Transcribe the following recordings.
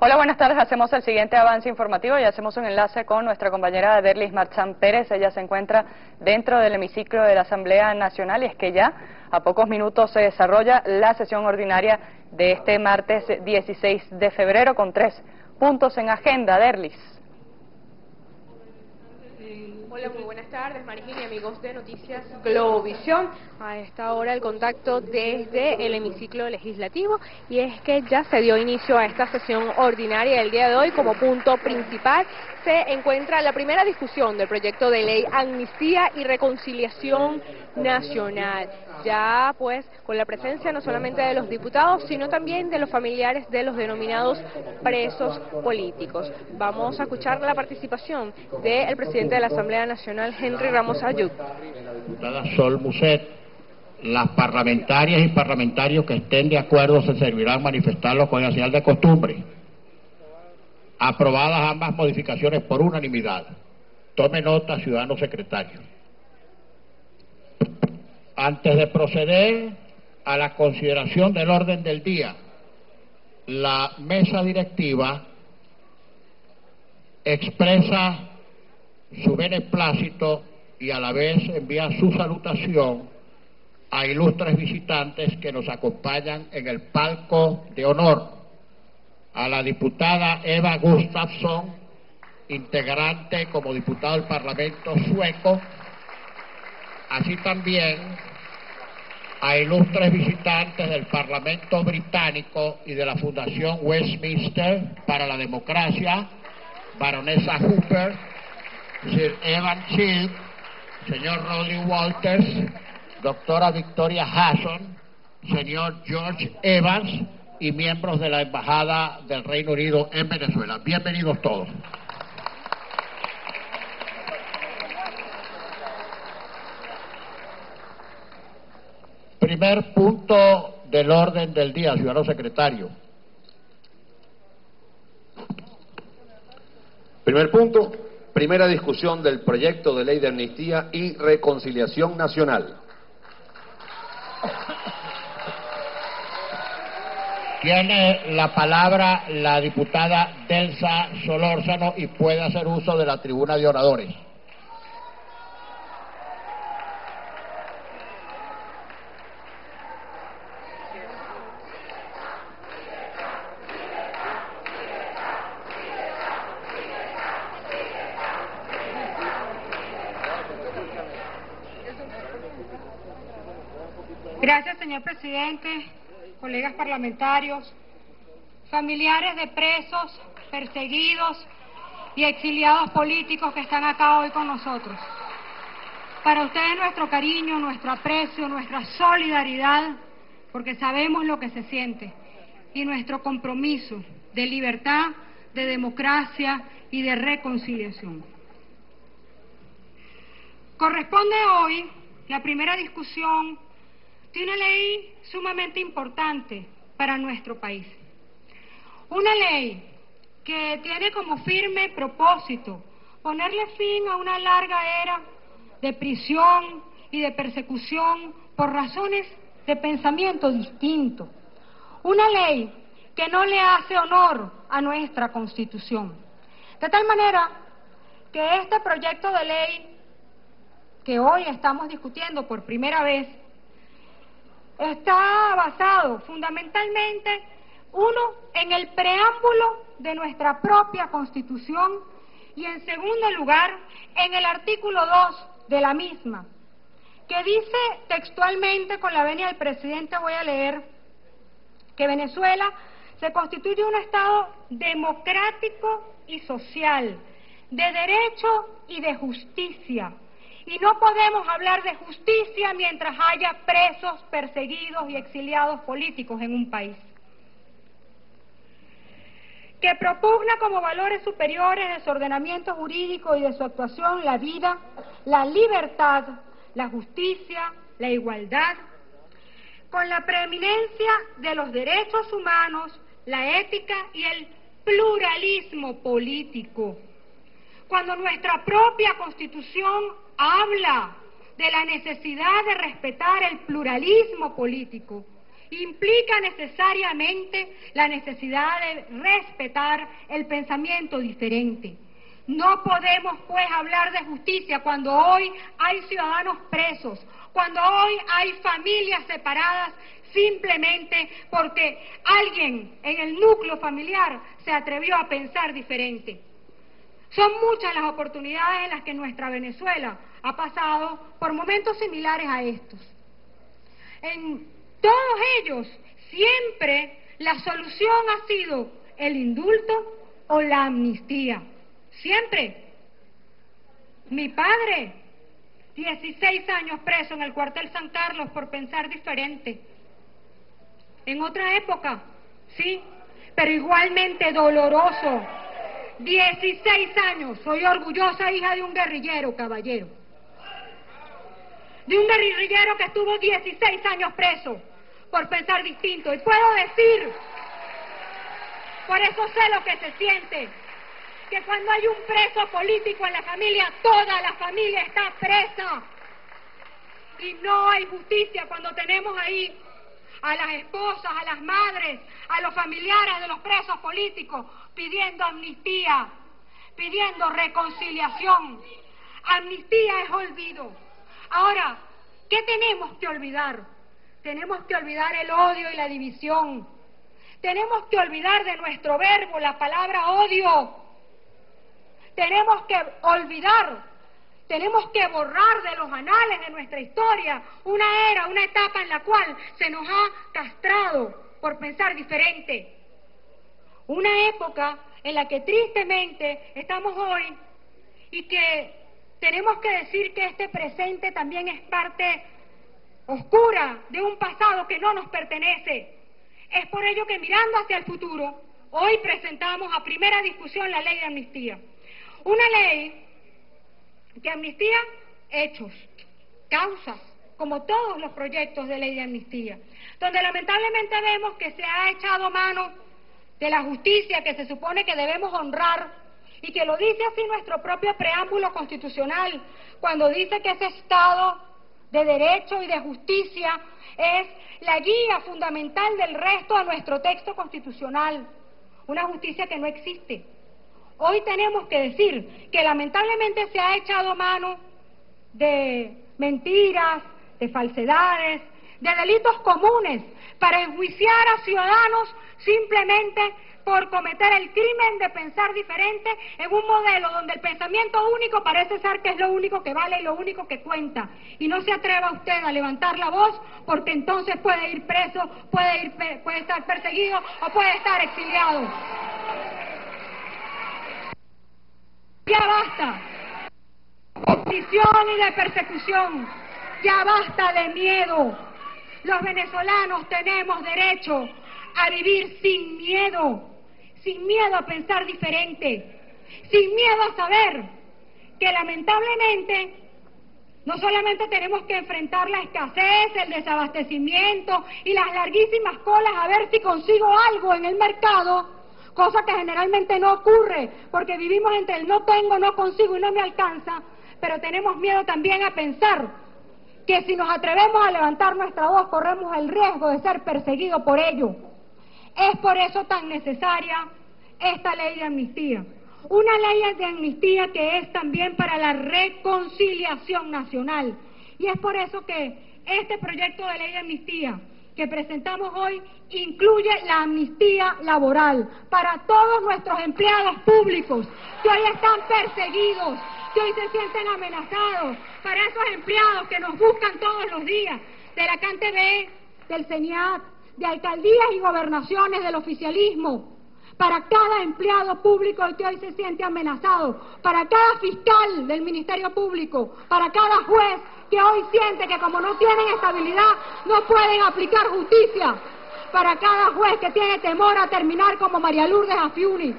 Hola, buenas tardes. Hacemos el siguiente avance informativo y hacemos un enlace con nuestra compañera Derlis Marchán Pérez. Ella se encuentra dentro del hemiciclo de la Asamblea Nacional y es que ya a pocos minutos se desarrolla la sesión ordinaria de este martes 16 de febrero con tres puntos en agenda. Derlis. Hola, muy buenas tardes, Marigini, amigos de Noticias Globovisión. A esta hora el contacto desde el hemiciclo legislativo y es que ya se dio inicio a esta sesión ordinaria del día de hoy como punto principal se encuentra la primera discusión del proyecto de ley Amnistía y Reconciliación Nacional. Ya pues con la presencia no solamente de los diputados, sino también de los familiares de los denominados presos políticos. Vamos a escuchar la participación del presidente de la Asamblea Nacional, Henry Ramos Ayud. Diputada Sol Muset, las parlamentarias y parlamentarios que estén de acuerdo se servirán manifestarlo con la señal de costumbre. Aprobadas ambas modificaciones por unanimidad. Tome nota, ciudadano secretario. Antes de proceder a la consideración del orden del día, la mesa directiva expresa su beneplácito y a la vez envía su salutación a ilustres visitantes que nos acompañan en el palco de honor. A la diputada Eva Gustafsson, integrante como diputado del Parlamento sueco, así también a ilustres visitantes del Parlamento británico y de la Fundación Westminster para la Democracia, baronesa Hooper, Sir Evan Child, señor Rodney Walters, doctora Victoria Hasson, señor George Evans y miembros de la Embajada del Reino Unido en Venezuela. Bienvenidos todos. Primer punto del orden del día, ciudadano secretario. Primer punto, primera discusión del proyecto de ley de amnistía y reconciliación nacional. Tiene la palabra la diputada Delsa Solórzano y puede hacer uso de la tribuna de oradores. Gracias, señor presidente, colegas parlamentarios, familiares de presos, perseguidos y exiliados políticos que están acá hoy con nosotros. Para ustedes nuestro cariño, nuestro aprecio, nuestra solidaridad, porque sabemos lo que se siente, y nuestro compromiso de libertad, de democracia y de reconciliación. Corresponde hoy la primera discusión de una ley sumamente importante para nuestro país. Una ley que tiene como firme propósito ponerle fin a una larga era de prisión y de persecución por razones de pensamiento distinto. Una ley que no le hace honor a nuestra Constitución. De tal manera que este proyecto de ley que hoy estamos discutiendo por primera vez está basado fundamentalmente, uno, en el preámbulo de nuestra propia Constitución y en segundo lugar, en el artículo 2 de la misma, que dice textualmente, con la venia del presidente voy a leer, que Venezuela se constituye un Estado democrático y social, de derecho y de justicia, y no podemos hablar de justicia mientras haya presos, perseguidos y exiliados políticos en un país. Que propugna como valores superiores de su ordenamiento jurídico y de su actuación la vida, la libertad, la justicia, la igualdad, con la preeminencia de los derechos humanos, la ética y el pluralismo político. Cuando nuestra propia Constitución habla de la necesidad de respetar el pluralismo político implica necesariamente la necesidad de respetar el pensamiento diferente. No podemos, pues, hablar de justicia cuando hoy hay ciudadanos presos, cuando hoy hay familias separadas simplemente porque alguien en el núcleo familiar se atrevió a pensar diferente. Son muchas las oportunidades en las que nuestra Venezuela ha pasado por momentos similares a estos. En todos ellos, siempre la solución ha sido el indulto o la amnistía. Siempre. Mi padre, 16 años preso en el cuartel San Carlos por pensar diferente. En otra época, sí, pero igualmente doloroso. 16 años, soy orgullosa hija de un guerrillero, caballero. De un guerrillero que estuvo 16 años preso por pensar distinto. Y puedo decir, por eso sé lo que se siente, que cuando hay un preso político en la familia, toda la familia está presa. Y no hay justicia cuando tenemos ahí a las esposas, a las madres, a los familiares de los presos políticos, pidiendo amnistía, pidiendo reconciliación. Amnistía es olvido. Ahora, ¿qué tenemos que olvidar? Tenemos que olvidar el odio y la división. Tenemos que olvidar de nuestro verbo la palabra odio. Tenemos que olvidar, tenemos que borrar de los anales de nuestra historia una era, una etapa en la cual se nos ha castrado por pensar diferente. Una época en la que tristemente estamos hoy y que tenemos que decir que este presente también es parte oscura de un pasado que no nos pertenece. Es por ello que mirando hacia el futuro, hoy presentamos a primera discusión la ley de amnistía. Una ley que amnistía hechos, causas, como todos los proyectos de ley de amnistía, donde lamentablemente vemos que se ha echado mano de la justicia que se supone que debemos honrar y que lo dice así nuestro propio preámbulo constitucional, cuando dice que ese Estado de derecho y de justicia es la guía fundamental del resto de nuestro texto constitucional, una justicia que no existe. Hoy tenemos que decir que lamentablemente se ha echado mano de mentiras, de falsedades, de delitos comunes para enjuiciar a ciudadanos simplemente por cometer el crimen de pensar diferente en un modelo donde el pensamiento único parece ser que es lo único que vale y lo único que cuenta. Y no se atreva usted a levantar la voz porque entonces puede ir preso, puede, ir, puede estar perseguido o puede estar exiliado. Ya basta. Oposición y de persecución. Ya basta de miedo. Los venezolanos tenemos derecho a vivir sin miedo sin miedo a pensar diferente, sin miedo a saber que lamentablemente no solamente tenemos que enfrentar la escasez, el desabastecimiento y las larguísimas colas a ver si consigo algo en el mercado, cosa que generalmente no ocurre porque vivimos entre el no tengo, no consigo y no me alcanza, pero tenemos miedo también a pensar que si nos atrevemos a levantar nuestra voz corremos el riesgo de ser perseguidos por ello. Es por eso tan necesaria esta ley de amnistía. Una ley de amnistía que es también para la reconciliación nacional. Y es por eso que este proyecto de ley de amnistía que presentamos hoy incluye la amnistía laboral para todos nuestros empleados públicos que hoy están perseguidos, que hoy se sienten amenazados, para esos empleados que nos buscan todos los días, de la CanTV, del CENIAT, de alcaldías y gobernaciones del oficialismo, para cada empleado público que hoy se siente amenazado, para cada fiscal del Ministerio Público, para cada juez que hoy siente que como no tienen estabilidad no pueden aplicar justicia, para cada juez que tiene temor a terminar como María Lourdes Afiuni,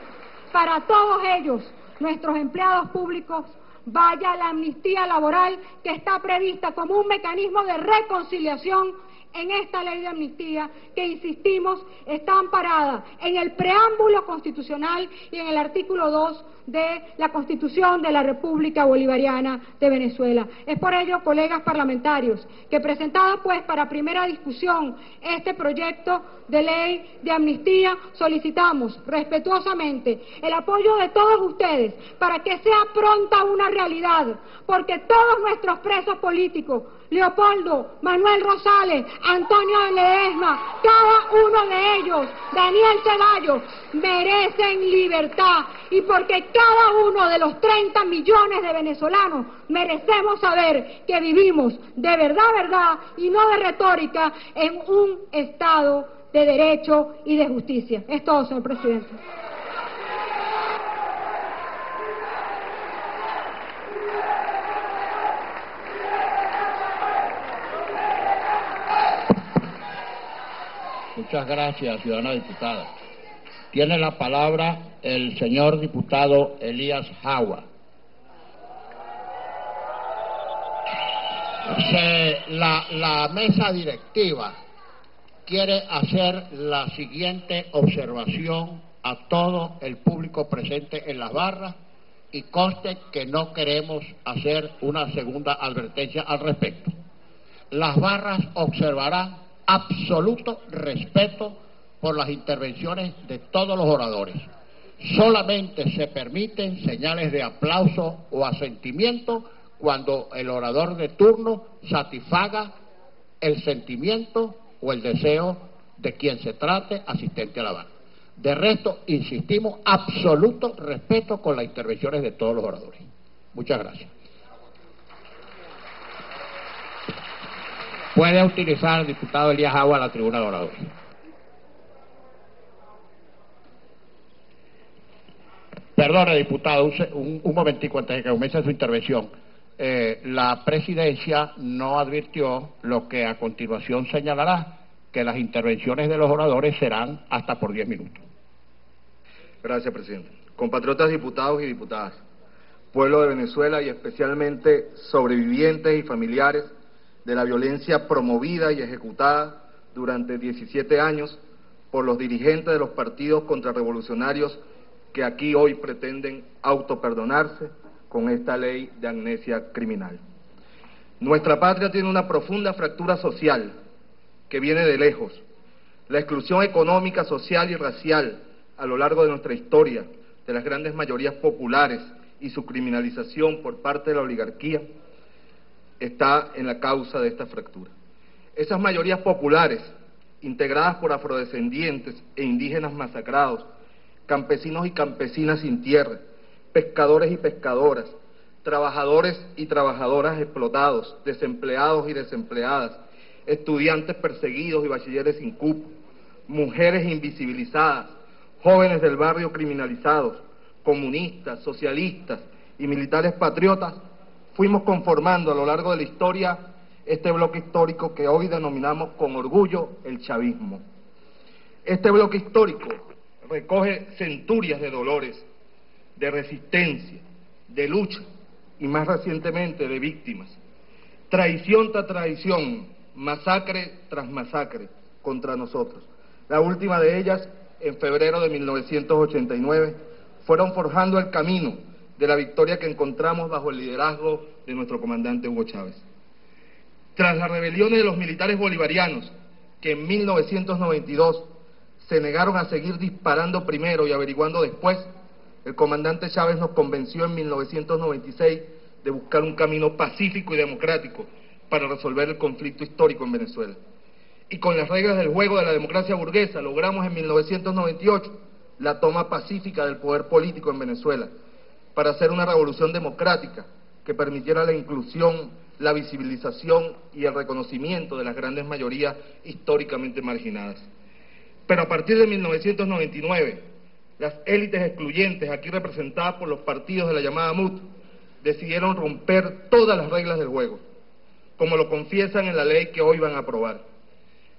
para todos ellos, nuestros empleados públicos, vaya la amnistía laboral que está prevista como un mecanismo de reconciliación en esta ley de amnistía que, insistimos, está amparada en el preámbulo constitucional y en el artículo 2 de la Constitución de la República Bolivariana de Venezuela. Es por ello, colegas parlamentarios, que presentado pues para primera discusión este proyecto de ley de amnistía, solicitamos respetuosamente el apoyo de todos ustedes para que sea pronta una realidad, porque todos nuestros presos políticos Leopoldo, Manuel Rosales, Antonio de Ledesma, cada uno de ellos, Daniel Ceballos, merecen libertad y porque cada uno de los 30 millones de venezolanos merecemos saber que vivimos de verdad, verdad y no de retórica en un Estado de derecho y de justicia. Es todo, señor presidente. Muchas gracias, ciudadana diputada. Tiene la palabra el señor diputado Elías Jawa. la, la mesa directiva quiere hacer la siguiente observación a todo el público presente en las barras y conste que no queremos hacer una segunda advertencia al respecto. Las barras observarán absoluto respeto por las intervenciones de todos los oradores. Solamente se permiten señales de aplauso o asentimiento cuando el orador de turno satisfaga el sentimiento o el deseo de quien se trate asistente a la barra. De resto, insistimos, absoluto respeto con las intervenciones de todos los oradores. Muchas gracias. Puede utilizar el diputado Elías Agua la tribuna de oradores. Perdone, diputado, un, momentico antes de que comience su intervención. Eh, la presidencia no advirtió lo que a continuación señalará, que las intervenciones de los oradores serán hasta por diez minutos. Gracias, presidente. Compatriotas diputados y diputadas, pueblo de Venezuela y especialmente sobrevivientes y familiares de la violencia promovida y ejecutada durante 17 años por los dirigentes de los partidos contrarrevolucionarios que aquí hoy pretenden autoperdonarse con esta ley de amnesia criminal. Nuestra patria tiene una profunda fractura social que viene de lejos. La exclusión económica, social y racial a lo largo de nuestra historia de las grandes mayorías populares y su criminalización por parte de la oligarquía está en la causa de esta fractura. Esas mayorías populares, integradas por afrodescendientes e indígenas masacrados, campesinos y campesinas sin tierra, pescadores y pescadoras, trabajadores y trabajadoras explotados, desempleados y desempleadas, estudiantes perseguidos y bachilleres sin cupo, mujeres invisibilizadas, jóvenes del barrio criminalizados, comunistas, socialistas y militares patriotas, fuimos conformando a lo largo de la historia este bloque histórico que hoy denominamos con orgullo el chavismo. Este bloque histórico recoge centurias de dolores, de resistencia, de lucha y más recientemente de víctimas. Traición tras traición, masacre tras masacre contra nosotros. La última de ellas, en febrero de 1989, fueron forjando el camino de la victoria que encontramos bajo el liderazgo de nuestro comandante Hugo Chávez. Tras las rebeliones de los militares bolivarianos, que en 1992 se negaron a seguir disparando primero y averiguando después, el comandante Chávez nos convenció en 1996 de buscar un camino pacífico y democrático para resolver el conflicto histórico en Venezuela. Y con las reglas del juego de la democracia burguesa logramos en 1998 la toma pacífica del poder político en Venezuela, para hacer una revolución democrática que permitiera la inclusión, la visibilización y el reconocimiento de las grandes mayorías históricamente marginadas. Pero a partir de 1999, las élites excluyentes, aquí representadas por los partidos de la llamada MUT, decidieron romper todas las reglas del juego, como lo confiesan en la ley que hoy van a aprobar.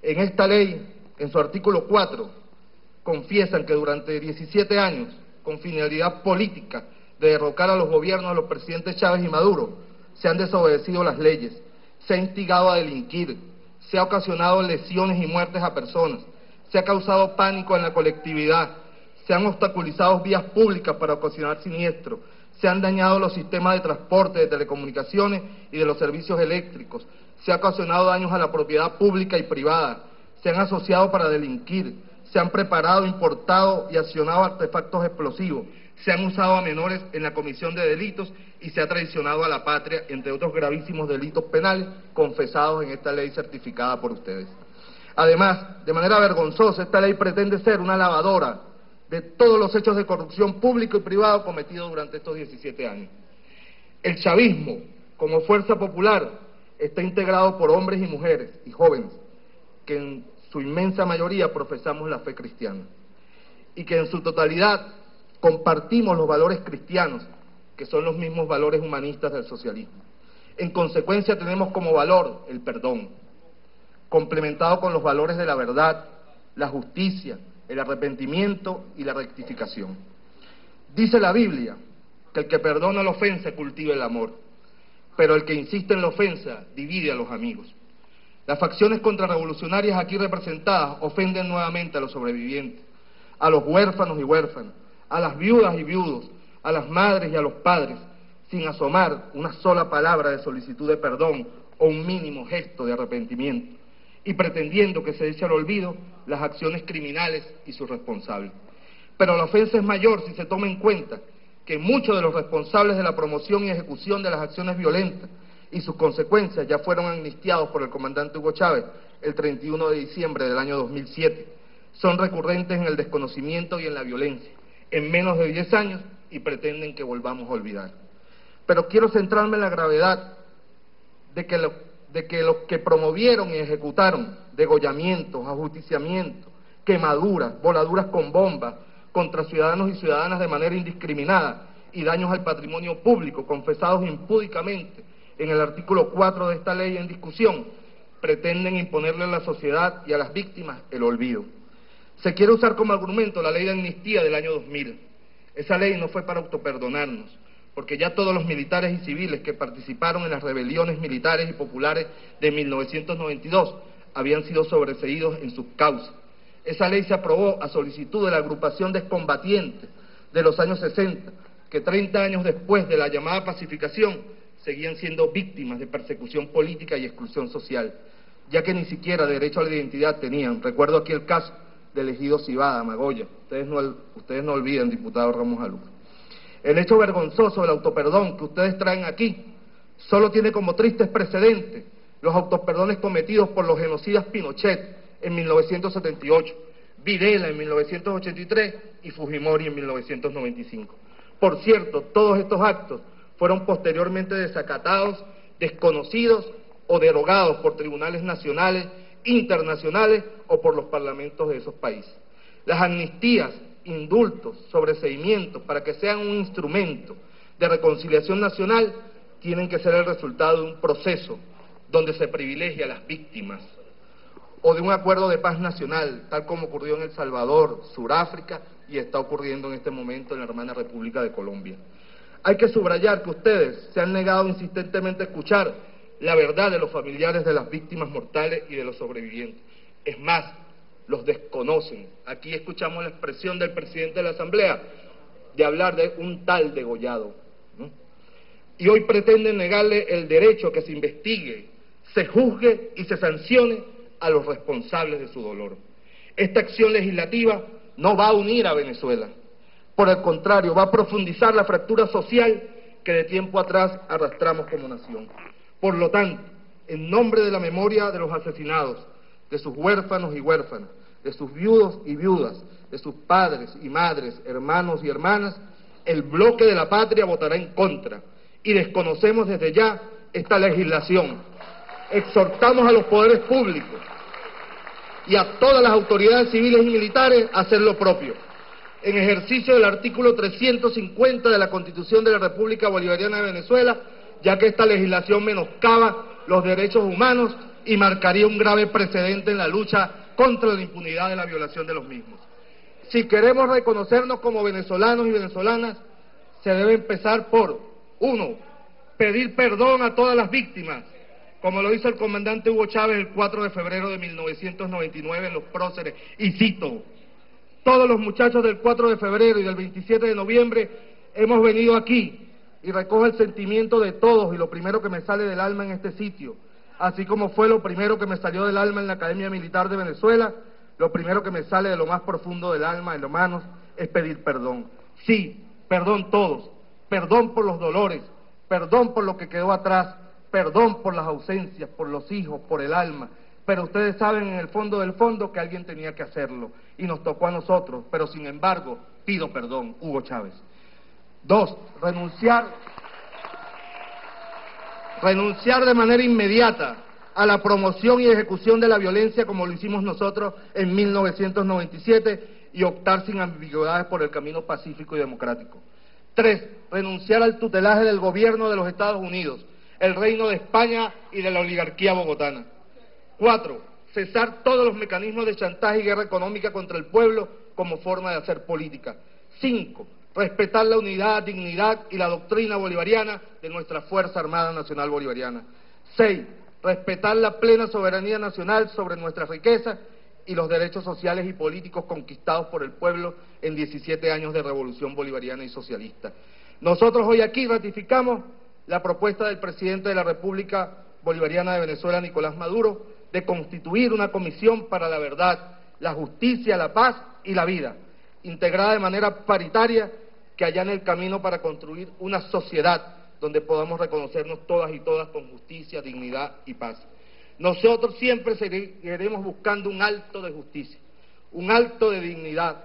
En esta ley, en su artículo 4, confiesan que durante 17 años, con finalidad política, de derrocar a los gobiernos de los presidentes Chávez y Maduro, se han desobedecido las leyes, se ha instigado a delinquir, se ha ocasionado lesiones y muertes a personas, se ha causado pánico en la colectividad, se han obstaculizado vías públicas para ocasionar siniestros, se han dañado los sistemas de transporte, de telecomunicaciones y de los servicios eléctricos, se ha ocasionado daños a la propiedad pública y privada, se han asociado para delinquir, se han preparado, importado y accionado artefactos explosivos, se han usado a menores en la comisión de delitos y se ha traicionado a la patria, entre otros gravísimos delitos penales confesados en esta ley certificada por ustedes. Además, de manera vergonzosa, esta ley pretende ser una lavadora de todos los hechos de corrupción público y privado cometidos durante estos 17 años. El chavismo, como fuerza popular, está integrado por hombres y mujeres y jóvenes que en su inmensa mayoría profesamos la fe cristiana y que en su totalidad compartimos los valores cristianos, que son los mismos valores humanistas del socialismo. En consecuencia tenemos como valor el perdón, complementado con los valores de la verdad, la justicia, el arrepentimiento y la rectificación. Dice la Biblia que el que perdona la ofensa cultiva el amor, pero el que insiste en la ofensa divide a los amigos. Las facciones contrarrevolucionarias aquí representadas ofenden nuevamente a los sobrevivientes, a los huérfanos y huérfanas, a las viudas y viudos, a las madres y a los padres, sin asomar una sola palabra de solicitud de perdón o un mínimo gesto de arrepentimiento y pretendiendo que se eche al olvido las acciones criminales y sus responsables. Pero la ofensa es mayor si se toma en cuenta que muchos de los responsables de la promoción y ejecución de las acciones violentas y sus consecuencias ya fueron amnistiados por el comandante Hugo Chávez el 31 de diciembre del año 2007. Son recurrentes en el desconocimiento y en la violencia, en menos de 10 años, y pretenden que volvamos a olvidar. Pero quiero centrarme en la gravedad de que de que los que promovieron y ejecutaron degollamientos, ajusticiamientos, quemaduras, voladuras con bombas contra ciudadanos y ciudadanas de manera indiscriminada y daños al patrimonio público confesados impúdicamente en el artículo 4 de esta ley en discusión, pretenden imponerle a la sociedad y a las víctimas el olvido. Se quiere usar como argumento la ley de amnistía del año 2000. Esa ley no fue para autoperdonarnos, porque ya todos los militares y civiles que participaron en las rebeliones militares y populares de 1992 habían sido sobreseídos en sus causas. Esa ley se aprobó a solicitud de la agrupación de combatientes de los años 60, que 30 años después de la llamada pacificación seguían siendo víctimas de persecución política y exclusión social, ya que ni siquiera derecho a la identidad tenían. Recuerdo aquí el caso del elegido Cibada, Magoya. Ustedes no, olviden, diputado Ramos. El hecho vergonzoso del autoperdón que ustedes traen aquí solo tiene como tristes precedentes los autoperdones cometidos por los genocidas Pinochet en 1978, Videla en 1983 y Fujimori en 1995. Por cierto, todos estos actos fueron posteriormente desacatados, desconocidos o derogados por tribunales nacionales, internacionales o por los parlamentos de esos países. Las amnistías indultos, sobreseimientos, para que sean un instrumento de reconciliación nacional, tienen que ser el resultado de un proceso donde se privilegia a las víctimas, o de un acuerdo de paz nacional, tal como ocurrió en El Salvador, Suráfrica y está ocurriendo en este momento en la hermana República de Colombia. Hay que subrayar que ustedes se han negado insistentemente a escuchar la verdad de los familiares de las víctimas mortales y de los sobrevivientes. Es más, los desconocen. Aquí escuchamos la expresión del presidente de la Asamblea de hablar de un tal degollado. Y hoy pretenden negarle el derecho a que se investigue, se juzgue y se sancione a los responsables de su dolor. Esta acción legislativa no va a unir a Venezuela. Por el contrario, va a profundizar la fractura social que de tiempo atrás arrastramos como nación. Por lo tanto, en nombre de la memoria de los asesinados, de sus huérfanos y huérfanas, de sus viudos y viudas, de sus padres y madres, hermanos y hermanas, el bloque de la patria votará en contra y desconocemos desde ya esta legislación. Exhortamos a los poderes públicos y a todas las autoridades civiles y militares a hacer lo propio. En ejercicio del artículo 350 de la Constitución de la República Bolivariana de Venezuela, ya que esta legislación menoscaba los derechos humanos y marcaría un grave precedente en la lucha contra la impunidad de la violación de los mismos. Si queremos reconocernos como venezolanos y venezolanas, se debe empezar por, uno, pedir perdón a todas las víctimas como lo hizo el comandante Hugo Chávez el 4 de febrero de 1999 en los próceres. Y cito, todos los muchachos del 4 de febrero y del 27 de noviembre hemos venido aquí y recojo el sentimiento de todos y lo primero que me sale del alma en este sitio, así como fue lo primero que me salió del alma en la Academia Militar de Venezuela, lo primero que me sale de lo más profundo del alma, hermanos, es pedir perdón. Sí, perdón todos, perdón por los dolores, perdón por lo que quedó atrás, perdón por las ausencias, por los hijos, por el alma. Pero ustedes saben en el fondo del fondo que alguien tenía que hacerlo y nos tocó a nosotros. Pero sin embargo, pido perdón, Hugo Chávez. Dos, renunciar, renunciar de manera inmediata a la promoción y ejecución de la violencia como lo hicimos nosotros en 1997 y optar sin ambigüedades por el camino pacífico y democrático. Tres, renunciar al tutelaje del gobierno de los Estados Unidos el reino de España y de la oligarquía bogotana. Cuatro, cesar todos los mecanismos de chantaje y guerra económica contra el pueblo como forma de hacer política. Cinco, respetar la unidad, dignidad y la doctrina bolivariana de nuestra Fuerza Armada Nacional Bolivariana. Seis, respetar la plena soberanía nacional sobre nuestras riquezas y los derechos sociales y políticos conquistados por el pueblo en 17 años de revolución bolivariana y socialista. Nosotros hoy aquí ratificamos la propuesta del presidente de la República Bolivariana de Venezuela, Nicolás Maduro, de constituir una comisión para la verdad, la justicia, la paz y la vida, integrada de manera paritaria que allane el camino para construir una sociedad donde podamos reconocernos todas y todas con justicia, dignidad y paz. Nosotros siempre seguiremos buscando un alto de justicia, un alto de dignidad,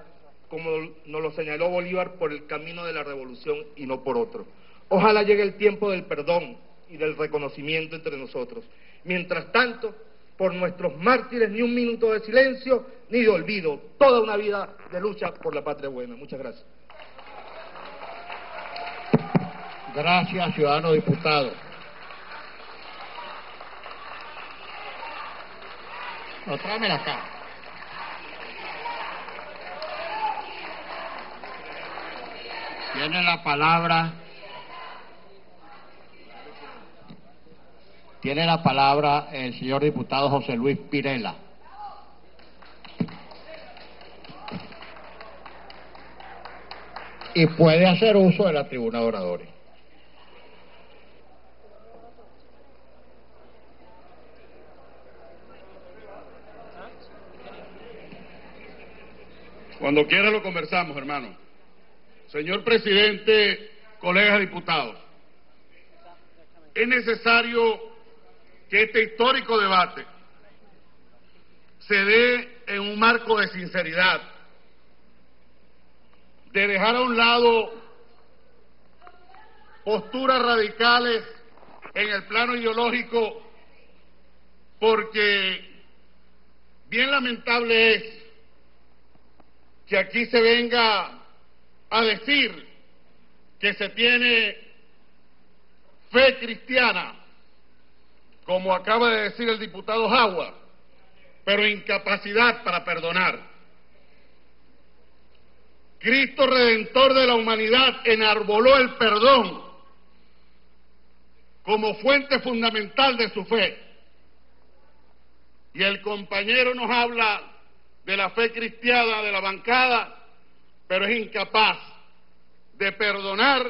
como nos lo señaló Bolívar por el camino de la revolución y no por otro. Ojalá llegue el tiempo del perdón y del reconocimiento entre nosotros. Mientras tanto, por nuestros mártires, ni un minuto de silencio ni de olvido. Toda una vida de lucha por la patria buena. Muchas gracias. Gracias, ciudadano diputado. No, tráemela acá. Tiene la palabra Tiene la palabra el señor diputado José Luis Pirela. Y puede hacer uso de la tribuna de oradores. Cuando quiera lo conversamos, hermano. Señor presidente, colegas diputados, es necesario que este histórico debate se dé en un marco de sinceridad, de dejar a un lado posturas radicales en el plano ideológico, porque bien lamentable es que aquí se venga a decir que se tiene fe cristiana como acaba de decir el diputado Jagua, pero incapacidad para perdonar. Cristo Redentor de la humanidad enarboló el perdón como fuente fundamental de su fe. Y el compañero nos habla de la fe cristiana de la bancada, pero es incapaz de perdonar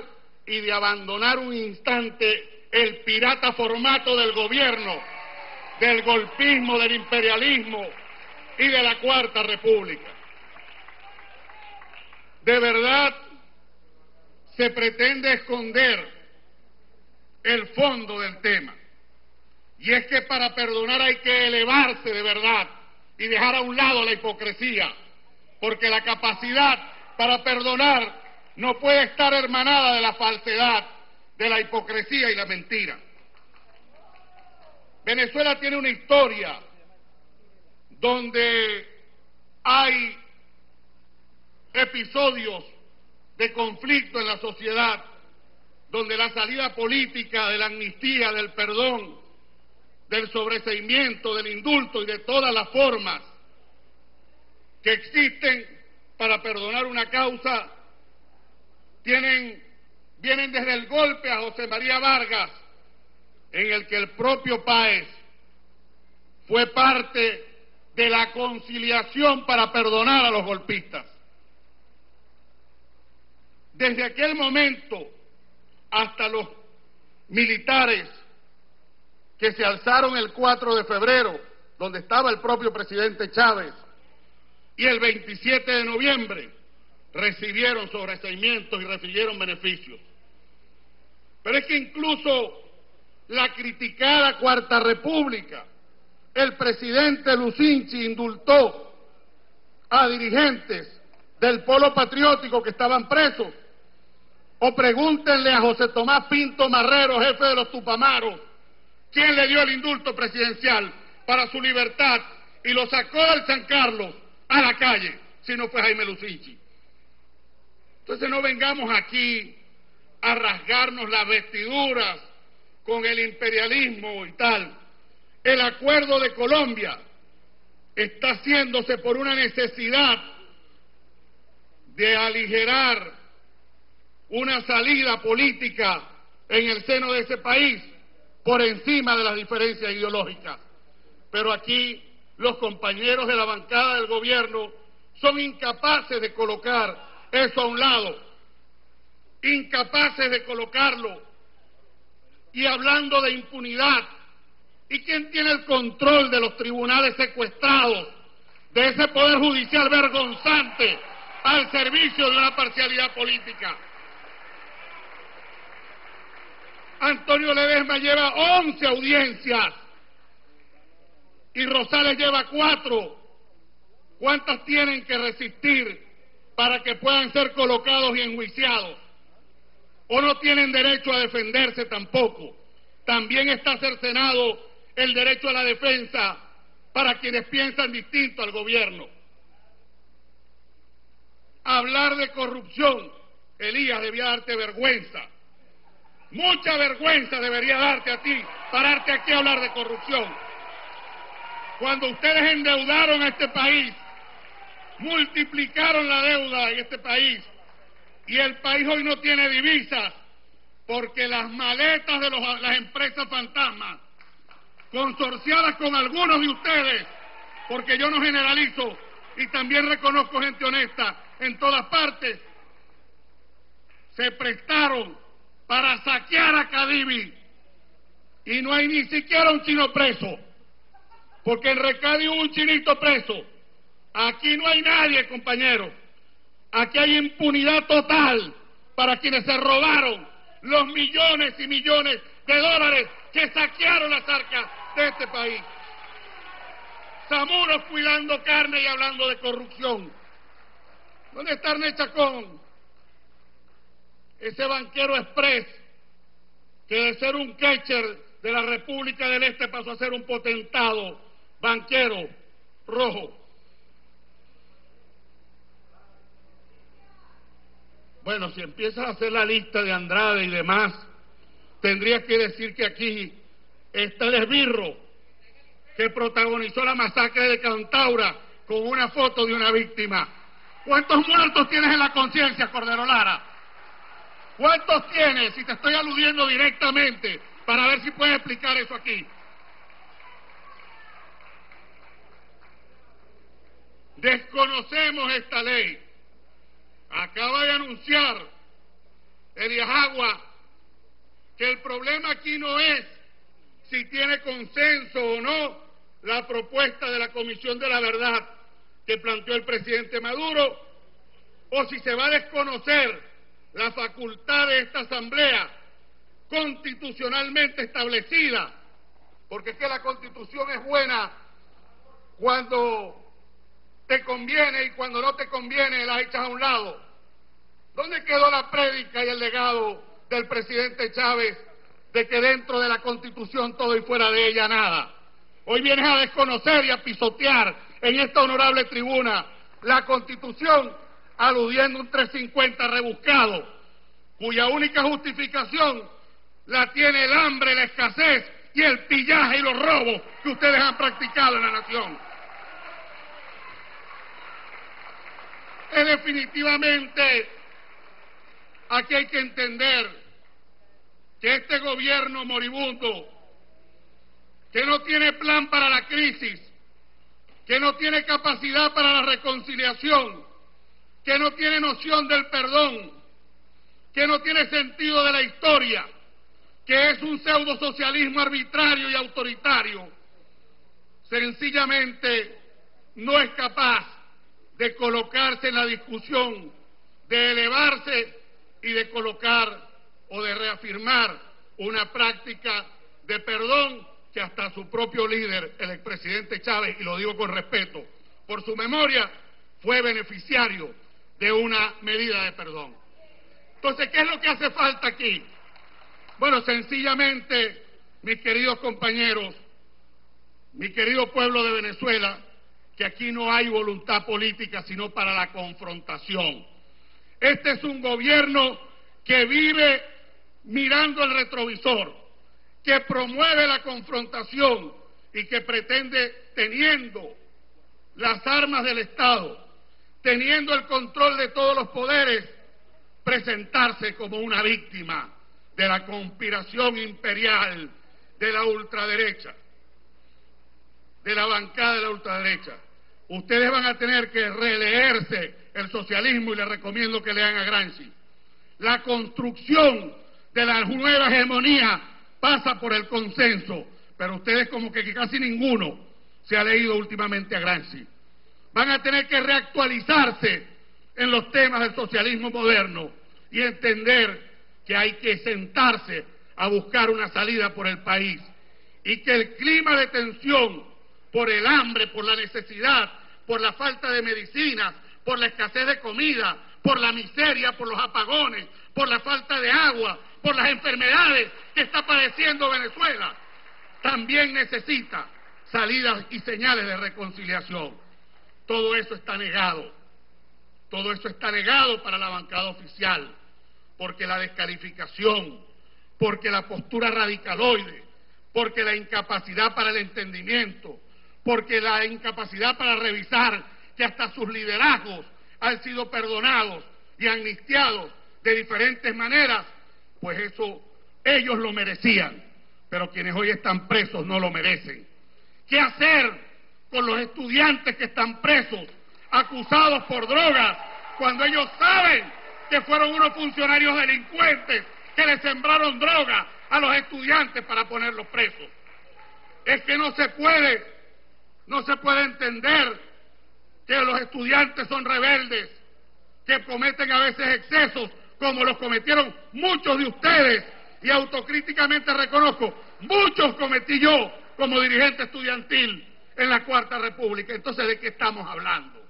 y de abandonar un instante el pirata formato del gobierno, del golpismo, del imperialismo y de la Cuarta República. De verdad se pretende esconder el fondo del tema. Y es que para perdonar hay que elevarse de verdad y dejar a un lado la hipocresía, porque la capacidad para perdonar no puede estar hermanada de la falsedad de la hipocresía y la mentira. Venezuela tiene una historia donde hay episodios de conflicto en la sociedad, donde la salida política de la amnistía, del perdón, del sobreseimiento, del indulto y de todas las formas que existen para perdonar una causa, tienen vienen desde el golpe a José María Vargas en el que el propio Páez fue parte de la conciliación para perdonar a los golpistas. Desde aquel momento hasta los militares que se alzaron el 4 de febrero, donde estaba el propio presidente Chávez, y el 27 de noviembre recibieron sobreseimientos y recibieron beneficios. Pero es que incluso la criticada Cuarta República, el presidente Lucinchi indultó a dirigentes del polo patriótico que estaban presos. O pregúntenle a José Tomás Pinto Marrero, jefe de los Tupamaros, quién le dio el indulto presidencial para su libertad y lo sacó del San Carlos a la calle, si no fue Jaime Lucinchi. Entonces no vengamos aquí a rasgarnos las vestiduras con el imperialismo y tal. El acuerdo de Colombia está haciéndose por una necesidad de aligerar una salida política en el seno de ese país por encima de las diferencias ideológicas. Pero aquí los compañeros de la bancada del gobierno son incapaces de colocar eso a un lado, incapaces de colocarlo. Y hablando de impunidad, ¿y quién tiene el control de los tribunales secuestrados, de ese poder judicial vergonzante al servicio de una parcialidad política? Antonio Ledesma lleva 11 audiencias y Rosales lleva cuatro. ¿Cuántas tienen que resistir para que puedan ser colocados y enjuiciados? ¿O no tienen derecho a defenderse tampoco? También está cercenado el derecho a la defensa para quienes piensan distinto al gobierno. Hablar de corrupción, Elías, debía darte vergüenza. Mucha vergüenza debería darte a ti pararte aquí a hablar de corrupción. Cuando ustedes endeudaron a este país, multiplicaron la deuda en este país y el país hoy no tiene divisas porque las maletas de las empresas fantasmas, consorciadas con algunos de ustedes, porque yo no generalizo y también reconozco gente honesta en todas partes, se prestaron para saquear a Cadivi y no hay ni siquiera un chino preso, porque en Recadi hubo un chinito preso. Aquí no hay nadie, compañero. Aquí hay impunidad total para quienes se robaron los millones y millones de dólares que saquearon las arcas de este país. Zamuros cuidando carne y hablando de corrupción. ¿Dónde está Arne Chacón? Ese banquero express que de ser un catcher de la República del Este pasó a ser un potentado banquero rojo. Bueno, si empiezas a hacer la lista de Andrade y demás, tendrías que decir que aquí está el esbirro que protagonizó la masacre de Cantaura con una foto de una víctima. ¿Cuántos muertos tienes en la conciencia, Cordero Lara? ¿Cuántos tienes? Si te estoy aludiendo directamente para ver si puedes explicar eso aquí. Desconocemos esta ley. Acaba de anunciar Elias Agua que el problema aquí no es si tiene consenso o no la propuesta de la Comisión de la Verdad que planteó el presidente Maduro, o si se va a desconocer la facultad de esta Asamblea constitucionalmente establecida, porque es que la Constitución es buena cuando te conviene y cuando no te conviene la echas a un lado. ¿Dónde quedó la prédica y el legado del presidente Chávez de que dentro de la Constitución todo y fuera de ella nada? Hoy vienes a desconocer y a pisotear en esta honorable tribuna la Constitución aludiendo un 350 rebuscado, cuya única justificación la tiene el hambre, la escasez y el pillaje y los robos que ustedes han practicado en la nación. Es definitivamente, aquí hay que entender que este gobierno moribundo que no tiene plan para la crisis, que no tiene capacidad para la reconciliación, que no tiene noción del perdón, que no tiene sentido de la historia, que es un pseudo socialismo arbitrario y autoritario, sencillamente no es capaz de colocarse en la discusión, de elevarse y de colocar o de reafirmar una práctica de perdón que hasta su propio líder, el expresidente Chávez, y lo digo con respeto, por su memoria, fue beneficiario de una medida de perdón. Entonces, ¿qué es lo que hace falta aquí? Bueno, sencillamente, mis queridos compañeros, mi querido pueblo de Venezuela, que aquí no hay voluntad política sino para la confrontación. Este es un gobierno que vive mirando el retrovisor, que promueve la confrontación y que pretende, teniendo las armas del Estado, teniendo el control de todos los poderes, presentarse como una víctima de la conspiración imperial de la ultraderecha, de la bancada de la ultraderecha. Ustedes van a tener que releerse el socialismo y les recomiendo que lean a Gramsci. La construcción de la nueva hegemonía pasa por el consenso, pero ustedes como que casi ninguno se ha leído últimamente a Gramsci. Van a tener que reactualizarse en los temas del socialismo moderno y entender que hay que sentarse a buscar una salida por el país y que el clima de tensión por el hambre, por la necesidad, por la falta de medicinas, por la escasez de comida, por la miseria, por los apagones, por la falta de agua, por las enfermedades que está padeciendo Venezuela, también necesita salidas y señales de reconciliación. Todo eso está negado. Todo eso está negado para la bancada oficial, porque la descalificación, porque la postura radicaloide, porque la incapacidad para el entendimiento, porque la incapacidad para revisar que hasta sus liderazgos han sido perdonados y amnistiados de diferentes maneras, pues eso ellos lo merecían, pero quienes hoy están presos no lo merecen. ¿Qué hacer con los estudiantes que están presos, acusados por drogas, cuando ellos saben que fueron unos funcionarios delincuentes que le sembraron droga a los estudiantes para ponerlos presos? Es que no se puede, no se puede entender que los estudiantes son rebeldes, que cometen a veces excesos como los cometieron muchos de ustedes y autocríticamente reconozco, muchos cometí yo como dirigente estudiantil en la Cuarta República. Entonces, ¿de qué estamos hablando?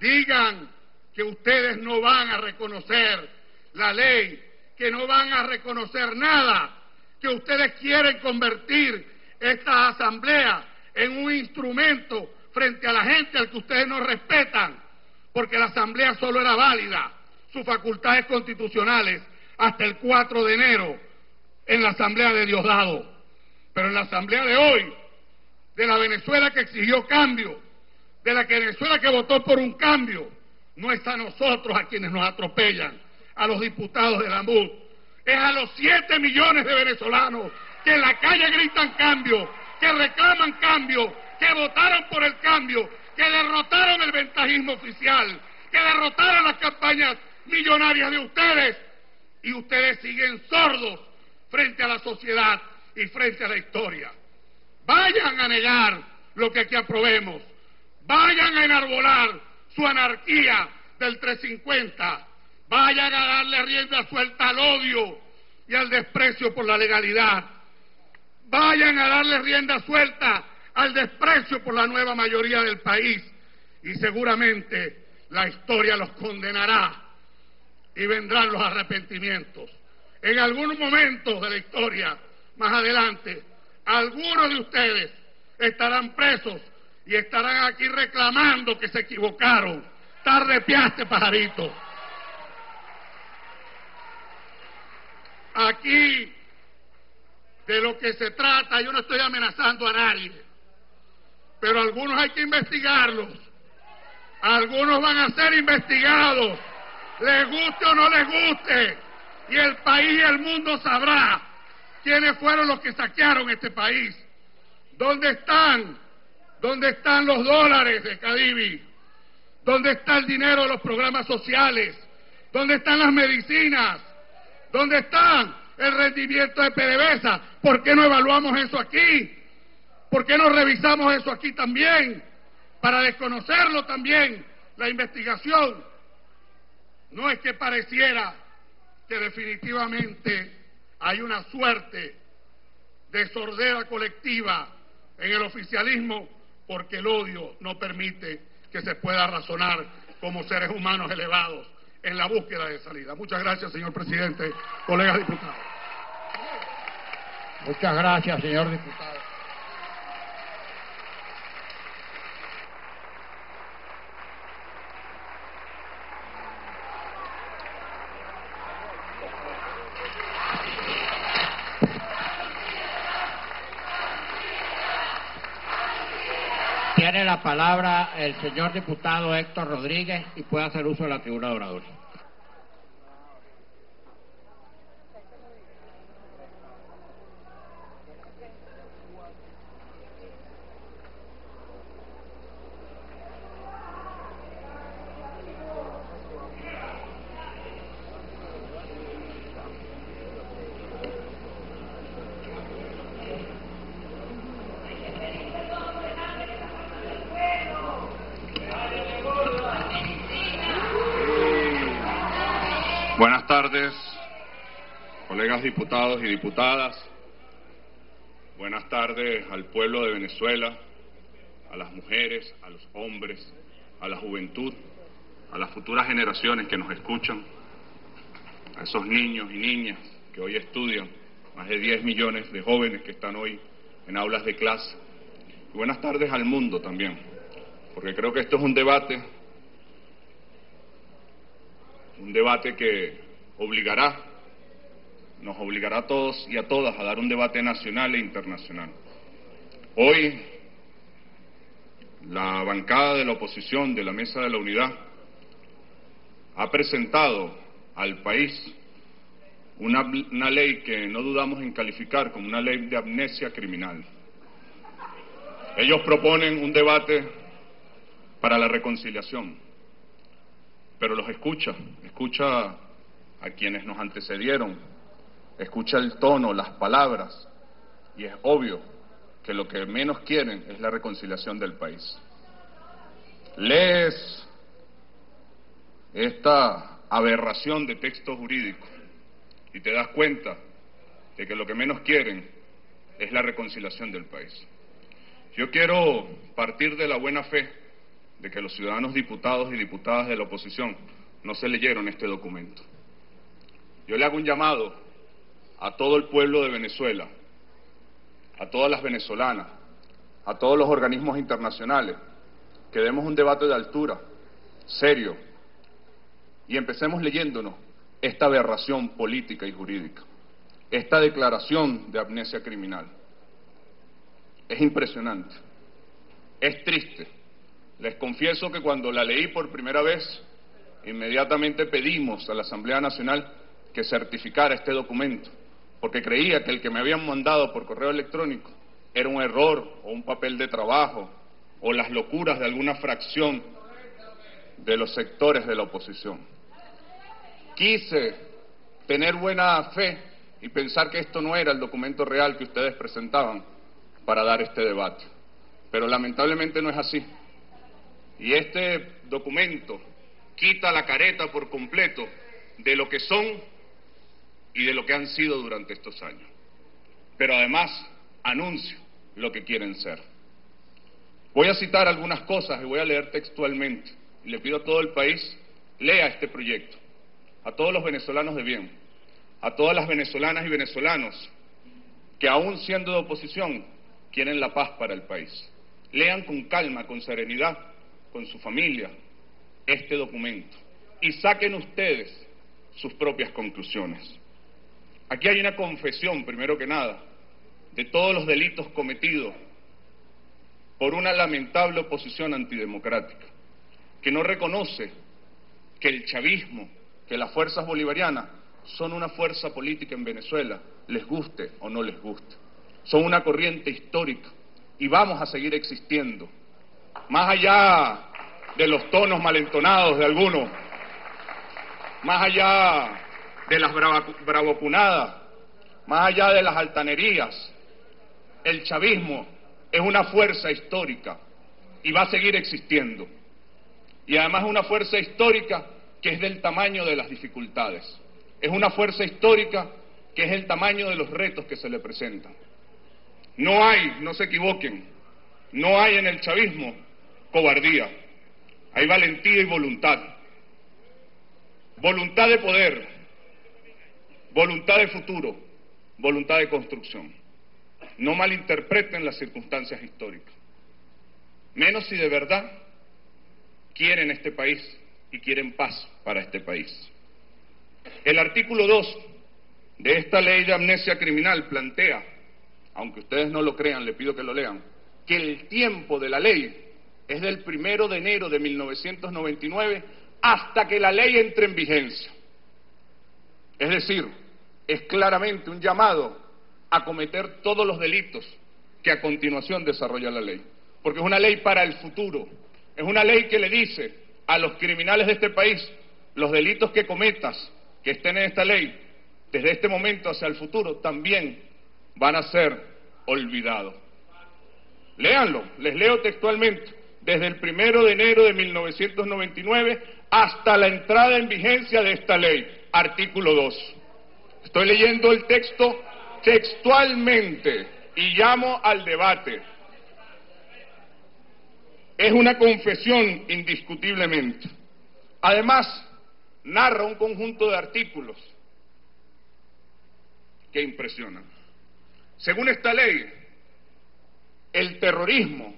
Digan que ustedes no van a reconocer la ley, que no van a reconocer nada, que ustedes quieren convertir esta asamblea en un instrumento frente a la gente al que ustedes no respetan, porque la asamblea solo era válida, sus facultades constitucionales, hasta el 4 de enero en la asamblea de Diosdado. Pero en la asamblea de hoy, de la Venezuela que exigió cambio, de la Venezuela que votó por un cambio, no es a nosotros a quienes nos atropellan, a los diputados de la MUD, es a los 7 millones de venezolanos que en la calle gritan cambio, que reclaman cambio, que votaron por el cambio, que derrotaron el ventajismo oficial, que derrotaron las campañas millonarias de ustedes. Y ustedes siguen sordos frente a la sociedad y frente a la historia. Vayan a negar lo que aquí aprobemos, vayan a enarbolar su anarquía del 350, vayan a darle rienda suelta al odio y al desprecio por la legalidad, vayan a darle rienda suelta al desprecio por la nueva mayoría del país y seguramente la historia los condenará y vendrán los arrepentimientos. En algún momento de la historia, más adelante, algunos de ustedes estarán presos y estarán aquí reclamando que se equivocaron. Tarde piaste, pajarito. Aquí de lo que se trata, yo no estoy amenazando a nadie, pero algunos hay que investigarlos. Algunos van a ser investigados, les guste o no les guste, y el país y el mundo sabrá quiénes fueron los que saquearon este país ¿Dónde están? ¿Dónde están los dólares de Cadivi? ¿Dónde está el dinero de los programas sociales? ¿Dónde están las medicinas? ¿Dónde están el rendimiento de PDVSA? ¿Por qué no evaluamos eso aquí? ¿Por qué no revisamos eso aquí también? Para desconocerlo también, la investigación. No es que pareciera que definitivamente hay una suerte de sordera colectiva en el oficialismo porque el odio no permite que se pueda razonar como seres humanos elevados en la búsqueda de salida. Muchas gracias, señor presidente, colegas diputados. Muchas gracias, señor diputado. Tiene la palabra el señor diputado Héctor Rodríguez y puede hacer uso de la tribuna de oradores. Buenas tardes, colegas diputados y diputadas. Buenas tardes al pueblo de Venezuela, a las mujeres, a los hombres, a la juventud, a las futuras generaciones que nos escuchan, a esos niños y niñas que hoy estudian, más de 10 millones de jóvenes que están hoy en aulas de clase. Y buenas tardes al mundo también, porque creo que esto es un debate un debate que obligará, nos obligará a todos y a todas a dar un debate nacional e internacional. Hoy, la bancada de la oposición de la Mesa de la Unidad ha presentado al país una, una ley que no dudamos en calificar como una ley de amnesia criminal. Ellos proponen un debate para la reconciliación pero los escucha, escucha a quienes nos antecedieron, escucha el tono, las palabras, y es obvio que lo que menos quieren es la reconciliación del país. Lees esta aberración de texto jurídico y te das cuenta de que lo que menos quieren es la reconciliación del país. Yo quiero partir de la buena fe de que los ciudadanos diputados y diputadas de la oposición no se leyeron este documento. Yo le hago un llamado a todo el pueblo de Venezuela, a todas las venezolanas, a todos los organismos internacionales, que demos un debate de altura, serio, y empecemos leyéndonos esta aberración política y jurídica, esta declaración de amnesia criminal. Es impresionante, es triste les confieso que cuando la leí por primera vez, inmediatamente pedimos a la Asamblea Nacional que certificara este documento, porque creía que el que me habían mandado por correo electrónico era un error o un papel de trabajo o las locuras de alguna fracción de los sectores de la oposición. Quise tener buena fe y pensar que esto no era el documento real que ustedes presentaban para dar este debate, pero lamentablemente no es así. Y este documento quita la careta por completo de lo que son y de lo que han sido durante estos años. Pero además anuncia lo que quieren ser. Voy a citar algunas cosas y voy a leer textualmente. Le pido a todo el país, lea este proyecto. A todos los venezolanos de bien, a todas las venezolanas y venezolanos que aún siendo de oposición quieren la paz para el país. Lean con calma, con serenidad con su familia este documento y saquen ustedes sus propias conclusiones. Aquí hay una confesión, primero que nada, de todos los delitos cometidos por una lamentable oposición antidemocrática, que no reconoce que el chavismo, que las fuerzas bolivarianas son una fuerza política en Venezuela, les guste o no les guste. Son una corriente histórica y vamos a seguir existiendo. Más allá de los tonos malentonados de algunos, más allá de las bravocunadas, más allá de las altanerías, el chavismo es una fuerza histórica y va a seguir existiendo. Y además una fuerza histórica que es del tamaño de las dificultades. Es una fuerza histórica que es el tamaño de los retos que se le presentan. No hay, no se equivoquen, no hay en el chavismo cobardía, hay valentía y voluntad. Voluntad de poder, voluntad de futuro, voluntad de construcción. No malinterpreten las circunstancias históricas. Menos si de verdad quieren este país y quieren paz para este país. El artículo 2 de esta ley de amnesia criminal plantea, aunque ustedes no lo crean, le pido que lo lean, que el tiempo de la ley es del primero de enero de 1999 hasta que la ley entre en vigencia. Es decir, es claramente un llamado a cometer todos los delitos que a continuación desarrolla la ley. Porque es una ley para el futuro. Es una ley que le dice a los criminales de este país, los delitos que cometas, que estén en esta ley, desde este momento hacia el futuro, también van a ser olvidados. Léanlo, les leo textualmente. Desde el primero de enero de 1999 hasta la entrada en vigencia de esta ley, artículo 2. Estoy leyendo el texto textualmente y llamo al debate. Es una confesión indiscutiblemente. Además, narra un conjunto de artículos que impresionan. Según esta ley, el terrorismo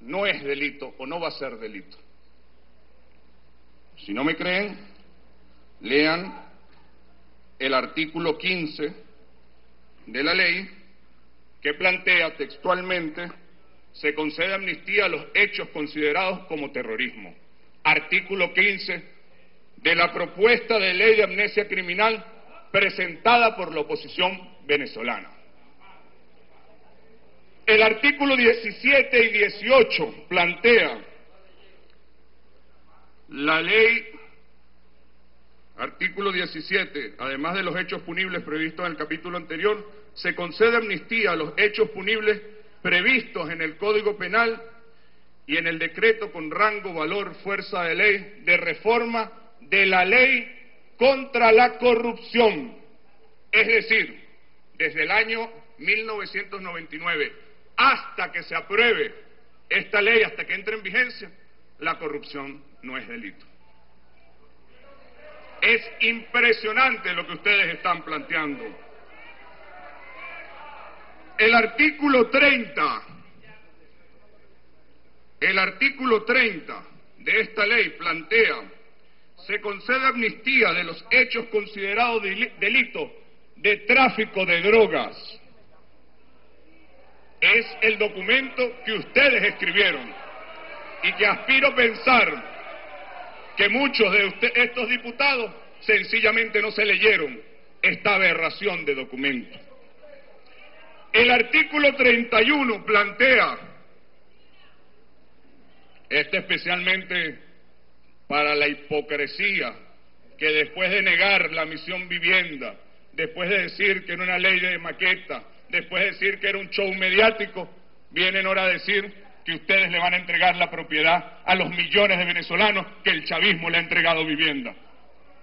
no es delito o no va a ser delito. Si no me creen, lean el artículo 15 de la ley que plantea textualmente se concede amnistía a los hechos considerados como terrorismo. Artículo 15 de la propuesta de ley de amnesia criminal presentada por la oposición venezolana. El artículo 17 y 18 plantea la ley, artículo 17, además de los hechos punibles previstos en el capítulo anterior, se concede amnistía a los hechos punibles previstos en el Código Penal y en el decreto con rango, valor, fuerza de ley de reforma de la ley contra la corrupción. Es decir, desde el año 1999 hasta que se apruebe esta ley, hasta que entre en vigencia, la corrupción no es delito. Es impresionante lo que ustedes están planteando. El artículo 30, el artículo 30 de esta ley plantea, se concede amnistía de los hechos considerados delitos de tráfico de drogas, es el documento que ustedes escribieron y que aspiro pensar que muchos de estos diputados sencillamente no se leyeron esta aberración de documento. El artículo 31 plantea, este especialmente para la hipocresía, que después de negar la misión vivienda, después de decir que era una ley de maqueta, después de decir que era un show mediático, vienen ahora a decir que ustedes le van a entregar la propiedad a los millones de venezolanos que el chavismo le ha entregado vivienda.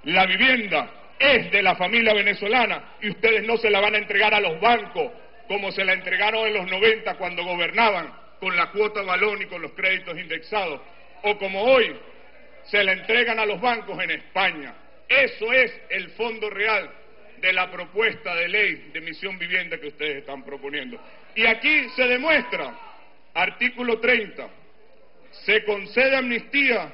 La vivienda es de la familia venezolana y ustedes no se la van a entregar a los bancos como se la entregaron en los 90 cuando gobernaban con la cuota balón y con los créditos indexados, o como hoy se la entregan a los bancos en España. Eso es el fondo real de la propuesta de ley de misión vivienda que ustedes están proponiendo. Y aquí se demuestra, artículo 30, se concede amnistía,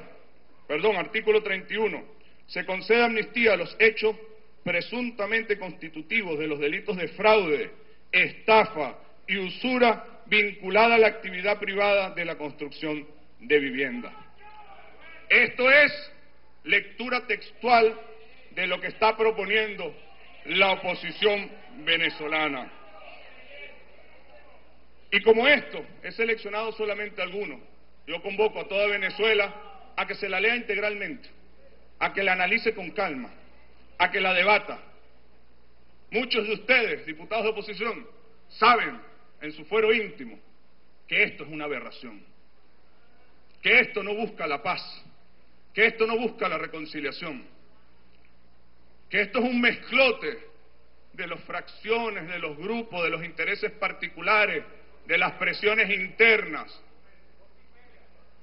perdón, artículo 31, se concede amnistía a los hechos presuntamente constitutivos de los delitos de fraude, estafa y usura vinculada a la actividad privada de la construcción de vivienda. Esto es lectura textual de lo que está proponiendo la oposición venezolana. Y como esto, he seleccionado solamente algunos. Yo convoco a toda Venezuela a que se la lea integralmente, a que la analice con calma, a que la debata. Muchos de ustedes, diputados de oposición, saben en su fuero íntimo que esto es una aberración, que esto no busca la paz, que esto no busca la reconciliación, que esto es un mezclote de las fracciones, de los grupos, de los intereses particulares, de las presiones internas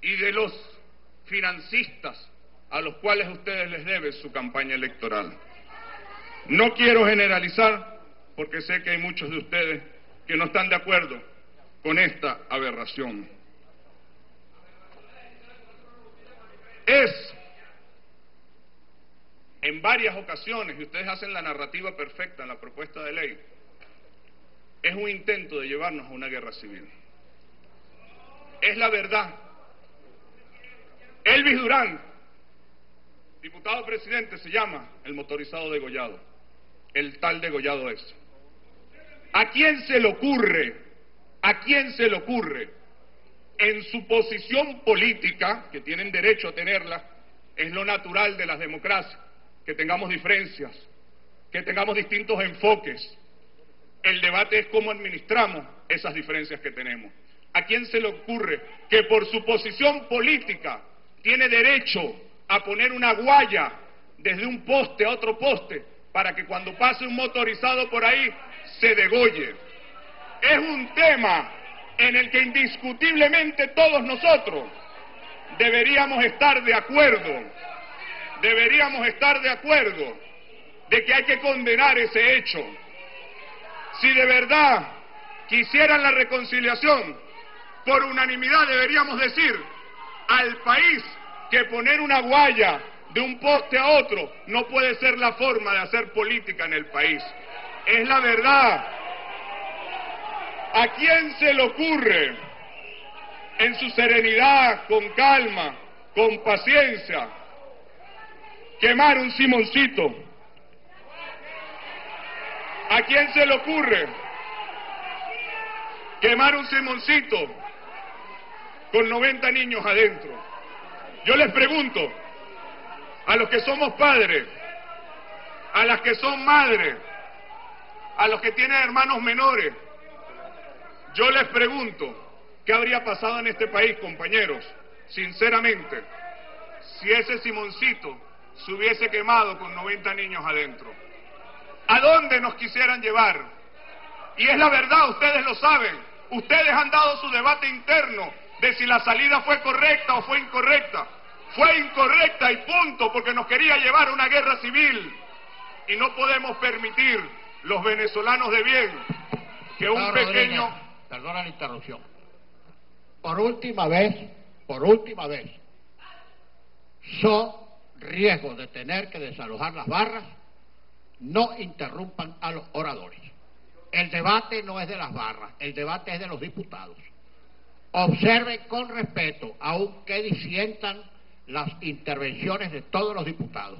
y de los financistas a los cuales ustedes les deben su campaña electoral. No quiero generalizar porque sé que hay muchos de ustedes que no están de acuerdo con esta aberración. Es en varias ocasiones, y ustedes hacen la narrativa perfecta en la propuesta de ley, es un intento de llevarnos a una guerra civil. Es la verdad. Elvis Durán, diputado presidente, se llama el motorizado degollado, el tal degollado es. ¿A quién se le ocurre? ¿A quién se le ocurre? En su posición política, que tienen derecho a tenerla, es lo natural de las democracias, que tengamos diferencias, que tengamos distintos enfoques, el debate es cómo administramos esas diferencias que tenemos. ¿A quién se le ocurre que por su posición política tiene derecho a poner una guaya desde un poste a otro poste para que cuando pase un motorizado por ahí se degolle? Es un tema en el que indiscutiblemente todos nosotros deberíamos estar de acuerdo, deberíamos estar de acuerdo de que hay que condenar ese hecho si de verdad quisieran la reconciliación, por unanimidad deberíamos decir al país que poner una guaya de un poste a otro no puede ser la forma de hacer política en el país. Es la verdad. ¿A quién se le ocurre en su serenidad, con calma, con paciencia, quemar un Simoncito? ¿A quién se le ocurre quemar un Simoncito con 90 niños adentro? Yo les pregunto, a los que somos padres, a las que son madres, a los que tienen hermanos menores, yo les pregunto, ¿qué habría pasado en este país, compañeros? Sinceramente, si ese Simoncito se hubiese quemado con 90 niños adentro a dónde nos quisieran llevar. Y es la verdad, ustedes lo saben. Ustedes han dado su debate interno de si la salida fue correcta o fue incorrecta. Fue incorrecta y punto, porque nos quería llevar a una guerra civil. Y no podemos permitir, los venezolanos de bien, que un pequeño... perdona la interrupción. Por última vez, por última vez, son riesgos de tener que desalojar las barras no interrumpan a los oradores. El debate no es de las barras, el debate es de los diputados. Observen con respeto, aunque disientan las intervenciones de todos los diputados.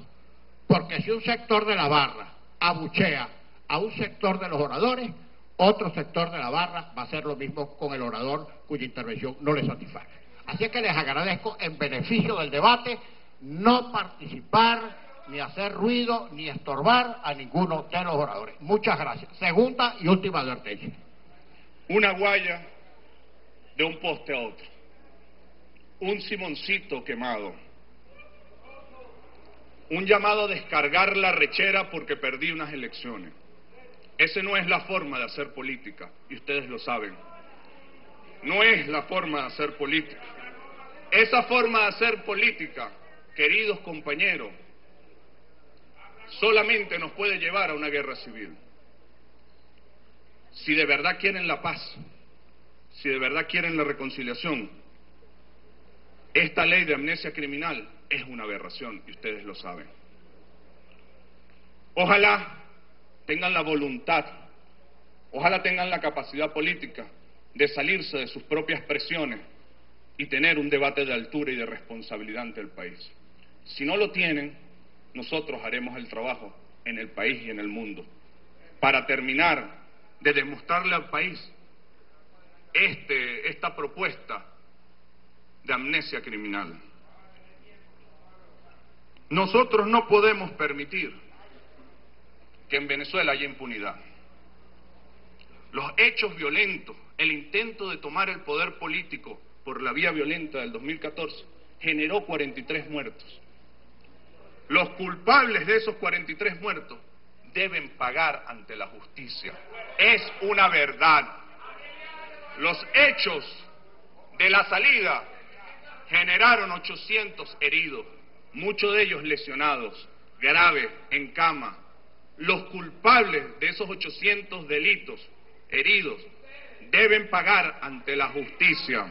Porque si un sector de la barra abuchea a un sector de los oradores, otro sector de la barra va a hacer lo mismo con el orador cuya intervención no le satisface. Así que les agradezco en beneficio del debate no participar ni hacer ruido, ni estorbar a ninguno de los oradores. Muchas gracias. Segunda y última advertencia. Una guaya de un poste a otro. Un simoncito quemado. Un llamado a descargar la rechera porque perdí unas elecciones. Ese no es la forma de hacer política, y ustedes lo saben. No es la forma de hacer política. Esa forma de hacer política, queridos compañeros, solamente nos puede llevar a una guerra civil. Si de verdad quieren la paz, si de verdad quieren la reconciliación, esta ley de amnesia criminal es una aberración y ustedes lo saben. Ojalá tengan la voluntad, ojalá tengan la capacidad política de salirse de sus propias presiones y tener un debate de altura y de responsabilidad ante el país. Si no lo tienen, nosotros haremos el trabajo en el país y en el mundo para terminar de demostrarle al país este, esta propuesta de amnesia criminal. Nosotros no podemos permitir que en Venezuela haya impunidad. Los hechos violentos, el intento de tomar el poder político por la vía violenta del 2014 generó 43 muertos. Los culpables de esos 43 muertos deben pagar ante la justicia. Es una verdad. Los hechos de la salida generaron 800 heridos, muchos de ellos lesionados, graves, en cama. Los culpables de esos 800 delitos heridos deben pagar ante la justicia.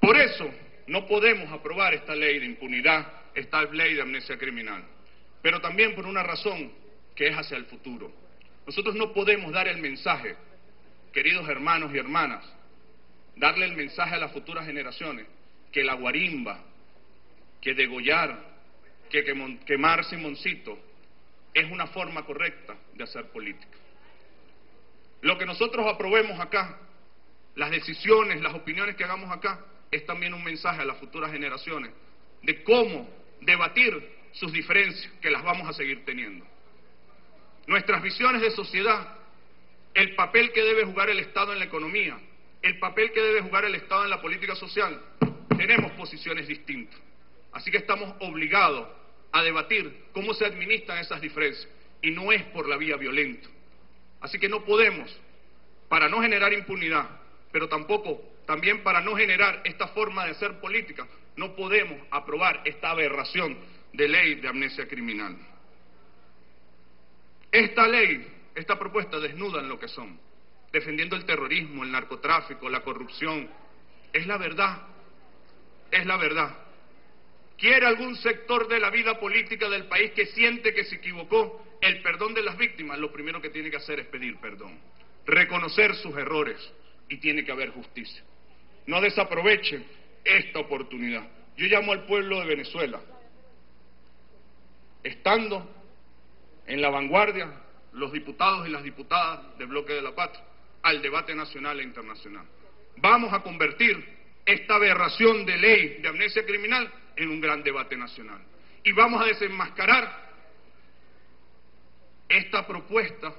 Por eso no podemos aprobar esta ley de impunidad, esta ley de amnesia criminal, pero también por una razón que es hacia el futuro. Nosotros no podemos dar el mensaje, queridos hermanos y hermanas, darle el mensaje a las futuras generaciones que la guarimba, que degollar, que quemar Simoncito es una forma correcta de hacer política. Lo que nosotros aprobemos acá, las decisiones, las opiniones que hagamos acá, es también un mensaje a las futuras generaciones de cómo debatir sus diferencias, que las vamos a seguir teniendo. Nuestras visiones de sociedad, el papel que debe jugar el Estado en la economía, el papel que debe jugar el Estado en la política social, tenemos posiciones distintas. Así que estamos obligados a debatir cómo se administran esas diferencias y no es por la vía violenta. Así que no podemos, para no generar impunidad, pero tampoco, también para no generar esta forma de hacer política, no podemos aprobar esta aberración de ley de amnesia criminal. Esta ley, esta propuesta desnuda en lo que son, defendiendo el terrorismo, el narcotráfico, la corrupción. Es la verdad, es la verdad. ¿Quiere algún sector de la vida política del país que siente que se equivocó el perdón de las víctimas? Lo primero que tiene que hacer es pedir perdón, reconocer sus errores y tiene que haber justicia. No desaprovechen esta oportunidad. Yo llamo al pueblo de Venezuela, estando en la vanguardia los diputados y las diputadas del bloque de la patria, al debate nacional e internacional. Vamos a convertir esta aberración de ley de amnesia criminal en un gran debate nacional. Y vamos a desenmascarar esta propuesta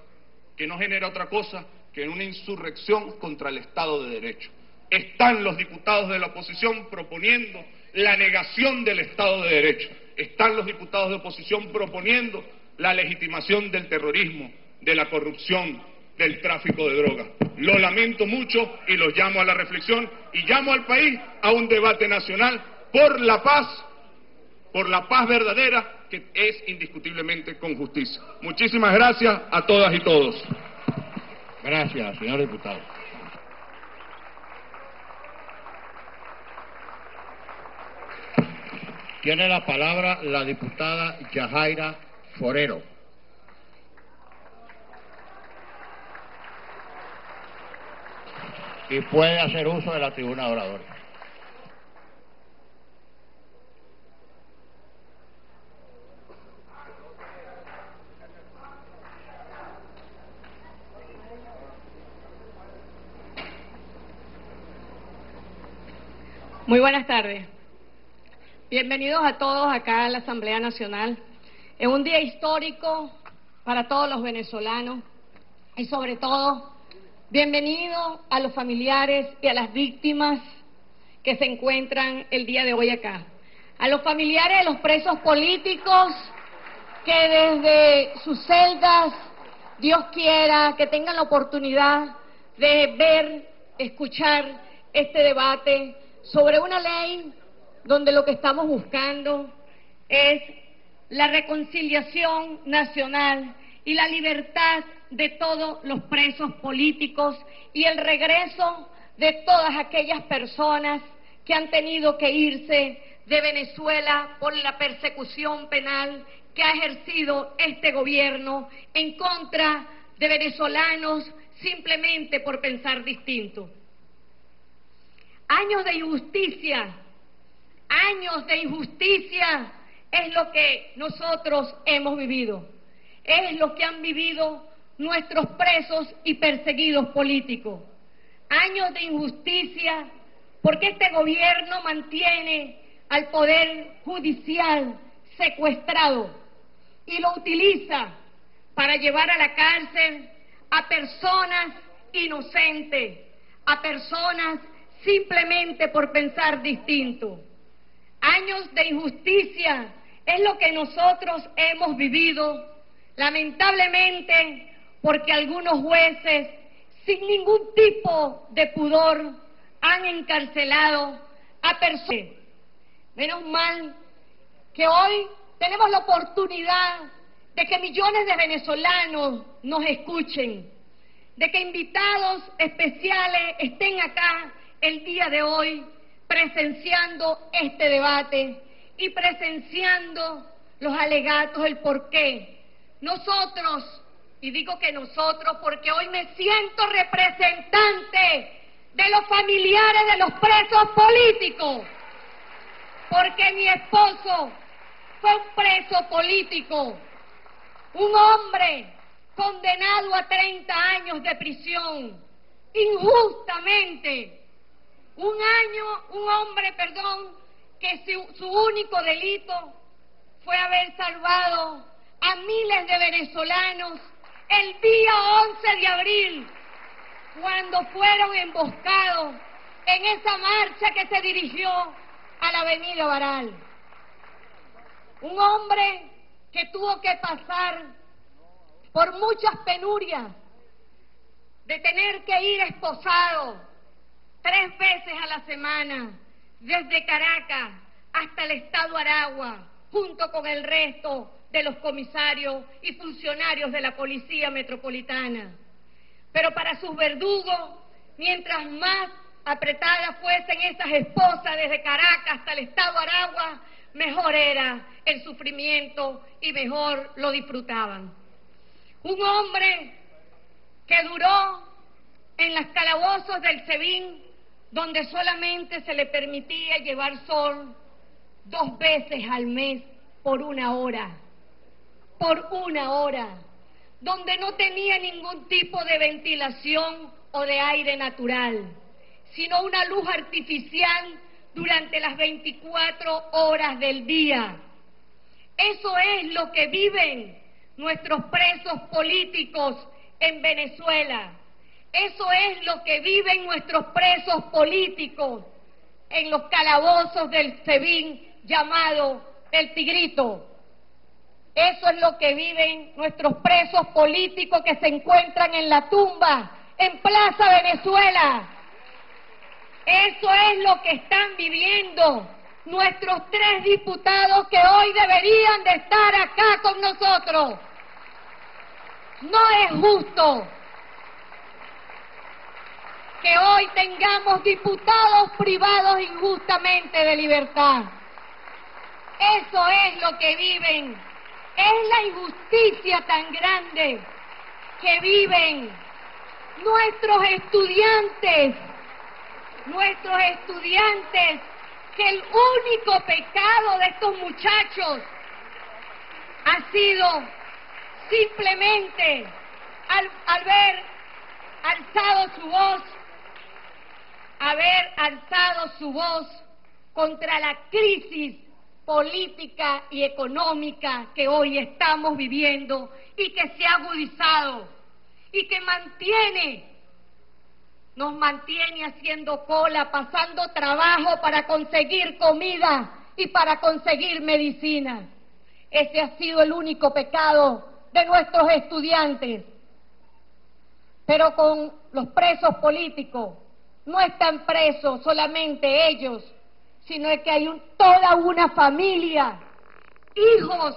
que no genera otra cosa que una insurrección contra el Estado de Derecho. Están los diputados de la oposición proponiendo la negación del Estado de Derecho. Están los diputados de oposición proponiendo la legitimación del terrorismo, de la corrupción, del tráfico de drogas. Lo lamento mucho y los llamo a la reflexión y llamo al país a un debate nacional por la paz, por la paz verdadera que es indiscutiblemente con justicia. Muchísimas gracias a todas y todos. Gracias, señor diputado. Tiene la palabra la diputada Yajaira Forero. Y puede hacer uso de la tribuna de oradores. Muy buenas tardes. Bienvenidos a todos acá a la Asamblea Nacional. Es un día histórico para todos los venezolanos y sobre todo bienvenidos a los familiares y a las víctimas que se encuentran el día de hoy acá. A los familiares de los presos políticos que desde sus celdas, Dios quiera, que tengan la oportunidad de ver, escuchar este debate sobre una ley donde lo que estamos buscando es la reconciliación nacional y la libertad de todos los presos políticos y el regreso de todas aquellas personas que han tenido que irse de Venezuela por la persecución penal que ha ejercido este gobierno en contra de venezolanos simplemente por pensar distinto. Años de injusticia, años de injusticia es lo que nosotros hemos vivido. Es lo que han vivido nuestros presos y perseguidos políticos. Años de injusticia porque este gobierno mantiene al poder judicial secuestrado y lo utiliza para llevar a la cárcel a personas inocentes, a personas simplemente por pensar distinto. Años de injusticia es lo que nosotros hemos vivido, lamentablemente, porque algunos jueces, sin ningún tipo de pudor, han encarcelado a personas. Menos mal que hoy tenemos la oportunidad de que millones de venezolanos nos escuchen, de que invitados especiales estén acá el día de hoy presenciando este debate y presenciando los alegatos, el por qué. Nosotros, y digo que nosotros porque hoy me siento representante de los familiares de los presos políticos, porque mi esposo fue un preso político, un hombre condenado a 30 años de prisión, injustamente, un año, un hombre, perdón, que su, único delito fue haber salvado a miles de venezolanos el día 11 de abril, cuando fueron emboscados en esa marcha que se dirigió a la avenida Baral. Un hombre que tuvo que pasar por muchas penurias, de tener que ir esposado tres veces a la semana, desde Caracas hasta el estado Aragua, junto con el resto de los comisarios y funcionarios de la Policía Metropolitana. Pero para sus verdugos, mientras más apretadas fuesen esas esposas desde Caracas hasta el estado Aragua, mejor era el sufrimiento y mejor lo disfrutaban. Un hombre que duró en las calabozos del SEBIN donde solamente se le permitía llevar sol dos veces al mes por una hora, por una hora, donde no tenía ningún tipo de ventilación o de aire natural, sino una luz artificial durante las 24 horas del día. Eso es lo que viven nuestros presos políticos en Venezuela. Eso es lo que viven nuestros presos políticos en los calabozos del SEBIN llamado el Tigrito. Eso es lo que viven nuestros presos políticos que se encuentran en la tumba, en Plaza Venezuela. Eso es lo que están viviendo nuestros tres diputados que hoy deberían de estar acá con nosotros. No es justo que hoy tengamos diputados privados injustamente de libertad. Eso es lo que viven. Es la injusticia tan grande que viven nuestros estudiantes, nuestros estudiantes, que el único pecado de estos muchachos ha sido simplemente al, ver alzado su voz haber alzado su voz contra la crisis política y económica que hoy estamos viviendo y que se ha agudizado y que mantiene, nos mantiene haciendo cola, pasando trabajo para conseguir comida y para conseguir medicina. Ese ha sido el único pecado de nuestros estudiantes. Pero con los presos políticos no están presos solamente ellos, sino que hay toda una familia, hijos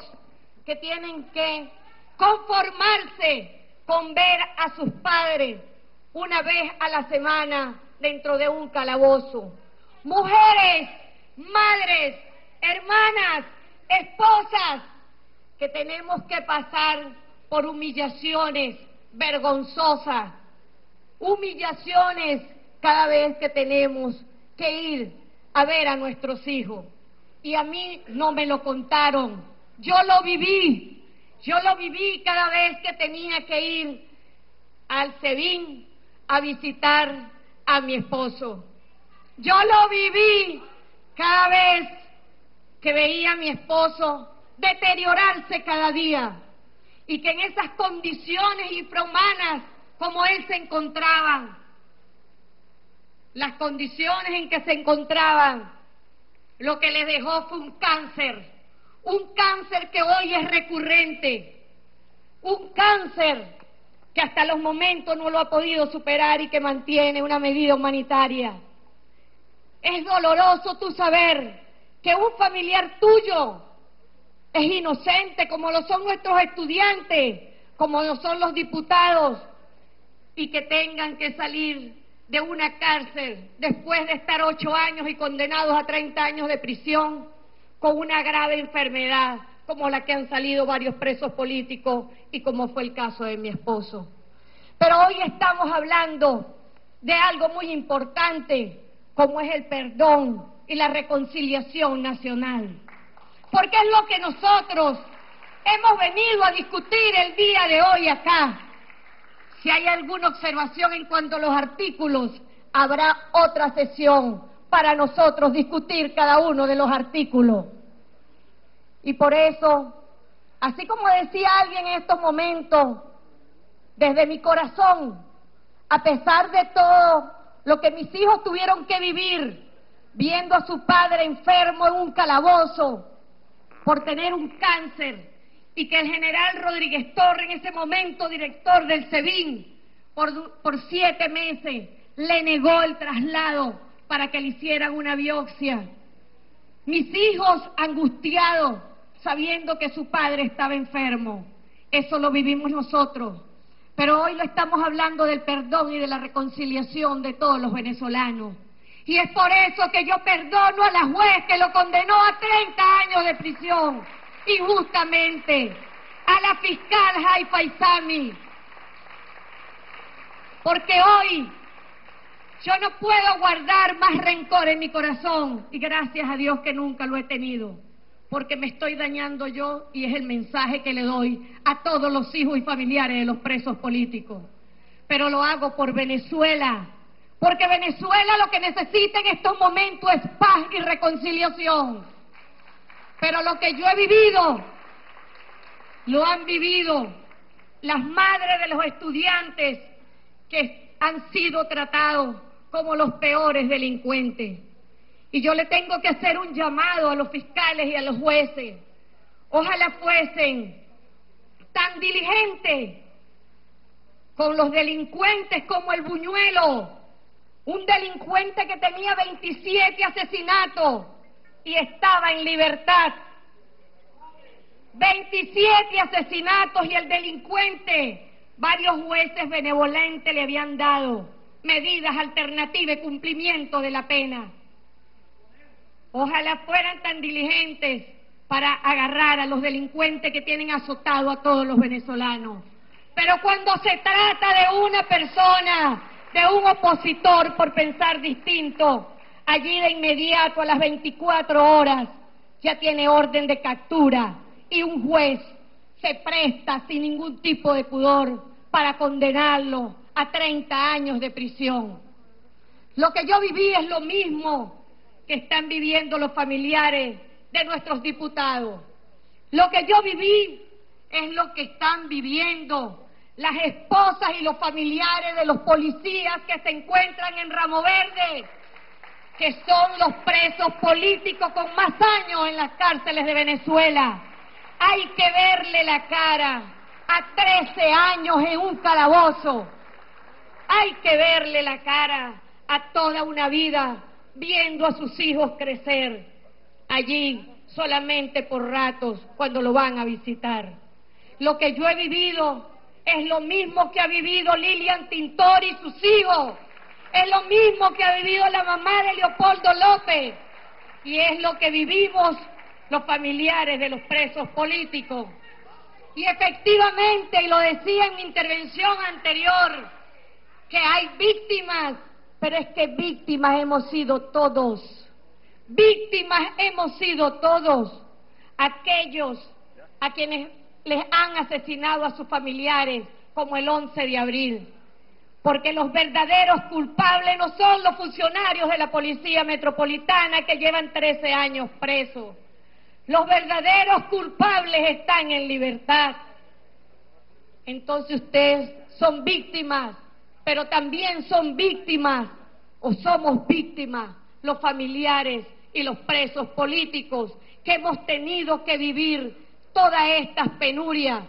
que tienen que conformarse con ver a sus padres una vez a la semana dentro de un calabozo. Mujeres, madres, hermanas, esposas, que tenemos que pasar por humillaciones vergonzosas, humillaciones cada vez que tenemos que ir a ver a nuestros hijos. Y a mí no me lo contaron, yo lo viví, yo lo viví cada vez que tenía que ir al SEBIN a visitar a mi esposo. Yo lo viví cada vez que veía a mi esposo deteriorarse cada día y que en esas condiciones infrahumanas como él se encontraba, las condiciones en que se encontraban, lo que les dejó fue un cáncer, un cáncer que hoy es recurrente, un cáncer que hasta los momentos no lo ha podido superar y que mantiene una medida humanitaria. Es doloroso tú saber que un familiar tuyo es inocente, como lo son nuestros estudiantes, como lo son los diputados, y que tengan que salir de una cárcel después de estar ocho años y condenados a treinta años de prisión con una grave enfermedad, como la que han salido varios presos políticos y como fue el caso de mi esposo. Pero hoy estamos hablando de algo muy importante, como es el perdón y la reconciliación nacional. Porque es lo que nosotros hemos venido a discutir el día de hoy acá. Si hay alguna observación en cuanto a los artículos, habrá otra sesión para nosotros discutir cada uno de los artículos. Y por eso, así como decía alguien en estos momentos, desde mi corazón, a pesar de todo lo que mis hijos tuvieron que vivir, viendo a su padre enfermo en un calabozo por tener un cáncer, y que el general Rodríguez Torre, en ese momento director del SEBIN, por, por siete meses le negó el traslado para que le hicieran una biopsia. Mis hijos angustiados, sabiendo que su padre estaba enfermo. Eso lo vivimos nosotros. Pero hoy lo estamos hablando del perdón y de la reconciliación de todos los venezolanos. Y es por eso que yo perdono a la juez que lo condenó a 30 años de prisión, injustamente, a la fiscal Haifa Isami. Porque hoy yo no puedo guardar más rencor en mi corazón y gracias a Dios que nunca lo he tenido, porque me estoy dañando yo y es el mensaje que le doy a todos los hijos y familiares de los presos políticos. Pero lo hago por Venezuela, porque Venezuela lo que necesita en estos momentos es paz y reconciliación. Pero lo que yo he vivido, lo han vivido las madres de los estudiantes que han sido tratados como los peores delincuentes. Y yo le tengo que hacer un llamado a los fiscales y a los jueces. Ojalá fuesen tan diligentes con los delincuentes como el Buñuelo, un delincuente que tenía 27 asesinatos y estaba en libertad. 27 asesinatos y el delincuente, varios jueces benevolentes le habían dado medidas alternativas y cumplimiento de la pena. Ojalá fueran tan diligentes para agarrar a los delincuentes que tienen azotado a todos los venezolanos. Pero cuando se trata de una persona, de un opositor por pensar distinto, allí de inmediato a las 24 horas ya tiene orden de captura y un juez se presta sin ningún tipo de pudor para condenarlo a 30 años de prisión. Lo que yo viví es lo mismo que están viviendo los familiares de nuestros diputados. Lo que yo viví es lo que están viviendo las esposas y los familiares de los policías que se encuentran en Ramo Verde, que son los presos políticos con más años en las cárceles de Venezuela. Hay que verle la cara a 13 años en un calabozo hay que verle la cara a toda una vida viendo a sus hijos crecer allí solamente por ratos cuando lo van a visitar. Lo que yo he vivido es lo mismo que ha vivido Lilian Tintori y sus hijos. Es lo mismo que ha vivido la mamá de Leopoldo López. Y es lo que vivimos los familiares de los presos políticos. Y efectivamente, y lo decía en mi intervención anterior, que hay víctimas, pero es que víctimas hemos sido todos. Víctimas hemos sido todos aquellos a quienes les han asesinado a sus familiares, como el 11 de abril. Porque los verdaderos culpables no son los funcionarios de la Policía Metropolitana que llevan 13 años presos. Los verdaderos culpables están en libertad. Entonces ustedes son víctimas, pero también son víctimas o somos víctimas los familiares y los presos políticos que hemos tenido que vivir todas estas penurias,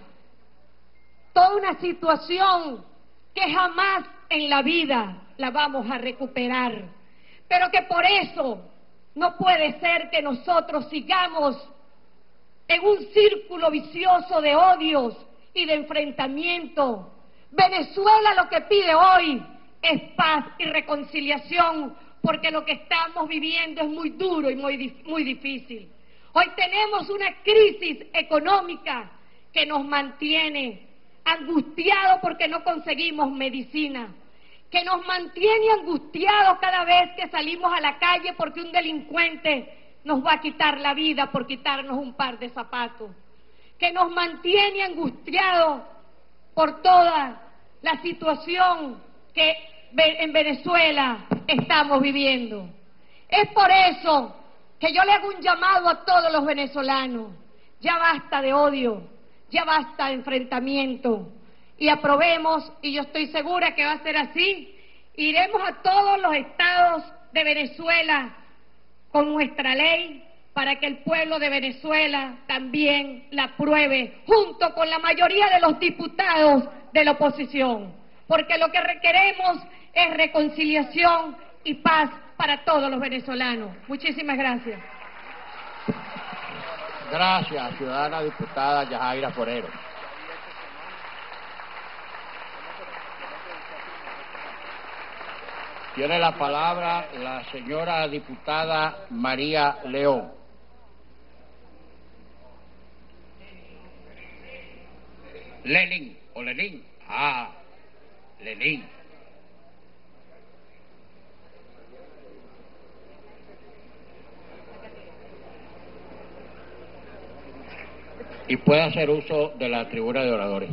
toda una situación que jamás en la vida la vamos a recuperar, pero que por eso no puede ser que nosotros sigamos en un círculo vicioso de odios y de enfrentamiento. Venezuela lo que pide hoy es paz y reconciliación, porque lo que estamos viviendo es muy duro y muy, muy difícil. Hoy tenemos una crisis económica que nos mantiene angustiados porque no conseguimos medicina, que nos mantiene angustiados cada vez que salimos a la calle porque un delincuente nos va a quitar la vida por quitarnos un par de zapatos, que nos mantiene angustiados por toda la situación que en Venezuela estamos viviendo. Es por eso que yo le hago un llamado a todos los venezolanos. Ya basta de odio, ya basta de enfrentamiento. Y aprobemos, y yo estoy segura que va a ser así, iremos a todos los estados de Venezuela con nuestra ley para que el pueblo de Venezuela también la apruebe, junto con la mayoría de los diputados de la oposición. Porque lo que requeremos es reconciliación y paz para todos los venezolanos. Muchísimas gracias. Gracias, ciudadana diputada Yajaira Forero. Tiene la palabra la señora diputada María León. Lenin, o Lenin. Ah, Lenin. Y puede hacer uso de la tribuna de oradores.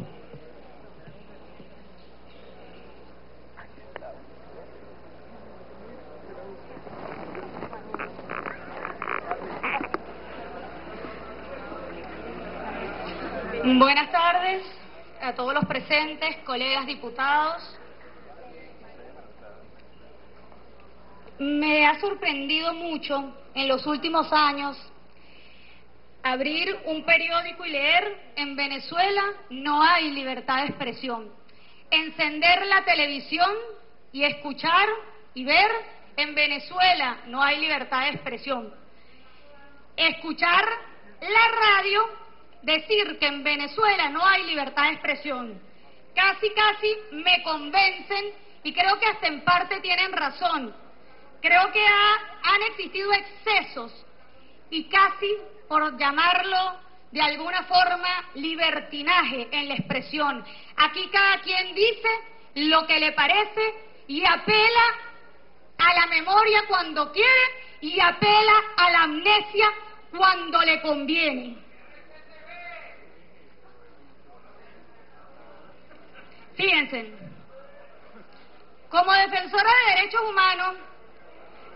Buenas tardes a todos los presentes, colegas diputados. Me ha sorprendido mucho en los últimos años abrir un periódico y leer, en Venezuela no hay libertad de expresión. Encender la televisión y escuchar y ver, en Venezuela no hay libertad de expresión. Escuchar la radio decir que en Venezuela no hay libertad de expresión. Casi, casi me convencen y creo que hasta en parte tienen razón. Creo que han existido excesos y casi por llamarlo de alguna forma libertinaje en la expresión. Aquí cada quien dice lo que le parece y apela a la memoria cuando quiere y apela a la amnesia cuando le conviene. Fíjense, como defensora de derechos humanos,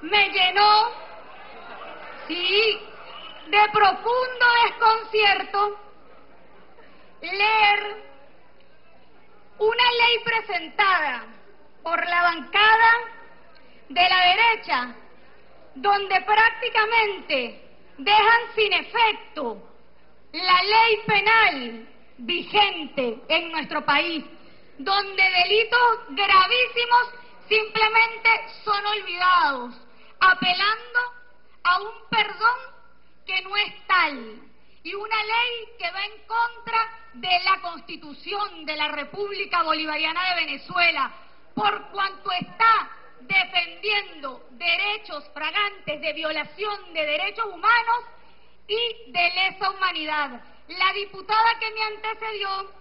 me llenó, sí, de profundo desconcierto leer una ley presentada por la bancada de la derecha, donde prácticamente dejan sin efecto la ley penal vigente en nuestro país, donde delitos gravísimos simplemente son olvidados, apelando a un perdón que no es tal y una ley que va en contra de la Constitución de la República Bolivariana de Venezuela, por cuanto está defendiendo derechos fragantes de violación de derechos humanos y de lesa humanidad. La diputada que me antecedió,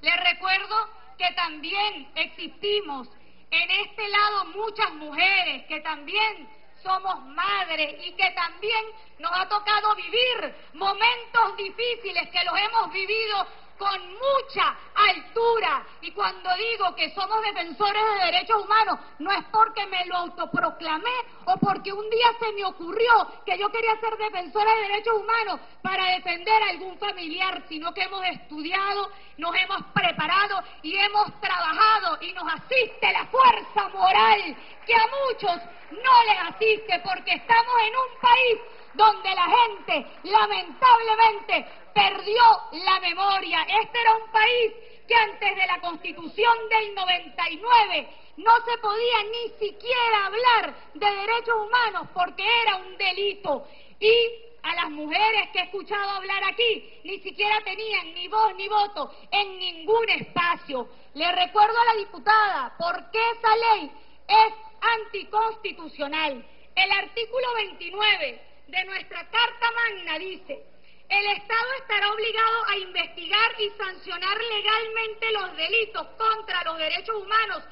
le recuerdo que también existimos en este lado muchas mujeres que también somos madres y que también nos ha tocado vivir momentos difíciles que los hemos vivido con mucha altura. Y cuando digo que somos defensores de derechos humanos, no es porque me lo autoproclamé o porque un día se me ocurrió que yo quería ser defensora de derechos humanos para defender a algún familiar, sino que hemos estudiado, nos hemos preparado y hemos trabajado y nos asiste la fuerza moral que a muchos no les asiste porque estamos en un país donde la gente lamentablemente perdió la memoria. Este era un país que antes de la constitución del 99 no se podía ni siquiera hablar de derechos humanos porque era un delito. Y a las mujeres que he escuchado hablar aquí ni siquiera tenían ni voz ni voto en ningún espacio. Le recuerdo a la diputada por qué esa ley es anticonstitucional. El artículo 29 de nuestra Carta Magna dice, el Estado estará obligado a investigar y sancionar legalmente los delitos contra los derechos humanos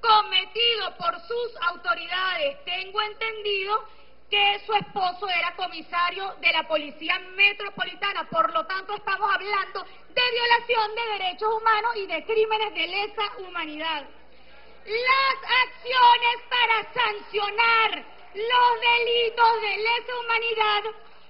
cometidos por sus autoridades. Tengo entendido que su esposo era comisario de la Policía Metropolitana, por lo tanto estamos hablando de violación de derechos humanos y de crímenes de lesa humanidad. Las acciones para sancionar los delitos de lesa humanidad,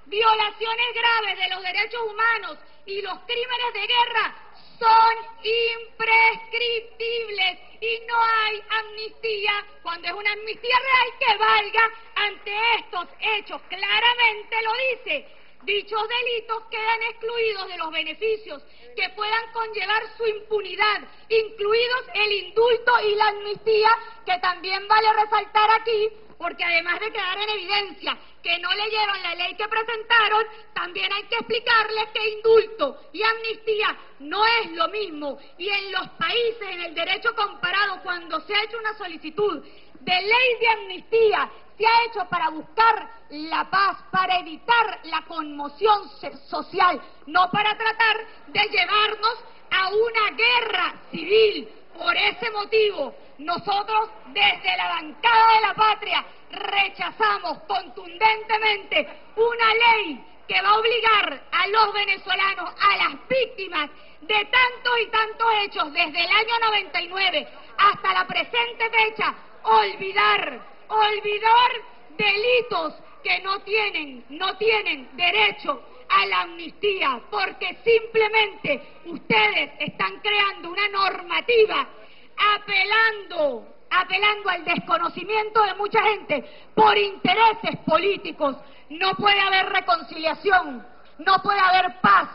violaciones graves de los derechos humanos y los crímenes de guerra son imprescriptibles y no hay amnistía cuando es una amnistía real que valga ante estos hechos. Claramente lo dice. Dichos delitos quedan excluidos de los beneficios que puedan conllevar su impunidad, incluidos el indulto y la amnistía, que también vale resaltar aquí, porque además de quedar en evidencia que no leyeron la ley que presentaron, también hay que explicarles que indulto y amnistía no es lo mismo. Y en los países, en el derecho comparado, cuando se ha hecho una solicitud de ley de amnistía, se ha hecho para buscar la paz, para evitar la conmoción social, no para tratar de llevarnos a una guerra civil. Por ese motivo, nosotros desde la bancada de la patria rechazamos contundentemente una ley que va a obligar a los venezolanos, a las víctimas de tantos y tantos hechos desde el año 99 hasta la presente fecha, olvidar, olvidar delitos que no tienen, no tienen derecho a la amnistía, porque simplemente ustedes están creando una normativa apelando, apelando al desconocimiento de mucha gente por intereses políticos. No puede haber reconciliación, no puede haber paz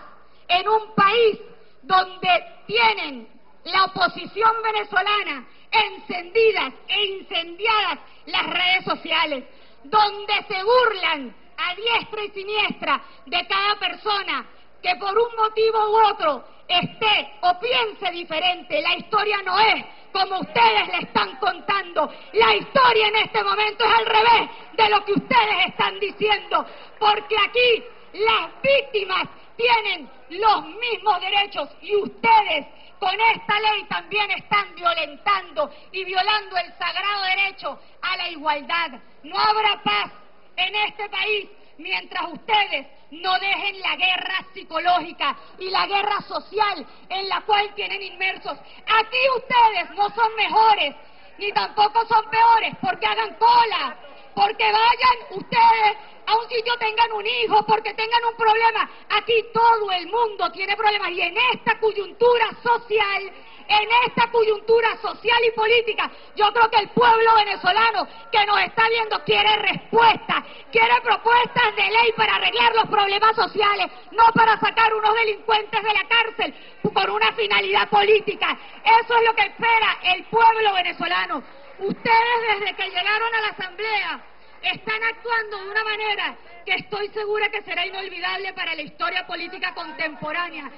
en un país donde tienen la oposición venezolana encendidas e incendiadas las redes sociales, donde se burlan a diestra y siniestra de cada persona que por un motivo u otro esté o piense diferente. La historia no es como ustedes le están contando. La historia en este momento es al revés de lo que ustedes están diciendo, porque aquí las víctimas tienen los mismos derechos y ustedes con esta ley también están violentando y violando el sagrado derecho a la igualdad. No habrá paz en este país mientras ustedes no dejen la guerra psicológica y la guerra social en la cual tienen inmersos. Aquí ustedes no son mejores, ni tampoco son peores, porque hagan cola, porque vayan ustedes a un sitio, tengan un hijo, porque tengan un problema. Aquí todo el mundo tiene problemas y en esta coyuntura social en esta coyuntura social y política, yo creo que el pueblo venezolano que nos está viendo quiere respuestas, quiere propuestas de ley para arreglar los problemas sociales, no para sacar unos delincuentes de la cárcel por una finalidad política. Eso es lo que espera el pueblo venezolano. Ustedes desde que llegaron a la Asamblea están actuando de una manera que estoy segura que será inolvidable para la historia política contemporánea.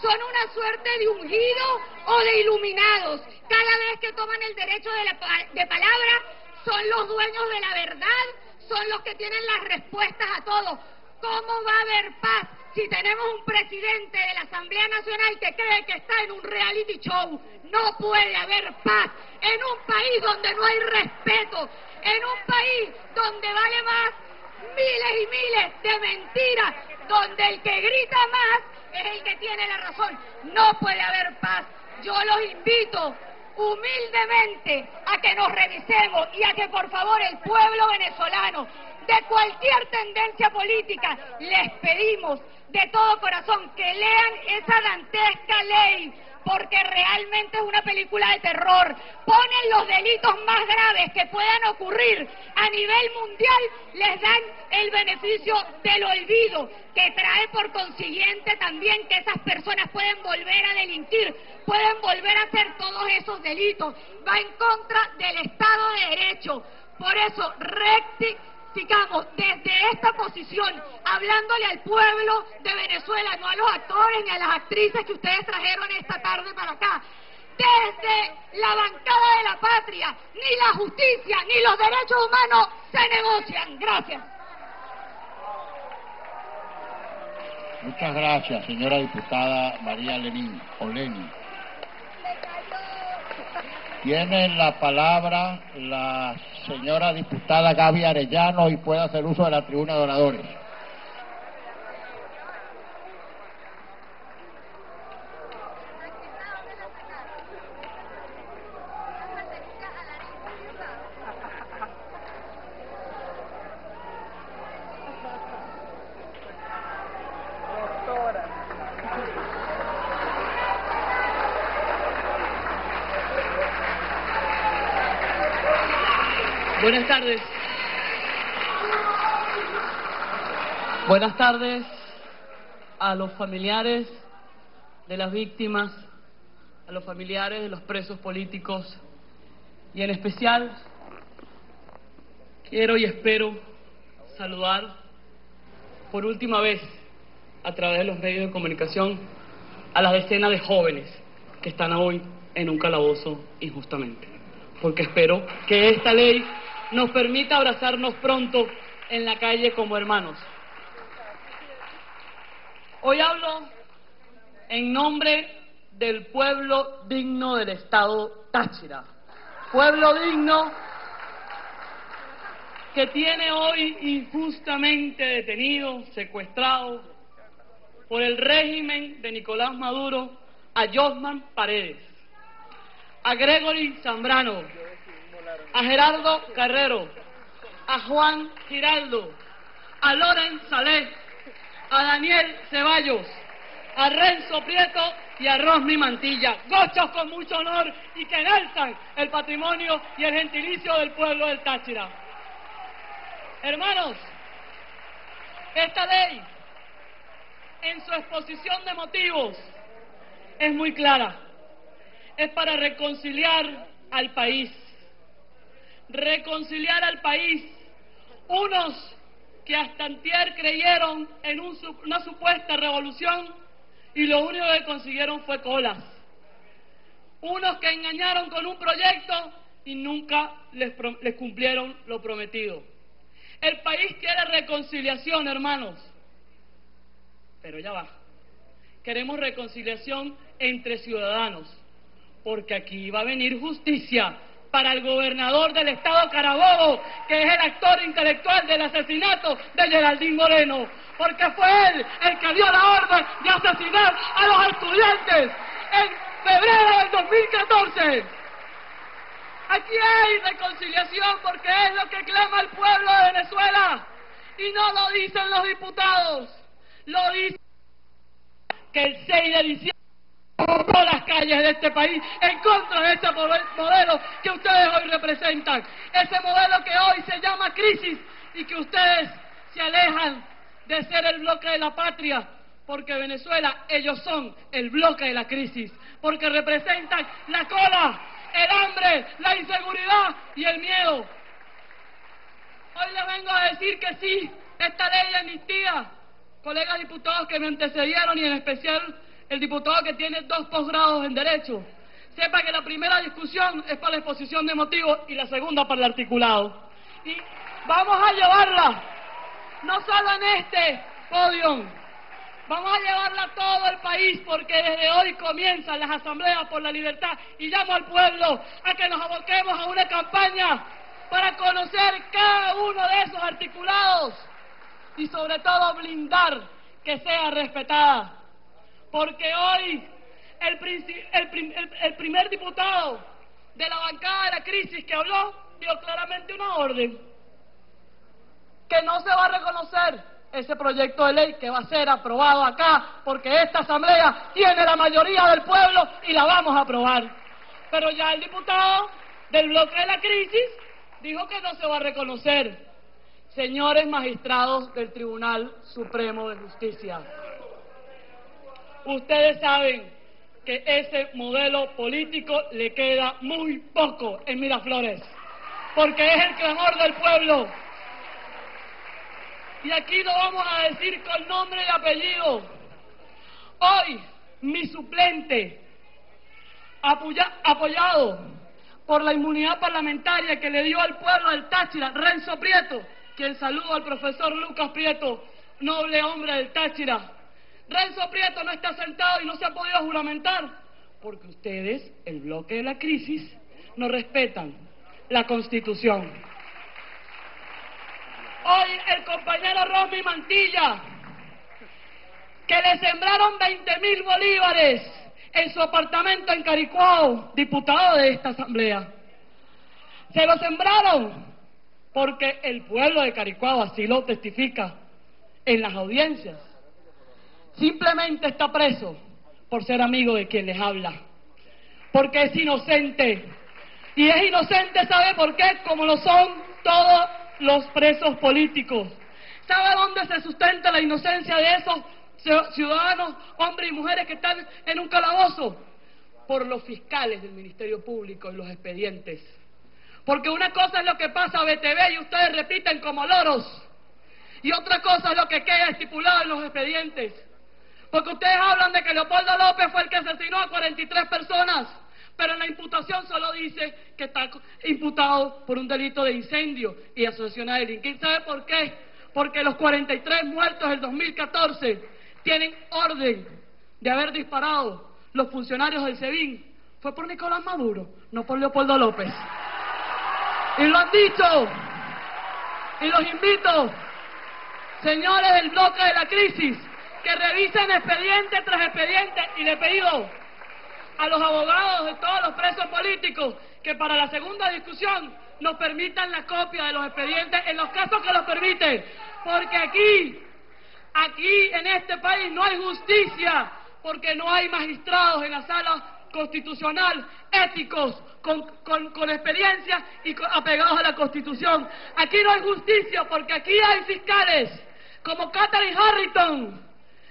Son una suerte de ungidos o de iluminados. Cada vez que toman el derecho de, de palabra, son los dueños de la verdad, son los que tienen las respuestas a todo. ¿Cómo va a haber paz si tenemos un presidente de la Asamblea Nacional que cree que está en un reality show? No puede haber paz en un país donde no hay respeto, en un país donde vale más miles y miles de mentiras, donde el que grita más es el que tiene la razón. No puede haber paz. Yo los invito humildemente a que nos revisemos y a que por favor el pueblo venezolano de cualquier tendencia política les pedimos de todo corazón que lean esa dantesca ley porque realmente es una película de terror. Ponen los delitos más graves que puedan ocurrir a nivel mundial, les dan el beneficio del olvido, que trae por consiguiente también que esas personas pueden volver a delinquir, pueden volver a hacer todos esos delitos. Va en contra del Estado de Derecho. Por eso, recti sigamos desde esta posición hablándole al pueblo de Venezuela, no a los actores ni a las actrices que ustedes trajeron esta tarde para acá. Desde la bancada de la patria, ni la justicia ni los derechos humanos se negocian. Gracias. Muchas gracias, señora diputada María Lenín, Oleni. Tiene la palabra la señora diputada Gaby Arellano y puede hacer uso de la tribuna de oradores. Tardes. Buenas tardes a los familiares de las víctimas, a los familiares de los presos políticos y en especial quiero y espero saludar por última vez a través de los medios de comunicación a las decenas de jóvenes que están hoy en un calabozo injustamente. Porque espero que esta ley nos permita abrazarnos pronto en la calle como hermanos. Hoy hablo en nombre del pueblo digno del Estado Táchira. Pueblo digno que tiene hoy injustamente detenido, secuestrado por el régimen de Nicolás Maduro a Josman Paredes, a Gregory Zambrano, a Gerardo Carrero, a Juan Giraldo, a Loren Salé, a Daniel Ceballos, a Renzo Prieto y a Rosmi Mantilla, gochos con mucho honor y que enalzan el patrimonio y el gentilicio del pueblo del Táchira. Hermanos, esta ley, en su exposición de motivos, es muy clara. Es para reconciliar al país reconciliar al país. Unos que hasta antier creyeron en una supuesta revolución y lo único que consiguieron fue colas. Unos que engañaron con un proyecto y nunca les, les cumplieron lo prometido. El país quiere reconciliación, hermanos. Pero ya va. Queremos reconciliación entre ciudadanos, porque aquí va a venir justicia para el gobernador del estado Carabobo, que es el actor intelectual del asesinato de Geraldín Moreno, porque fue él el que dio la orden de asesinar a los estudiantes en febrero del 2014. Aquí hay reconciliación porque es lo que clama el pueblo de Venezuela y no lo dicen los diputados, lo dice que el 6 de diciembre por las calles de este país en contra de ese modelo que ustedes hoy representan. Ese modelo que hoy se llama crisis y que ustedes se alejan de ser el bloque de la patria, porque Venezuela, ellos son el bloque de la crisis, porque representan la cola, el hambre, la inseguridad y el miedo. Hoy les vengo a decir que sí, esta ley de amnistía, colegas diputados que me antecedieron y en especial el diputado que tiene dos posgrados en Derecho, sepa que la primera discusión es para la exposición de motivos y la segunda para el articulado. Y vamos a llevarla, no solo en este podio, vamos a llevarla a todo el país porque desde hoy comienzan las asambleas por la libertad y llamo al pueblo a que nos aboquemos a una campaña para conocer cada uno de esos articulados y sobre todo blindar que sea respetada porque hoy el, primer diputado de la bancada de la crisis que habló dio claramente una orden que no se va a reconocer ese proyecto de ley que va a ser aprobado acá porque esta asamblea tiene la mayoría del pueblo y la vamos a aprobar. Pero ya el diputado del bloque de la crisis dijo que no se va a reconocer. Señores magistrados del Tribunal Supremo de Justicia, ustedes saben que ese modelo político le queda muy poco en Miraflores, porque es el clamor del pueblo. Y aquí lo vamos a decir con nombre y apellido. Hoy, mi suplente, apoyado por la inmunidad parlamentaria que le dio al pueblo del Táchira, Renzo Prieto, quien saludo al profesor Lucas Prieto, noble hombre del Táchira, Renzo Prieto no está sentado y no se ha podido juramentar. Porque ustedes, el bloque de la crisis, no respetan la Constitución. Hoy el compañero Romy Mantilla, que le sembraron 20 mil bolívares en su apartamento en Caricuao, diputado de esta asamblea, se lo sembraron porque el pueblo de Caricuao así lo testifica en las audiencias simplemente está preso por ser amigo de quien les habla. Porque es inocente. Y es inocente, ¿sabe por qué? Como lo son todos los presos políticos. ¿Sabe dónde se sustenta la inocencia de esos ciudadanos, hombres y mujeres que están en un calabozo? Por los fiscales del Ministerio Público y los expedientes. Porque una cosa es lo que pasa a BTV y ustedes repiten como loros. Y otra cosa es lo que queda estipulado en los expedientes. Porque ustedes hablan de que Leopoldo López fue el que asesinó a 43 personas, pero en la imputación solo dice que está imputado por un delito de incendio y asociación a delinquir. ¿Sabe por qué? Porque los 43 muertos del 2014 tienen orden de haber disparado los funcionarios del SEBIN. Fue por Nicolás Maduro, no por Leopoldo López. Y lo han dicho. Y los invito, señores del bloque de la crisis, que revisen expediente tras expediente y le he pedido a los abogados de todos los presos políticos que para la segunda discusión nos permitan la copia de los expedientes en los casos que los permiten, porque aquí, aquí en este país no hay justicia, porque no hay magistrados en la sala constitucional éticos con, con, experiencia y apegados a la Constitución. Aquí no hay justicia porque aquí hay fiscales como Catherine Harrington,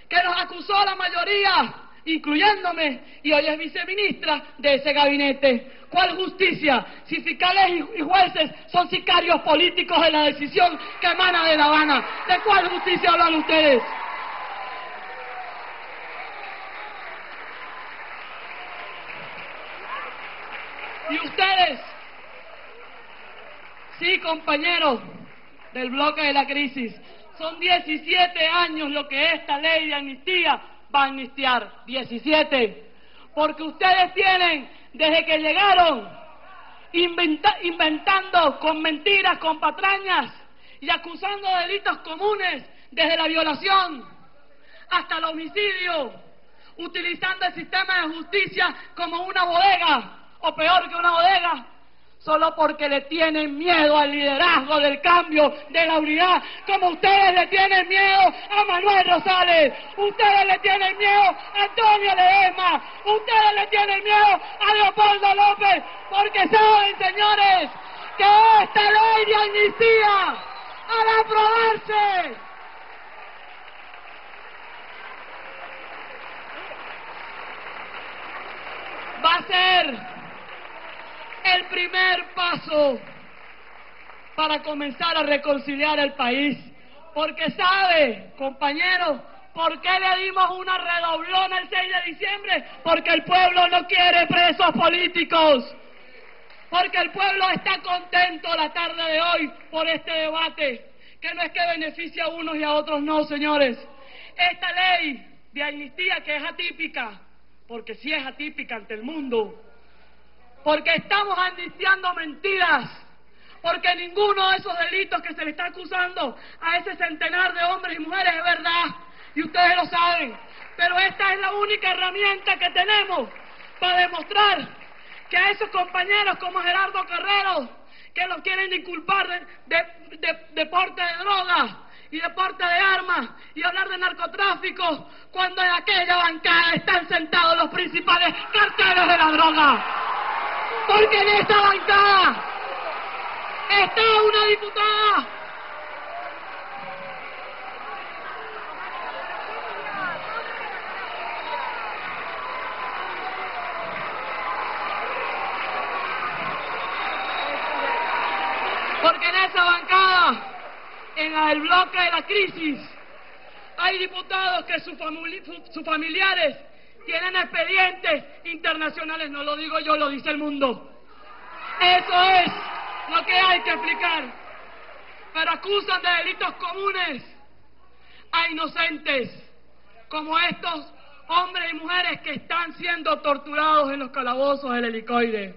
que nos acusó la mayoría, incluyéndome, y hoy es viceministra de ese gabinete. ¿Cuál justicia? Si fiscales y jueces son sicarios políticos de la decisión que emana de La Habana. ¿De cuál justicia hablan ustedes? Y ustedes, sí compañeros del bloque de la crisis, son 17 años lo que esta ley de amnistía va a amnistiar. 17. Porque ustedes tienen, desde que llegaron, inventando con mentiras, con patrañas y acusando de delitos comunes, desde la violación hasta el homicidio, utilizando el sistema de justicia como una bodega, o peor que una bodega, solo porque le tienen miedo al liderazgo del cambio, de la unidad, como ustedes le tienen miedo a Manuel Rosales, ustedes le tienen miedo a Antonio Ledesma, ustedes le tienen miedo a Leopoldo López, porque saben, señores, que esta ley de amnistía, al aprobarse, va a ser el primer paso para comenzar a reconciliar el país. Porque sabe, compañeros, ¿por qué le dimos una redoblona el 6 de diciembre? Porque el pueblo no quiere presos políticos. Porque el pueblo está contento la tarde de hoy por este debate, que no es que beneficie a unos y a otros no, señores. Esta ley de amnistía que es atípica, porque sí es atípica ante el mundo, porque estamos amnistiando mentiras, porque ninguno de esos delitos que se le está acusando a ese centenar de hombres y mujeres es verdad, y ustedes lo saben. Pero esta es la única herramienta que tenemos para demostrar que a esos compañeros como Gerardo Carrero, que los quieren inculpar de, de, porte de drogas y de porte de armas y hablar de narcotráfico, cuando en aquella bancada están sentados los principales carteles de la droga. Porque en esta bancada está una diputada. Porque en esa bancada, en el bloque de la crisis, hay diputados que sus, familiares tienen expedientes internacionales, no lo digo yo, lo dice el mundo. Eso es lo que hay que explicar. Pero acusan de delitos comunes a inocentes como estos hombres y mujeres que están siendo torturados en los calabozos del helicoide.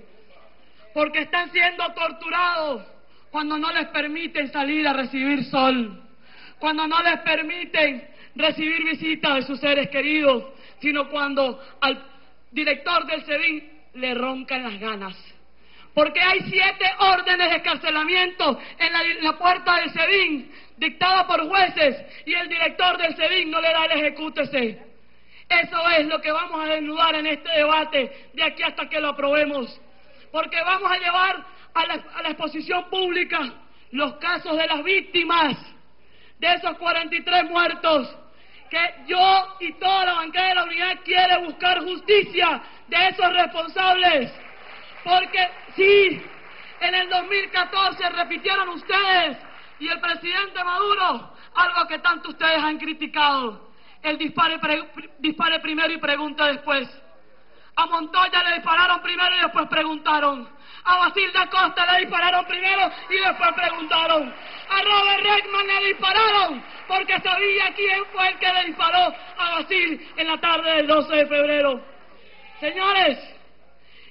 Porque están siendo torturados cuando no les permiten salir a recibir sol, cuando no les permiten recibir visitas de sus seres queridos, sino cuando al director del SEBIN le roncan las ganas. Porque hay siete órdenes de escarcelamiento en la, puerta del SEBIN, dictada por jueces, y el director del SEBIN no le da el ejecútese. Eso es lo que vamos a desnudar en este debate de aquí hasta que lo aprobemos. Porque vamos a llevar a la, exposición pública los casos de las víctimas de esos 43 muertos que yo y toda la bancada de la unidad quiere buscar justicia de esos responsables. Porque sí, en el 2014 repitieron ustedes y el presidente Maduro algo que tanto ustedes han criticado. El dispare, primero y pregunta después. A Montoya le dispararon primero y después preguntaron. A Basil da Costa le dispararon primero y después preguntaron. A Robert Redman le dispararon porque sabía quién fue el que le disparó a Basil en la tarde del 12 de febrero. Señores,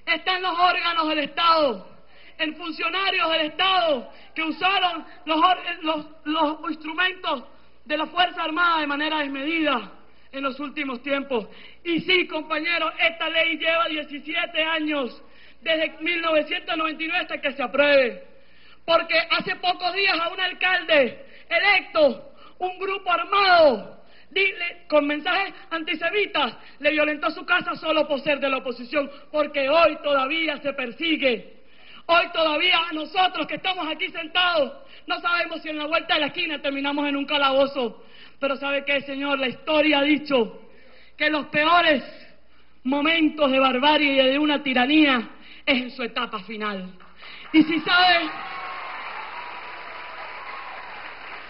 están los órganos del Estado, en funcionarios del Estado que usaron los, los, los instrumentos de la Fuerza Armada de manera desmedida en los últimos tiempos. Y sí, compañeros, esta ley lleva 17 años desde 1999 hasta que se apruebe. Porque hace pocos días a un alcalde electo, un grupo armado, con mensajes antisemitas, le violentó su casa solo por ser de la oposición, porque hoy todavía se persigue. Hoy todavía nosotros que estamos aquí sentados, no sabemos si en la vuelta de la esquina terminamos en un calabozo. Pero ¿sabe qué, Señor? La historia ha dicho que los peores momentos de barbarie y de una tiranía es en su etapa final. Y si sabe,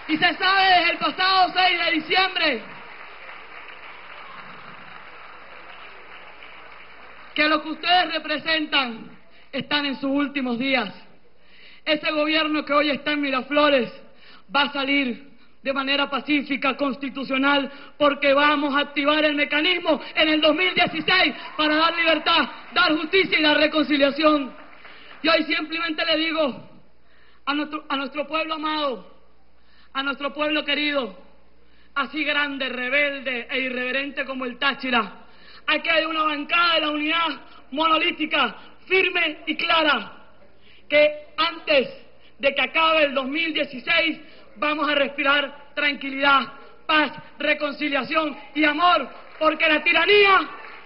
y se sabe desde el pasado 6 de diciembre que lo que ustedes representan están en sus últimos días. Ese gobierno que hoy está en Miraflores va a salir de manera pacífica, constitucional, porque vamos a activar el mecanismo en el 2016 para dar libertad, dar justicia y dar reconciliación. Y hoy simplemente le digo a nuestro, a nuestro pueblo amado, a nuestro pueblo querido, así grande, rebelde e irreverente como el Táchira, aquí hay una bancada de la unidad monolítica, firme y clara, que antes de que acabe el 2016 vamos a respirar tranquilidad, paz, reconciliación y amor, porque la tiranía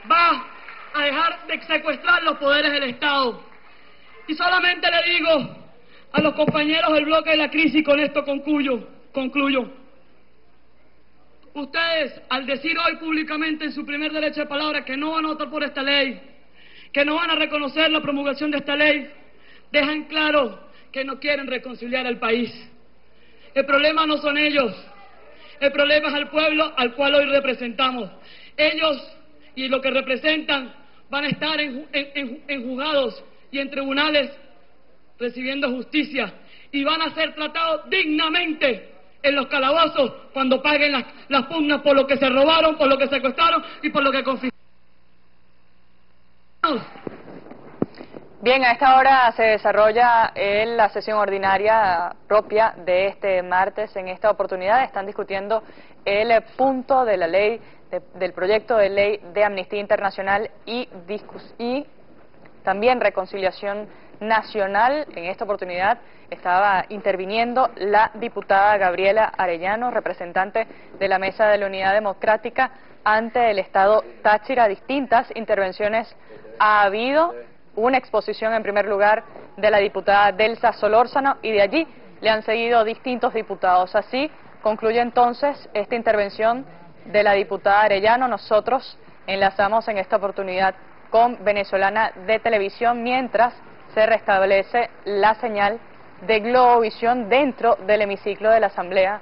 va a dejar de secuestrar los poderes del Estado. Y solamente le digo a los compañeros del bloque de la crisis, con esto concluyo, concluyo. Ustedes, al decir hoy públicamente en su primer derecho de palabra que no van a votar por esta ley, que no van a reconocer la promulgación de esta ley, dejan claro que no quieren reconciliar al país. El problema no son ellos. El problema es el pueblo al cual hoy representamos. Ellos y lo que representan van a estar en, juzgados y en tribunales recibiendo justicia y van a ser tratados dignamente en los calabozos cuando paguen las, las pugnas por lo que se robaron, por lo que secuestraron y por lo que confiscaron. Bien, a esta hora se desarrolla la sesión ordinaria propia de este martes. En esta oportunidad están discutiendo el punto de la ley del proyecto de ley de Amnistía Internacional y, y también reconciliación nacional. En esta oportunidad estaba interviniendo la diputada Gabriela Arellano, representante de la Mesa de la Unidad Democrática ante el Estado Táchira. Distintas intervenciones ha habido. Una exposición en primer lugar de la diputada Delsa Solórzano y de allí le han seguido distintos diputados. Así concluye entonces esta intervención de la diputada Arellano. Nosotros enlazamos en esta oportunidad con Venezolana de Televisión mientras se restablece la señal de Globovisión dentro del hemiciclo de la Asamblea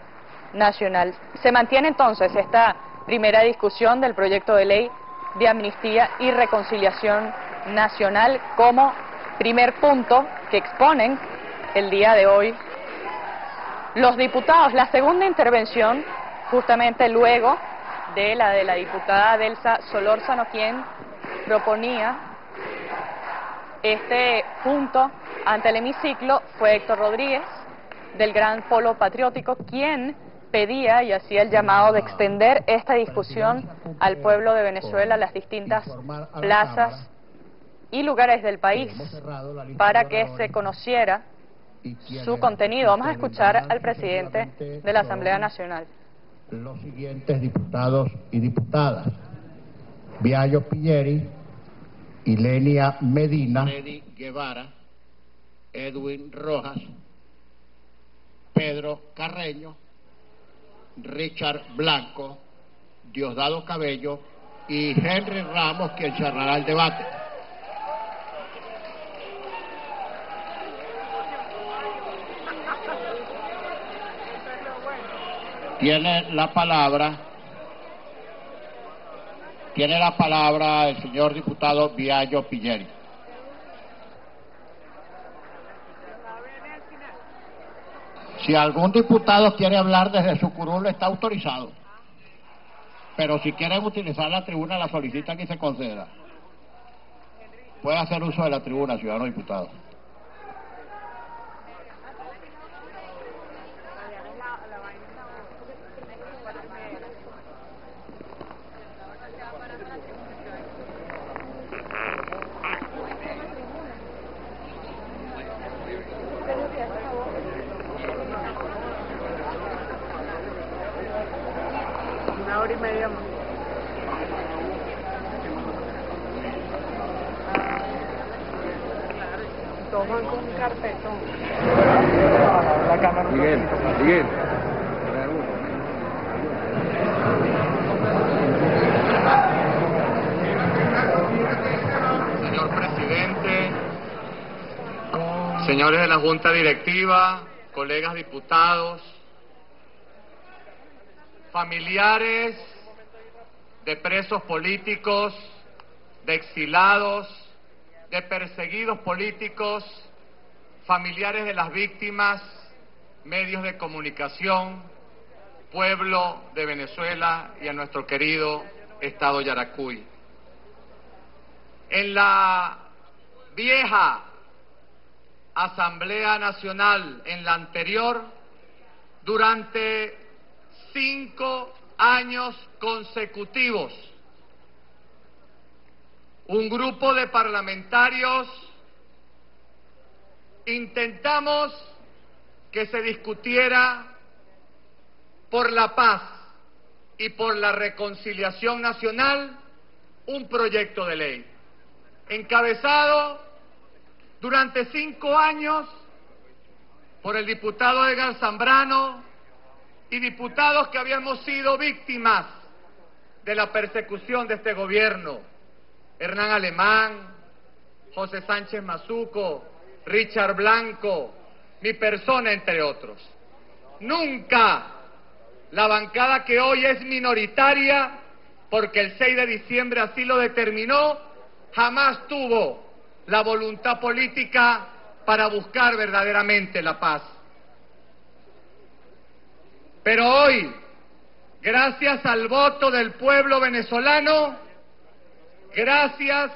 Nacional. Se mantiene entonces esta primera discusión del proyecto de ley de amnistía y reconciliación nacional como primer punto que exponen el día de hoy los diputados. La segunda intervención, justamente luego de la de la diputada Delsa Solórzano, quien proponía este punto ante el hemiciclo fue Héctor Rodríguez, del Gran Polo Patriótico, quien pedía y hacía el llamado de extender esta discusión al pueblo de Venezuela, a las distintas plazas y lugares del país, para que se conociera su contenido. Vamos a escuchar al presidente de la Asamblea Nacional. Los siguientes diputados y diputadas. Viallo Piñeri, Ilenia Medina, Freddy Guevara, Edwin Rojas, Pedro Carreño, Richard Blanco, Diosdado Cabello y Henry Ramos, quien cerrará el debate. Tiene la palabra tiene la palabra el señor diputado Viallo Piñeri. Si algún diputado quiere hablar desde su curul, está autorizado. Pero si quieren utilizar la tribuna, la solicitan y se conceda. Puede hacer uso de la tribuna, ciudadano diputado. Colegas diputados, familiares de presos políticos, de exilados, de perseguidos políticos, familiares de las víctimas, medios de comunicación, pueblo de Venezuela y a nuestro querido Estado Yaracuy. En la vieja Asamblea Nacional en la anterior, durante cinco años consecutivos, un grupo de parlamentarios intentamos que se discutiera por la paz y por la reconciliación nacional un proyecto de ley encabezado durante cinco años por el diputado Edgar Zambrano y diputados que habíamos sido víctimas de la persecución de este gobierno, Hernán Alemán, José Sánchez Mazuco, Richard Blanco, mi persona, entre otros. Nunca la bancada que hoy es minoritaria, porque el 6 de diciembre así lo determinó, jamás tuvo la voluntad política para buscar verdaderamente la paz. Pero hoy, gracias al voto del pueblo venezolano, gracias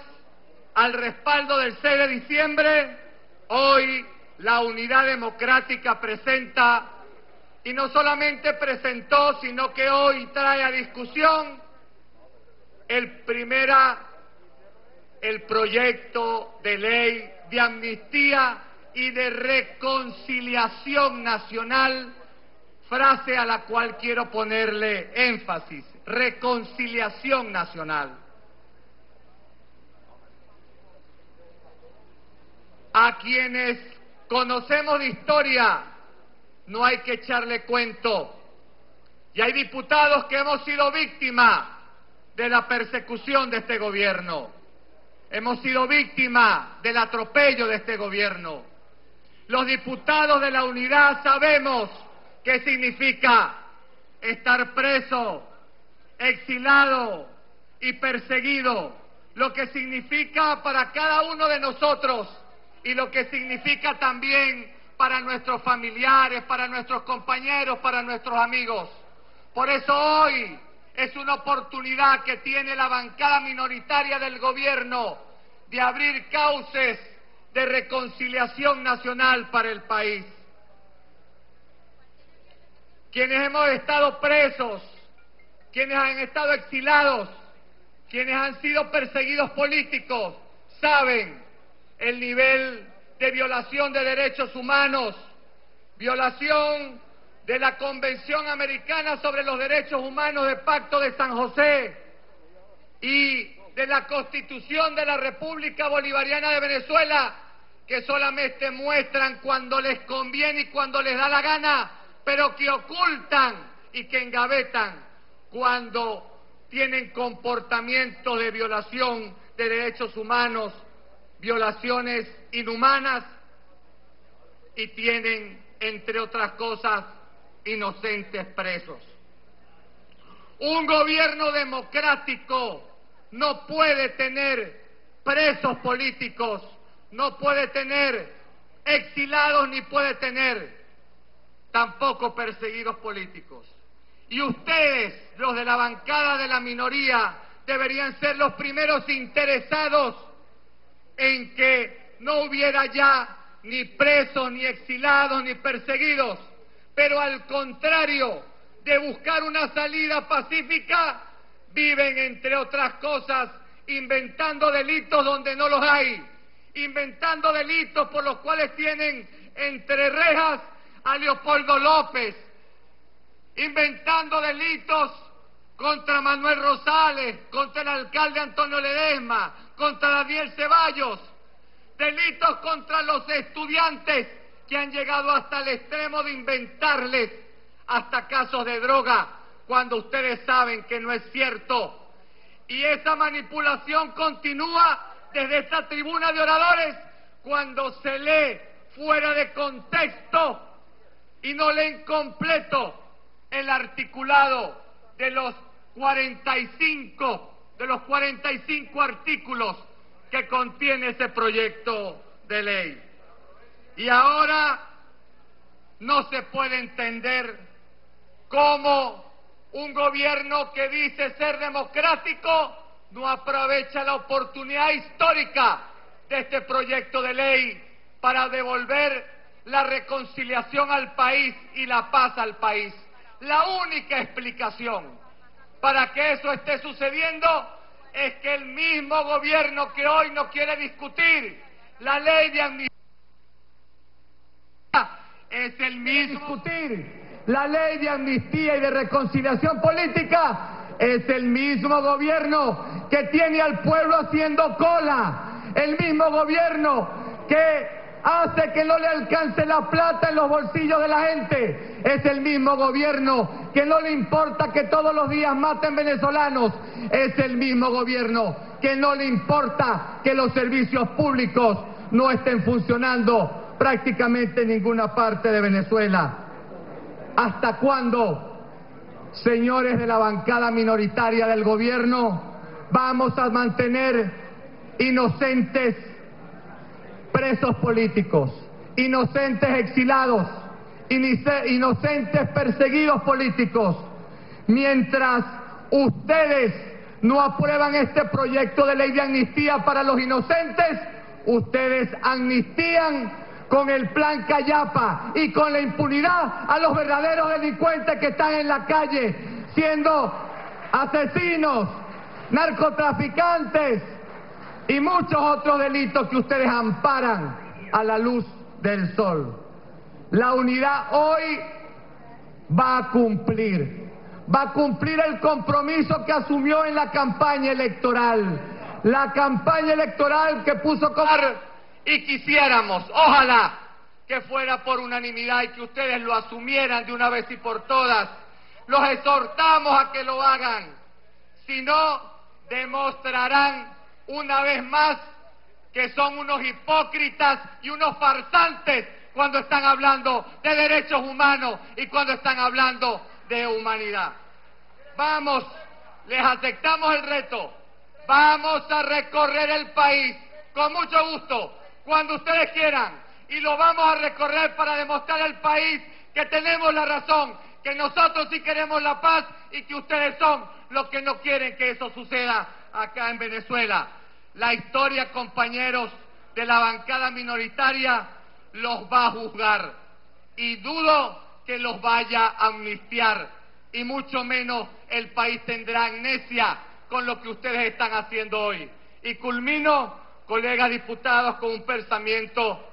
al respaldo del 6 de diciembre, hoy la unidad democrática presenta, y no solamente presentó, sino que hoy trae a discusión el primera el proyecto de ley de amnistía y de reconciliación nacional, frase a la cual quiero ponerle énfasis, reconciliación nacional. A quienes conocemos de historia, no hay que echarle cuento. Y hay diputados que hemos sido víctimas de la persecución de este gobierno. Hemos sido víctimas del atropello de este gobierno. Los diputados de la unidad sabemos qué significa estar preso, exilado y perseguido, lo que significa para cada uno de nosotros y lo que significa también para nuestros familiares, para nuestros compañeros, para nuestros amigos. Por eso hoy es una oportunidad que tiene la bancada minoritaria del gobierno de abrir cauces de reconciliación nacional para el país. Quienes hemos estado presos, quienes han estado exilados, quienes han sido perseguidos políticos, saben el nivel de violación de derechos humanos, violación de la Convención Americana sobre los Derechos Humanos de Pacto de San José y de la Constitución de la República Bolivariana de Venezuela, que solamente muestran cuando les conviene y cuando les da la gana, pero que ocultan y que engavetan cuando tienen comportamientos de violación de derechos humanos violaciones inhumanas y tienen, entre otras cosas, inocentes presos. Un gobierno democrático no puede tener presos políticos, no puede tener exilados ni puede tener tampoco perseguidos políticos. Y ustedes, los de la bancada de la minoría, deberían ser los primeros interesados en que no hubiera ya ni presos, ni exilados, ni perseguidos, pero al contrario de buscar una salida pacífica, viven, entre otras cosas, inventando delitos donde no los hay, inventando delitos por los cuales tienen entre rejas a Leopoldo López, inventando delitos contra Manuel Rosales, contra el alcalde Antonio Ledesma, contra Daniel Ceballos, delitos contra los estudiantes que han llegado hasta el extremo de inventarles hasta casos de droga cuando ustedes saben que no es cierto. Y esa manipulación continúa desde esta tribuna de oradores cuando se lee fuera de contexto y no leen completo el articulado de los 45 de los 45 artículos que contiene ese proyecto de ley. Y ahora no se puede entender cómo un gobierno que dice ser democrático no aprovecha la oportunidad histórica de este proyecto de ley para devolver la reconciliación al país y la paz al país. La única explicación para que eso esté sucediendo es que el mismo gobierno que hoy no quiere discutir la ley de amnistía es el mismo discutir la ley de amnistía y de reconciliación política es el mismo gobierno que tiene al pueblo haciendo cola, el mismo gobierno que hace que no le alcance la plata en los bolsillos de la gente. Es el mismo gobierno que no le importa que todos los días maten venezolanos. Es el mismo gobierno que no le importa que los servicios públicos no estén funcionando prácticamente en ninguna parte de Venezuela. ¿Hasta cuándo, señores de la bancada minoritaria del gobierno, vamos a mantener inocentes presos políticos, inocentes exilados, inocentes perseguidos políticos, mientras ustedes no aprueban este proyecto de ley de amnistía para los inocentes, ustedes amnistían con el plan Cayapa y con la impunidad a los verdaderos delincuentes que están en la calle siendo asesinos, narcotraficantes y muchos otros delitos que ustedes amparan a la luz del sol. La unidad hoy va a cumplir, va a cumplir el compromiso que asumió en la campaña electoral, la campaña electoral que puso como... Y quisiéramos, ojalá, que fuera por unanimidad y que ustedes lo asumieran de una vez y por todas. Los exhortamos a que lo hagan. Si no, demostrarán una vez más que son unos hipócritas y unos farsantes cuando están hablando de derechos humanos y cuando están hablando de humanidad. Vamos, les aceptamos el reto. Vamos a recorrer el país con mucho gusto, cuando ustedes quieran, y lo vamos a recorrer para demostrar al país que tenemos la razón, que nosotros sí queremos la paz y que ustedes son los que no quieren que eso suceda acá en Venezuela. La historia, compañeros de la bancada minoritaria, los va a juzgar y dudo que los vaya a amnistiar y mucho menos el país tendrá amnesia con lo que ustedes están haciendo hoy. Y culmino, colegas diputados, con un pensamiento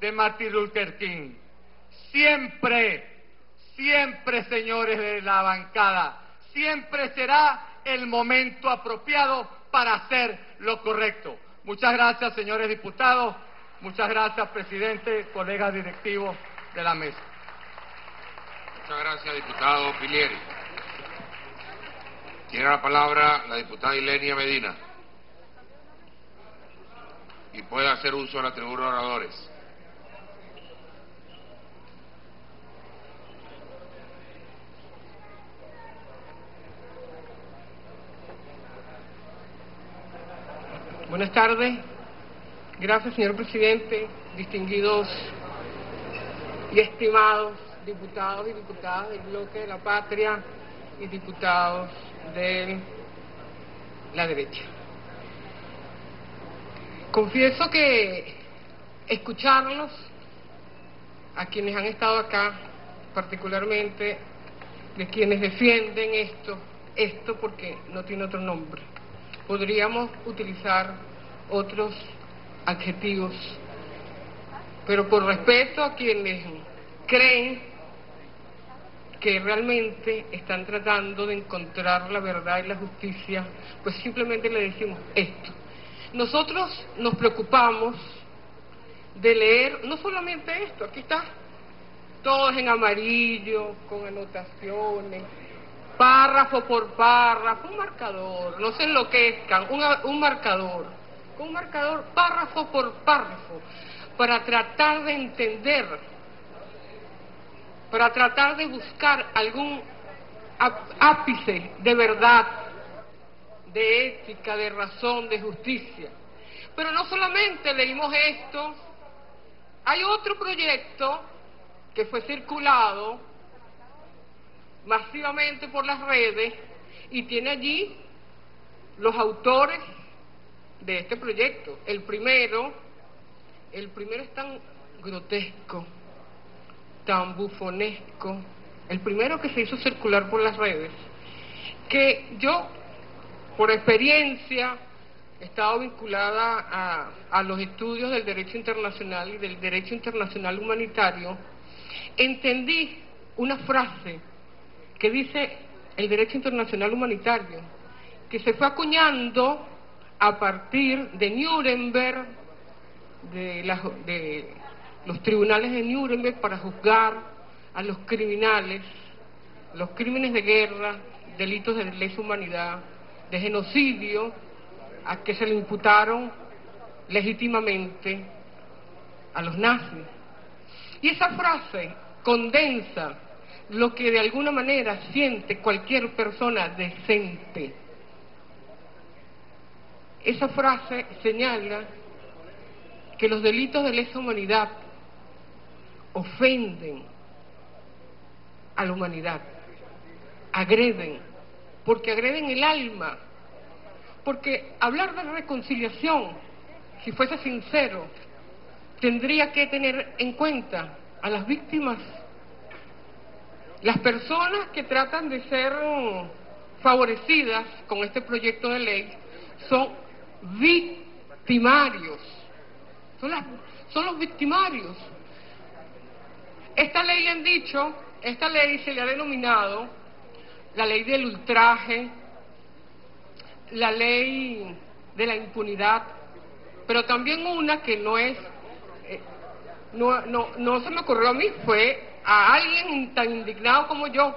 de Martin Luther King. Siempre, siempre, señores de la bancada, siempre será el momento apropiado para hacer lo correcto. Muchas gracias, señores diputados. Muchas gracias, presidente, colegas directivos de la mesa. Muchas gracias, diputado Pilieri. Tiene la palabra la diputada Ilenia Medina. Y puede hacer uso de la tribuna de oradores. Buenas tardes. Gracias, señor presidente, distinguidos y estimados diputados y diputadas del bloque de la patria y diputados de la derecha. Confieso que escucharlos a quienes han estado acá, particularmente de quienes defienden esto, esto porque no tiene otro nombre. Podríamos utilizar otros adjetivos, pero por respeto a quienes creen que realmente están tratando de encontrar la verdad y la justicia, pues simplemente le decimos esto. Nosotros nos preocupamos de leer no solamente esto, aquí está, todos en amarillo, con anotaciones, párrafo por párrafo, un marcador, no se enloquezcan, un, un marcador, con un marcador párrafo por párrafo, para tratar de entender, para tratar de buscar algún ápice de verdad, de ética, de razón, de justicia. Pero no solamente leímos esto, hay otro proyecto que fue circulado masivamente por las redes y tiene allí los autores de este proyecto. El primero, el primero es tan grotesco, tan bufonesco, el primero que se hizo circular por las redes, que yo, por experiencia, he estado vinculada a, a los estudios del derecho internacional y del derecho internacional humanitario, entendí una frase que dice el derecho internacional humanitario, que se fue acuñando a partir de Nuremberg, de, de los tribunales de Nuremberg para juzgar a los criminales, los crímenes de guerra, delitos de lesa humanidad, de genocidio, a que se le imputaron legítimamente a los nazis. Y esa frase condensa lo que de alguna manera siente cualquier persona decente. Esa frase señala que los delitos de lesa humanidad ofenden a la humanidad, agreden, porque agreden el alma, porque hablar de reconciliación, si fuese sincero, tendría que tener en cuenta a las víctimas, las personas que tratan de ser favorecidas con este proyecto de ley son victimarios. Son, las- son los victimarios. Esta ley le han dicho, esta ley se le ha denominado la ley del ultraje, la ley de la impunidad, pero también una que no es, eh, no, no, no se me ocurrió a mí, fue a alguien tan indignado como yo,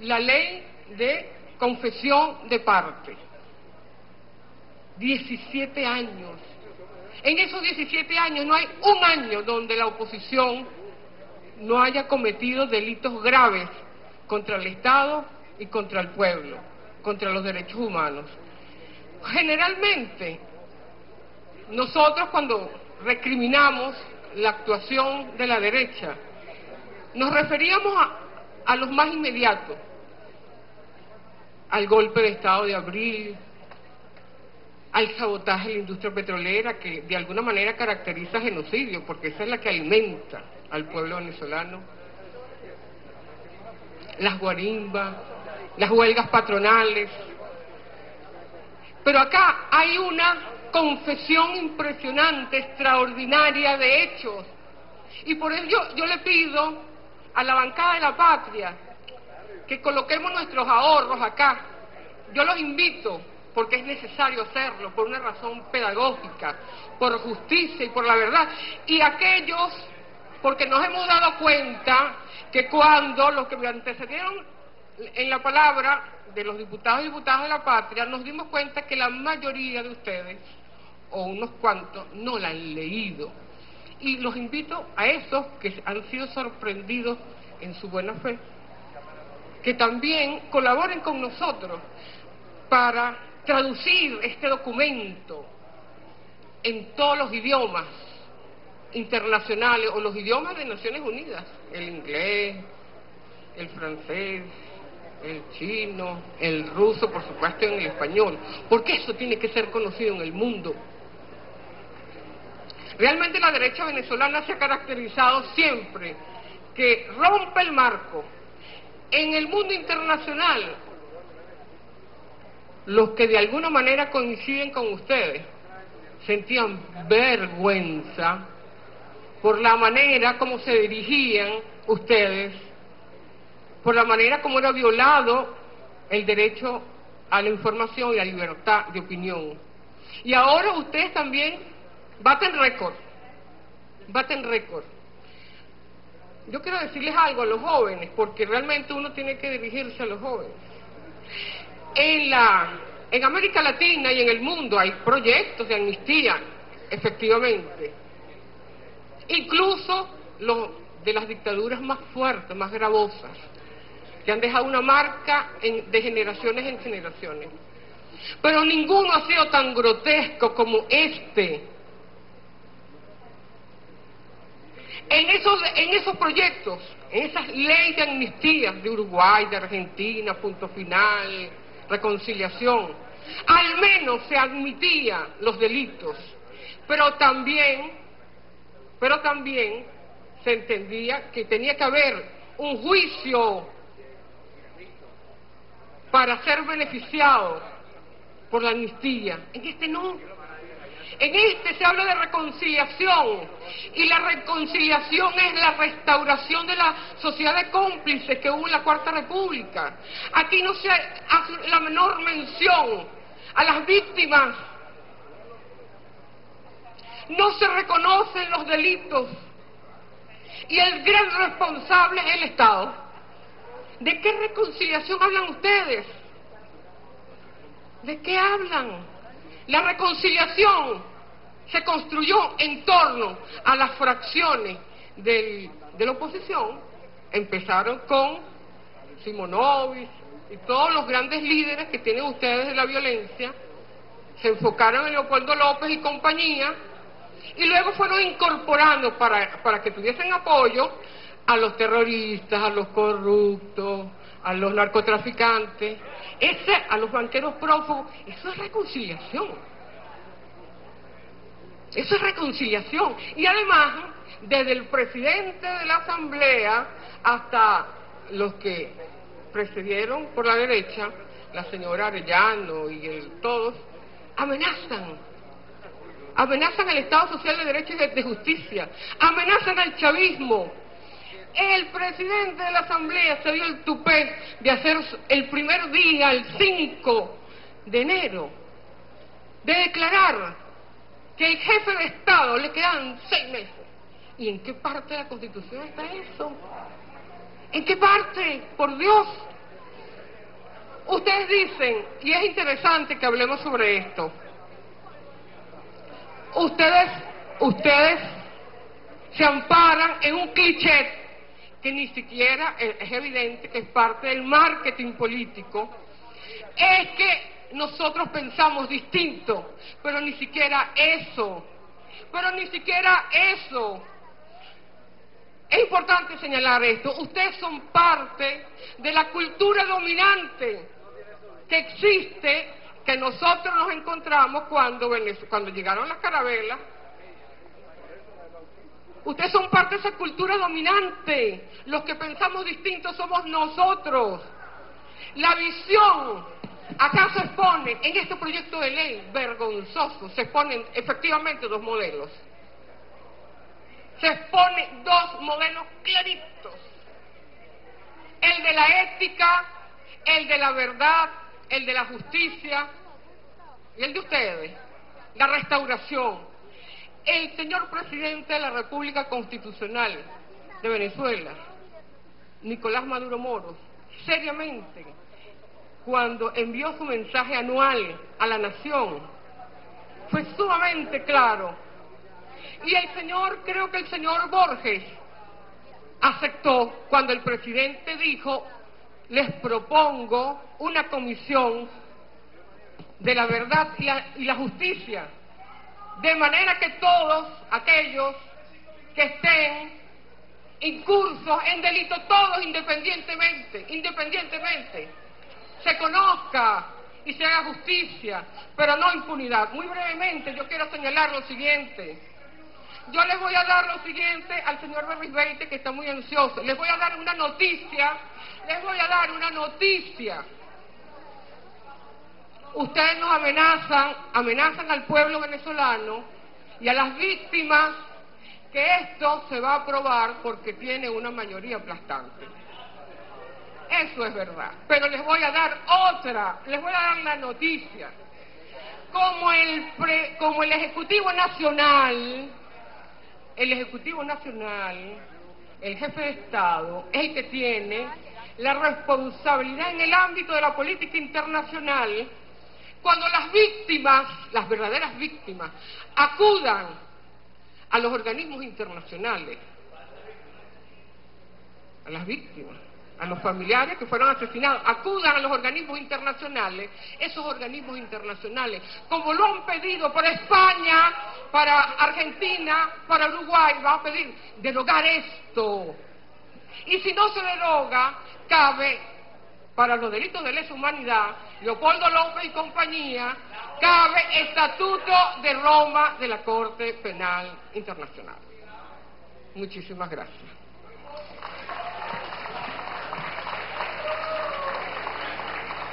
la ley de confesión de parte. 17 años. En esos 17 años no hay un año donde la oposición no haya cometido delitos graves contra el Estado y contra el pueblo, contra los derechos humanos. Generalmente, nosotros cuando recriminamos la actuación de la derecha, nos referíamos a, a los más inmediatos, al golpe de Estado de abril, al sabotaje de la industria petrolera, que de alguna manera caracteriza genocidio, porque esa es la que alimenta al pueblo venezolano, las guarimbas, las huelgas patronales. Pero acá hay una confesión impresionante, extraordinaria de hechos. Y por ello yo le pido a la bancada de la patria que coloquemos nuestros ahorros acá. Yo los invito, porque es necesario hacerlo, por una razón pedagógica, por justicia y por la verdad. Y aquellos, porque nos hemos dado cuenta que cuando los que me antecedieron en la palabra de los diputados y diputadas de la patria, nos dimos cuenta que la mayoría de ustedes, o unos cuantos, no la han leído. Y los invito a esos que han sido sorprendidos en su buena fe, que también colaboren con nosotros para traducir este documento en todos los idiomas internacionales o los idiomas de Naciones Unidas, el inglés, el francés, el chino, el ruso, por supuesto, en el español, porque eso tiene que ser conocido en el mundo. Realmente la derecha venezolana se ha caracterizado siempre que rompe el marco. En el mundo internacional, los que de alguna manera coinciden con ustedes sentían vergüenza por la manera como se dirigían ustedes, por la manera como era violado el derecho a la información y a la libertad de opinión. Y ahora ustedes también baten récord, baten récord. Yo quiero decirles algo a los jóvenes, porque realmente uno tiene que dirigirse a los jóvenes. En, la, en América Latina y en el mundo hay proyectos de amnistía, efectivamente. Incluso los de las dictaduras más fuertes, más gravosas, que han dejado una marca de generaciones en generaciones. Pero ninguno ha sido tan grotesco como este. En esos, en esos proyectos, en esas leyes de amnistía de Uruguay, de Argentina, punto final, reconciliación, al menos se admitían los delitos, pero también, pero también se entendía que tenía que haber un juicio para ser beneficiado por la amnistía. En este no. En este se habla de reconciliación y la reconciliación es la restauración de la sociedad de cómplices que hubo en la Cuarta República. Aquí no se hace la menor mención a las víctimas. No se reconocen los delitos y el gran responsable es el Estado. ¿De qué reconciliación hablan ustedes? ¿De qué hablan? La reconciliación se construyó en torno a las fracciones del- de la oposición. Empezaron con Simonovic y todos los grandes líderes que tienen ustedes de la violencia. Se enfocaron en Leopoldo López y compañía y luego fueron incorporando para, para que tuviesen apoyo a los terroristas, a los corruptos, a los narcotraficantes, a los banqueros prófugos. Eso es reconciliación. Eso es reconciliación. Y además, desde el presidente de la Asamblea hasta los que presidieron por la derecha, la señora Arellano y el, todos, amenazan. Amenazan al Estado Social de Derecho y de, Justicia. Amenazan al chavismo. El presidente de la Asamblea se dio el tupé de hacer el primer día, el 5 de enero, de declarar que el jefe de Estado le quedan seis meses. ¿Y en qué parte de la Constitución está eso? ¿En qué parte? Por Dios. Ustedes dicen, y es interesante que hablemos sobre esto, ustedes, ustedes se amparan en un cliché que ni siquiera es evidente que es parte del marketing político, es que nosotros pensamos distinto, pero ni siquiera eso, pero ni siquiera eso. Es importante señalar esto, ustedes son parte de la cultura dominante que existe, que nosotros nos encontramos cuando, llegaron las carabelas. Ustedes son parte de esa cultura dominante. Los que pensamos distintos somos nosotros. La visión Acá se exponen, en este proyecto de ley vergonzoso, se exponen efectivamente dos modelos. Se exponen dos modelos claritos. El de la ética, el de la verdad, el de la justicia y el de ustedes, la restauración. El señor presidente de la República Constitucional de Venezuela, Nicolás Maduro Moros, seriamente cuando envió su mensaje anual a la nación, fue sumamente claro. Y el señor, creo que el señor Borges, aceptó cuando el presidente dijo, les propongo una comisión de la verdad y la, y la justicia, de manera que todos aquellos que estén incursos en delito, todos independientemente, independientemente, se conozca y se haga justicia, pero no impunidad. Muy brevemente, yo quiero señalar lo siguiente. Yo les voy a dar lo siguiente al señor Berisbeite, que está muy ansioso. Les voy a dar una noticia, les voy a dar una noticia. Ustedes nos amenazan, amenazan al pueblo venezolano y a las víctimas que esto se va a aprobar porque tiene una mayoría aplastante. Eso es verdad. Pero les voy a dar otra, les voy a dar la noticia. Como el, como el Ejecutivo Nacional, el Ejecutivo Nacional, el jefe de Estado, es el que tiene la responsabilidad en el ámbito de la política internacional, cuando las víctimas, las verdaderas víctimas, acudan a los organismos internacionales, a las víctimas, a los familiares que fueron asesinados, acudan a los organismos internacionales, esos organismos internacionales, como lo han pedido para España, para Argentina, para Uruguay, van a pedir derogar esto. Y si no se deroga, cabe para los delitos de lesa humanidad, Leopoldo López y compañía, cabe Estatuto de Roma de la Corte Penal Internacional. Muchísimas gracias.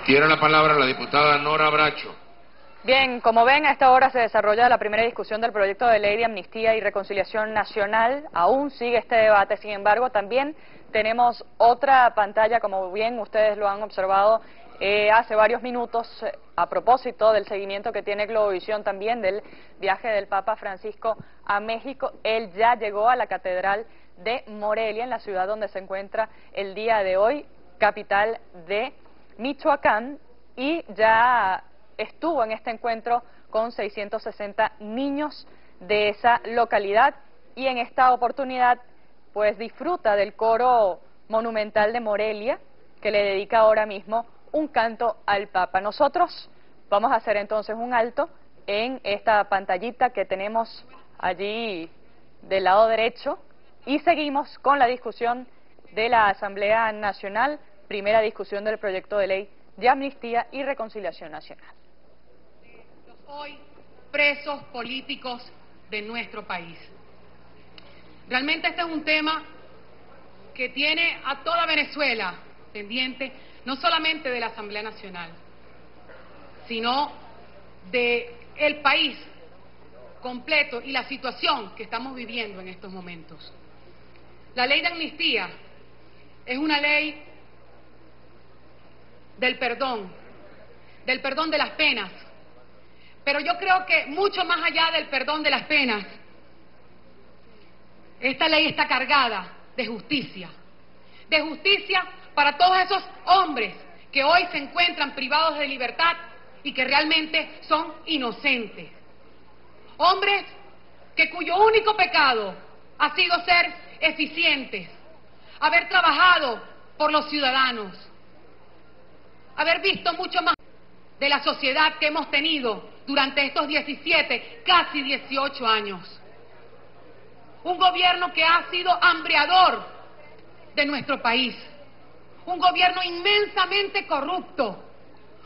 Tiene la palabra la diputada Nora Bracho. Bien, como ven, a esta hora se desarrolla la primera discusión del proyecto de ley de amnistía y reconciliación nacional. Aún sigue este debate, sin embargo, también tenemos otra pantalla, como bien ustedes lo han observado eh, hace varios minutos, eh, a propósito del seguimiento que tiene Globovisión también del viaje del Papa Francisco a México. Él ya llegó a la Catedral de Morelia, en la ciudad donde se encuentra el día de hoy, capital de Michoacán y ya estuvo en este encuentro con 660 niños de esa localidad y en esta oportunidad pues disfruta del coro monumental de Morelia que le dedica ahora mismo un canto al Papa. Nosotros vamos a hacer entonces un alto en esta pantallita que tenemos allí del lado derecho y seguimos con la discusión de la Asamblea Nacional primera discusión del proyecto de ley de amnistía y reconciliación nacional. Los hoy presos políticos de nuestro país. Realmente este es un tema que tiene a toda Venezuela pendiente, no solamente de la Asamblea Nacional, sino de el país completo y la situación que estamos viviendo en estos momentos. La ley de amnistía es una ley del perdón, del perdón de las penas, pero yo creo que mucho más allá del perdón de las penas, esta ley está cargada de justicia, de justicia para todos esos hombres que hoy se encuentran privados de libertad y que realmente son inocentes. Hombres que cuyo único pecado ha sido ser eficientes, haber trabajado por los ciudadanos, haber visto mucho más de la sociedad que hemos tenido durante estos 17, casi 18 años. Un gobierno que ha sido hambreador de nuestro país. Un gobierno inmensamente corrupto.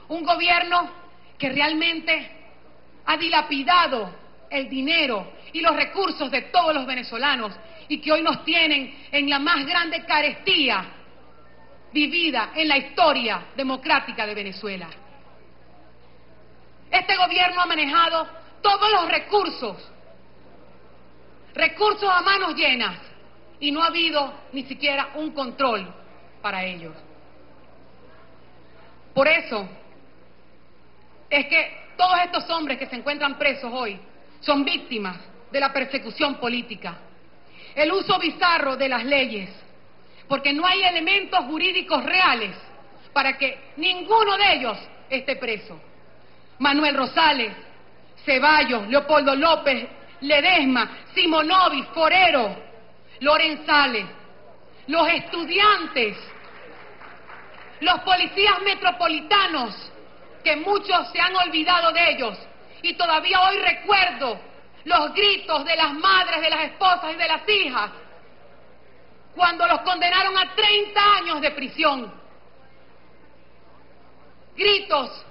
Un gobierno que realmente ha dilapidado el dinero y los recursos de todos los venezolanos y que hoy nos tienen en la más grande carestía vivida en la historia democrática de Venezuela. Este gobierno ha manejado todos los recursos, recursos a manos llenas, y no ha habido ni siquiera un control para ellos. Por eso es que todos estos hombres que se encuentran presos hoy son víctimas de la persecución política, el uso bizarro de las leyes, porque no hay elementos jurídicos reales para que ninguno de ellos esté preso. Manuel Rosales, Ceballos, Leopoldo López, Ledesma, Simonovi, Forero, Lorenzales, los estudiantes, los policías metropolitanos, que muchos se han olvidado de ellos, y todavía hoy recuerdo los gritos de las madres, de las esposas y de las hijas, cuando los condenaron a 30 años de prisión. Gritos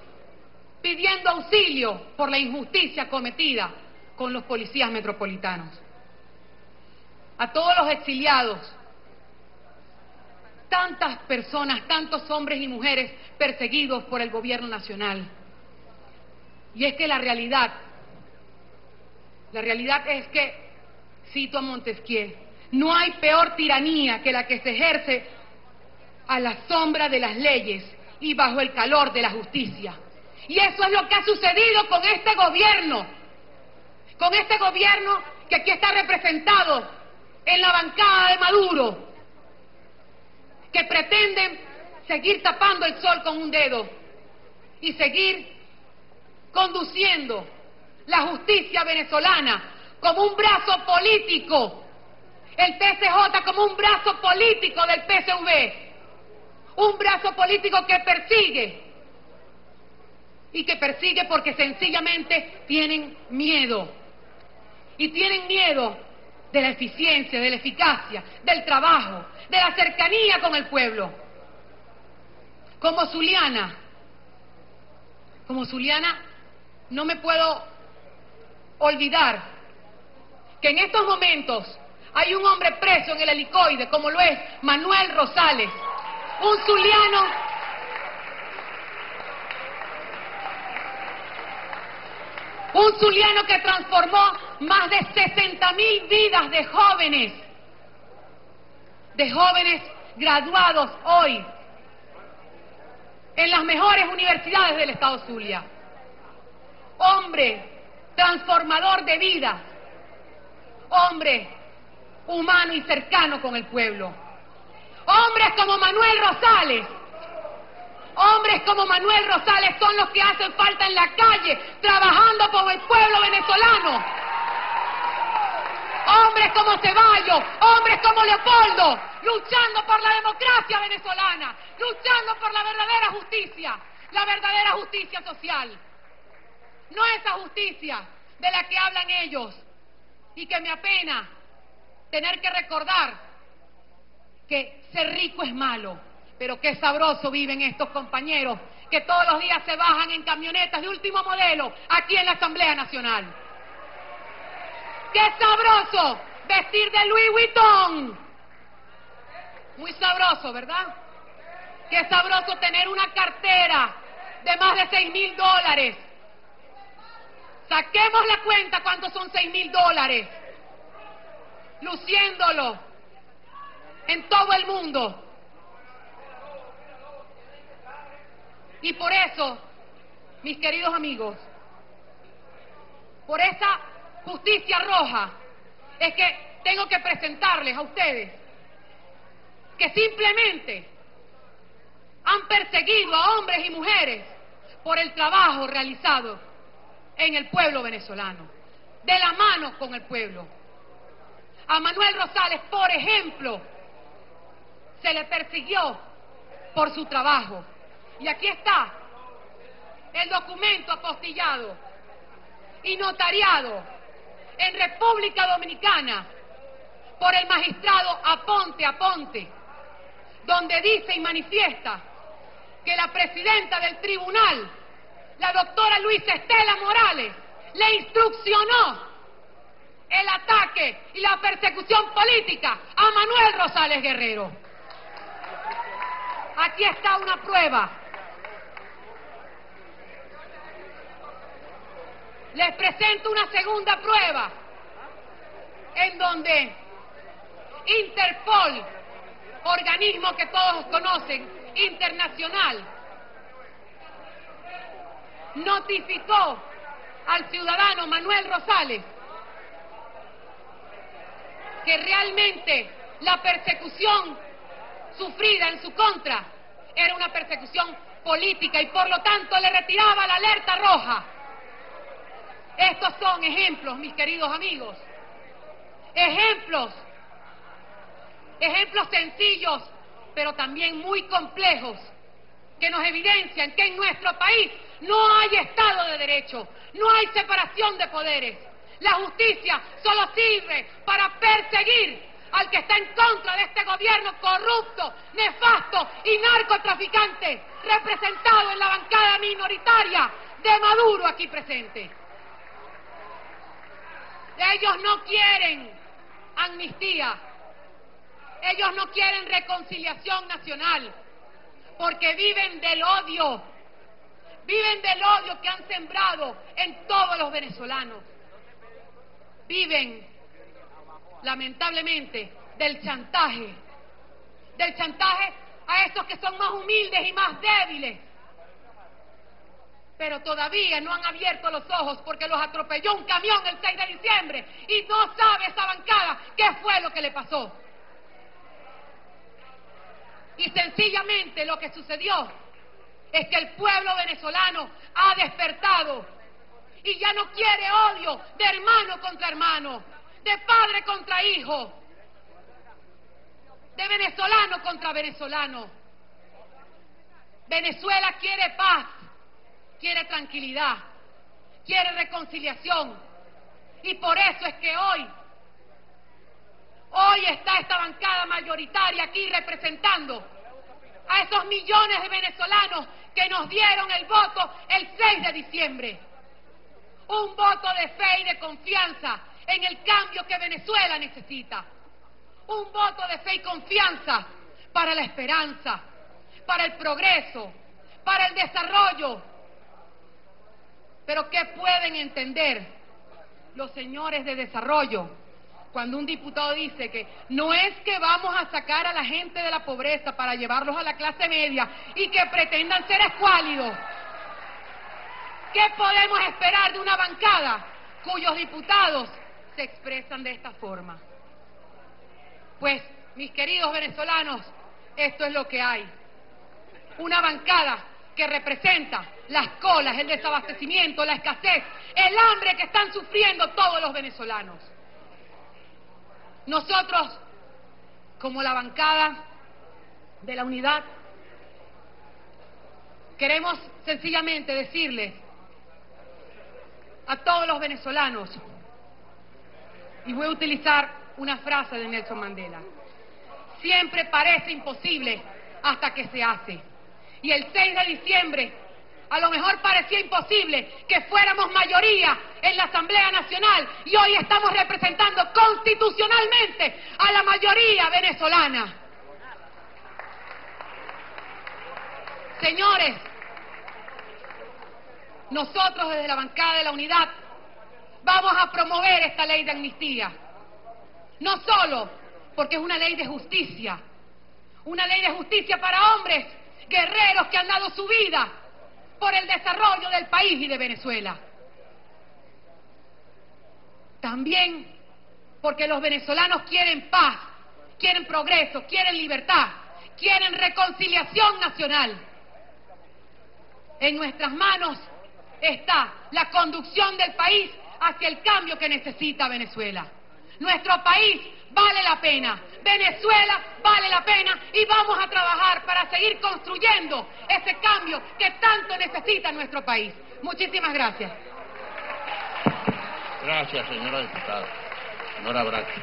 pidiendo auxilio por la injusticia cometida con los policías metropolitanos. A todos los exiliados, tantas personas, tantos hombres y mujeres perseguidos por el gobierno nacional. Y es que la realidad, la realidad es que, cito a Montesquieu, no hay peor tiranía que la que se ejerce a la sombra de las leyes y bajo el calor de la justicia. Y eso es lo que ha sucedido con este gobierno, con este gobierno que aquí está representado en la bancada de Maduro, que pretenden seguir tapando el sol con un dedo y seguir conduciendo la justicia venezolana como un brazo político, el TCJ como un brazo político del PSV, un brazo político que persigue y que persigue porque sencillamente tienen miedo. Y tienen miedo de la eficiencia, de la eficacia, del trabajo, de la cercanía con el pueblo. Como Zuliana, como Zuliana, no me puedo olvidar que en estos momentos hay un hombre preso en el helicoide, como lo es Manuel Rosales, un zuliano. Un zuliano que transformó más de 60 mil vidas de jóvenes, de jóvenes graduados hoy en las mejores universidades del Estado Zulia. Hombre transformador de vida, hombre humano y cercano con el pueblo. Hombres como Manuel Rosales, Hombres como Manuel Rosales son los que hacen falta en la calle, trabajando por el pueblo venezolano. Hombres como Ceballos, hombres como Leopoldo, luchando por la democracia venezolana, luchando por la verdadera justicia, la verdadera justicia social. No esa justicia de la que hablan ellos y que me apena tener que recordar que ser rico es malo pero qué sabroso viven estos compañeros que todos los días se bajan en camionetas de último modelo aquí en la Asamblea Nacional. Qué sabroso vestir de Louis Vuitton. Muy sabroso, ¿verdad? Qué sabroso tener una cartera de más de seis mil dólares. Saquemos la cuenta cuántos son seis mil dólares. Luciéndolo en todo el mundo. Y por eso, mis queridos amigos, por esa justicia roja, es que tengo que presentarles a ustedes que simplemente han perseguido a hombres y mujeres por el trabajo realizado en el pueblo venezolano, de la mano con el pueblo. A Manuel Rosales, por ejemplo, se le persiguió por su trabajo. Y aquí está el documento apostillado y notariado en República Dominicana por el magistrado Aponte Aponte, donde dice y manifiesta que la presidenta del tribunal, la doctora Luisa Estela Morales, le instruccionó el ataque y la persecución política a Manuel Rosales Guerrero. Aquí está una prueba. Les presento una segunda prueba en donde Interpol, organismo que todos conocen, internacional, notificó al ciudadano Manuel Rosales que realmente la persecución sufrida en su contra era una persecución política y por lo tanto le retiraba la alerta roja. Estos son ejemplos, mis queridos amigos. Ejemplos. Ejemplos sencillos, pero también muy complejos, que nos evidencian que en nuestro país no hay Estado de Derecho, no hay separación de poderes. La justicia solo sirve para perseguir al que está en contra de este gobierno corrupto, nefasto y narcotraficante, representado en la bancada minoritaria de Maduro aquí presente. Ellos no quieren amnistía, ellos no quieren reconciliación nacional, porque viven del odio, viven del odio que han sembrado en todos los venezolanos. Viven lamentablemente, del chantaje, del chantaje a esos que son más humildes y más débiles. Pero todavía no han abierto los ojos porque los atropelló un camión el 6 de diciembre y no sabe esa bancada qué fue lo que le pasó. Y sencillamente lo que sucedió es que el pueblo venezolano ha despertado y ya no quiere odio de hermano contra hermano, de padre contra hijo, de venezolano contra venezolano. Venezuela quiere paz, quiere tranquilidad, quiere reconciliación. Y por eso es que hoy, hoy está esta bancada mayoritaria aquí representando a esos millones de venezolanos que nos dieron el voto el 6 de diciembre. Un voto de fe y de confianza en el cambio que Venezuela necesita. Un voto de fe y confianza para la esperanza, para el progreso, para el desarrollo. Pero ¿qué pueden entender los señores de desarrollo cuando un diputado dice que no es que vamos a sacar a la gente de la pobreza para llevarlos a la clase media y que pretendan ser escuálidos? ¿Qué podemos esperar de una bancada cuyos diputados se expresan de esta forma. Pues, mis queridos venezolanos, esto es lo que hay. Una bancada que representa las colas, el desabastecimiento, la escasez, el hambre que están sufriendo todos los venezolanos. Nosotros, como la bancada de la unidad, queremos sencillamente decirles a todos los venezolanos y voy a utilizar una frase de Nelson Mandela. Siempre parece imposible hasta que se hace. Y el 6 de diciembre a lo mejor parecía imposible que fuéramos mayoría en la Asamblea Nacional y hoy estamos representando constitucionalmente a la mayoría venezolana. Señores, nosotros desde la bancada de la unidad vamos a promover esta ley de amnistía. No solo porque es una ley de justicia, una ley de justicia para hombres, guerreros que han dado su vida por el desarrollo del país y de Venezuela. También porque los venezolanos quieren paz, quieren progreso, quieren libertad, quieren reconciliación nacional. En nuestras manos está la conducción del país hacia el cambio que necesita Venezuela. Nuestro país vale la pena, Venezuela vale la pena y vamos a trabajar para seguir construyendo ese cambio que tanto necesita nuestro país. Muchísimas gracias. Gracias, señora diputada. Señora Bracho.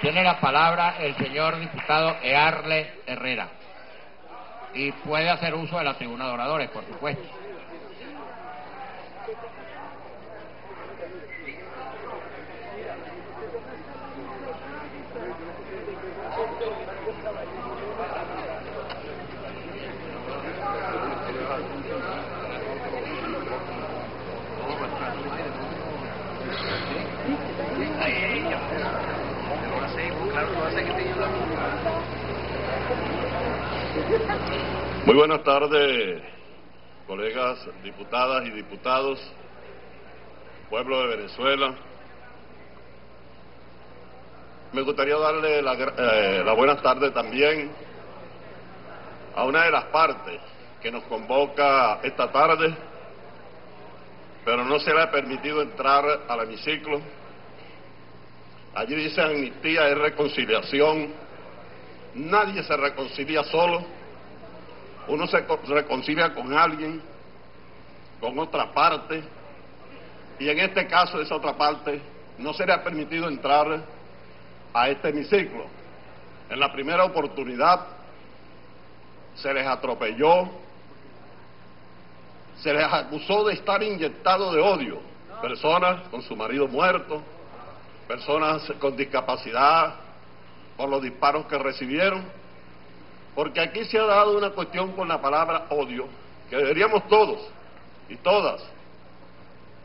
Tiene la palabra el señor diputado Earle Herrera. Y puede hacer uso de la tribuna de oradores, por supuesto. Muy buenas tardes, colegas diputadas y diputados, pueblo de Venezuela. Me gustaría darle la, eh, la buenas tardes también a una de las partes que nos convoca esta tarde, pero no se le ha permitido entrar al hemiciclo. Allí dice amnistía es reconciliación. Nadie se reconcilia solo uno se reconcilia con alguien, con otra parte, y en este caso esa otra parte no se le ha permitido entrar a este hemiciclo. En la primera oportunidad se les atropelló, se les acusó de estar inyectados de odio, personas con su marido muerto, personas con discapacidad, por los disparos que recibieron porque aquí se ha dado una cuestión con la palabra odio, que deberíamos todos y todas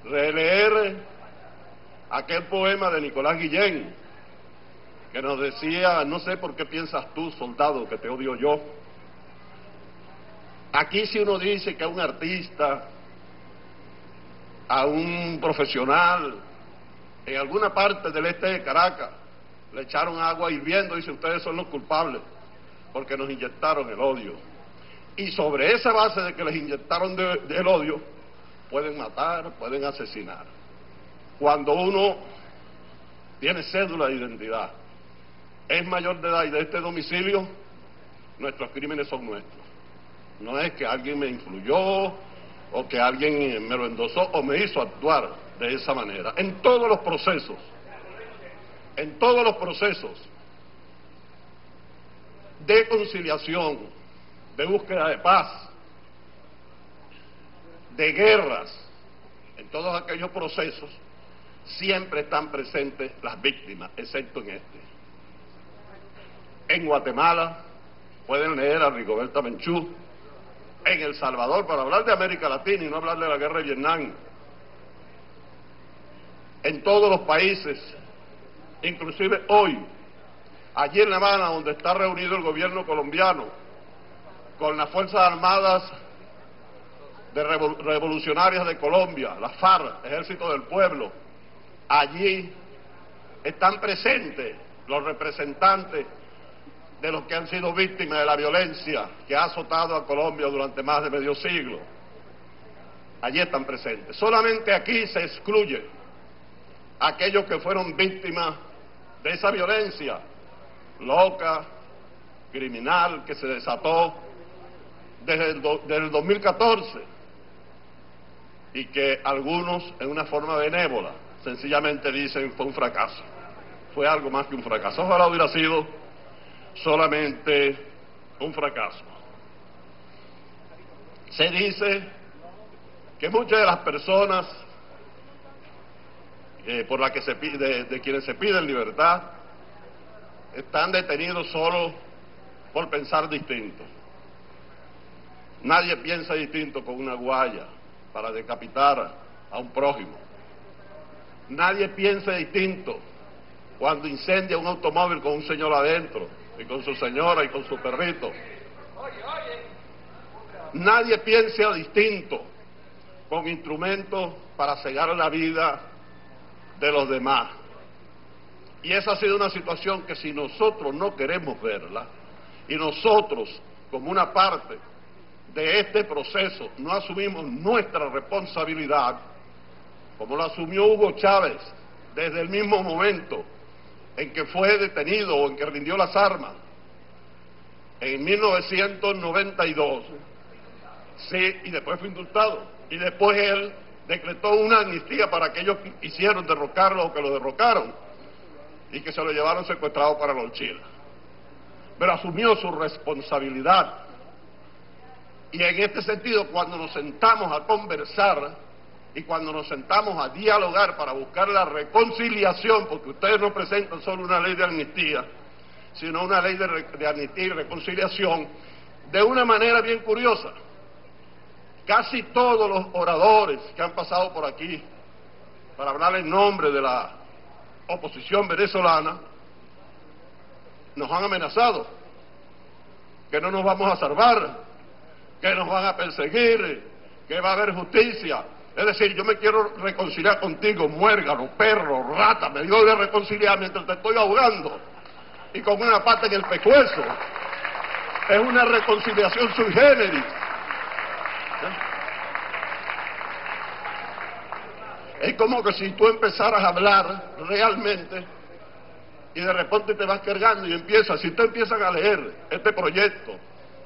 releer aquel poema de Nicolás Guillén, que nos decía, no sé por qué piensas tú, soldado, que te odio yo. Aquí si uno dice que a un artista, a un profesional, en alguna parte del este de Caracas, le echaron agua hirviendo y dice, ustedes son los culpables porque nos inyectaron el odio. Y sobre esa base de que les inyectaron del odio, pueden matar, pueden asesinar. Cuando uno tiene cédula de identidad, es mayor de edad y de este domicilio, nuestros crímenes son nuestros. No es que alguien me influyó o que alguien me lo endosó o me hizo actuar de esa manera. En todos los procesos, en todos los procesos de conciliación, de búsqueda de paz, de guerras, en todos aquellos procesos, siempre están presentes las víctimas, excepto en este. En Guatemala, pueden leer a Rigoberta Menchú, en El Salvador, para hablar de América Latina y no hablar de la guerra de Vietnam, en todos los países, inclusive hoy, allí en La Habana, donde está reunido el gobierno colombiano, con las Fuerzas Armadas Revolucionarias de Colombia, la FARC, Ejército del Pueblo, allí están presentes los representantes de los que han sido víctimas de la violencia que ha azotado a Colombia durante más de medio siglo. Allí están presentes. Solamente aquí se excluye aquellos que fueron víctimas de esa violencia loca, criminal, que se desató desde el, 2014 y que algunos en una forma benévola sencillamente dicen fue un fracaso. Fue algo más que un fracaso. Ojalá hubiera sido solamente un fracaso. Se dice que muchas de las personas eh, por las que se pide, de quienes se pide libertad están detenidos solo por pensar distinto. Nadie piensa distinto con una guaya para decapitar a un prójimo. Nadie piensa distinto cuando incendia un automóvil con un señor adentro y con su señora y con su perrito. Nadie piensa distinto con instrumentos para cegar la vida de los demás. Y esa ha sido una situación que si nosotros no queremos verla y nosotros como una parte de este proceso no asumimos nuestra responsabilidad, como lo asumió Hugo Chávez desde el mismo momento en que fue detenido o en que rindió las armas, en 1992, sí, y después fue indultado, y después él decretó una amnistía para aquellos que quisieron derrocarlo o que lo derrocaron, y que se lo llevaron secuestrado para los chiles. Pero asumió su responsabilidad. Y en este sentido, cuando nos sentamos a conversar y cuando nos sentamos a dialogar para buscar la reconciliación, porque ustedes no presentan solo una ley de amnistía, sino una ley de, amnistía y reconciliación, de una manera bien curiosa. Casi todos los oradores que han pasado por aquí para hablar en nombre de la oposición venezolana nos han amenazado, que no nos vamos a salvar, que nos van a perseguir, que va a haber justicia. Es decir, yo me quiero reconciliar contigo, muérgano, perro, rata, me dio de reconciliar mientras te estoy ahogando y con una pata en el pecueso. Es una reconciliación sui generis. Es como que si tú empezaras a hablar realmente y de repente te vas cargando y empiezas, si tú empiezas a leer este proyecto